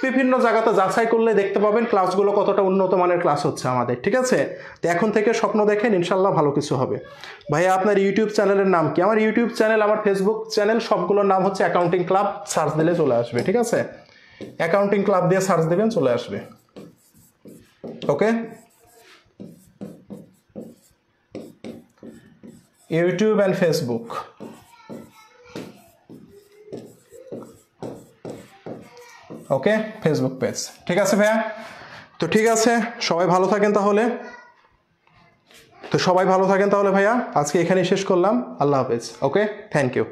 বিভিন্ন জায়গাতে যাচাই করলে দেখতে পাবেন ক্লাসগুলো কতটা উন্নত মানের ক্লাস হচ্ছে আমাদের, ঠিক আছে? তো এখন থেকে স্বপ্ন দেখেন ইনশাল্লাহ ভালো কিছু হবে। ভাইয়া, আপনার ইউটিউব চ্যানেলের নাম কি? আমার ইউটিউব চ্যানেল, আমার ফেসবুক চ্যানেল, সবগুলোর নাম হচ্ছে অ্যাকাউন্টিং ক্লাব সার্চ দিলে চলে আসবে, ঠিক আছে? অ্যাকাউন্টিং ক্লাব দিয়ে সার্চ দেবেন, চলে আসবে। Okay YouTube and Facebook. Okay, Facebook page. ঠিক আছে ভাইয়া? তো ঠিক আছে, সবাই ভালো থাকেন তাহলে। তো সবাই ভালো থাকেন তাহলে ভাইয়া, আজকে এখানেই শেষ করলাম। আল্লাহ হাফেজ। Okay, thank you.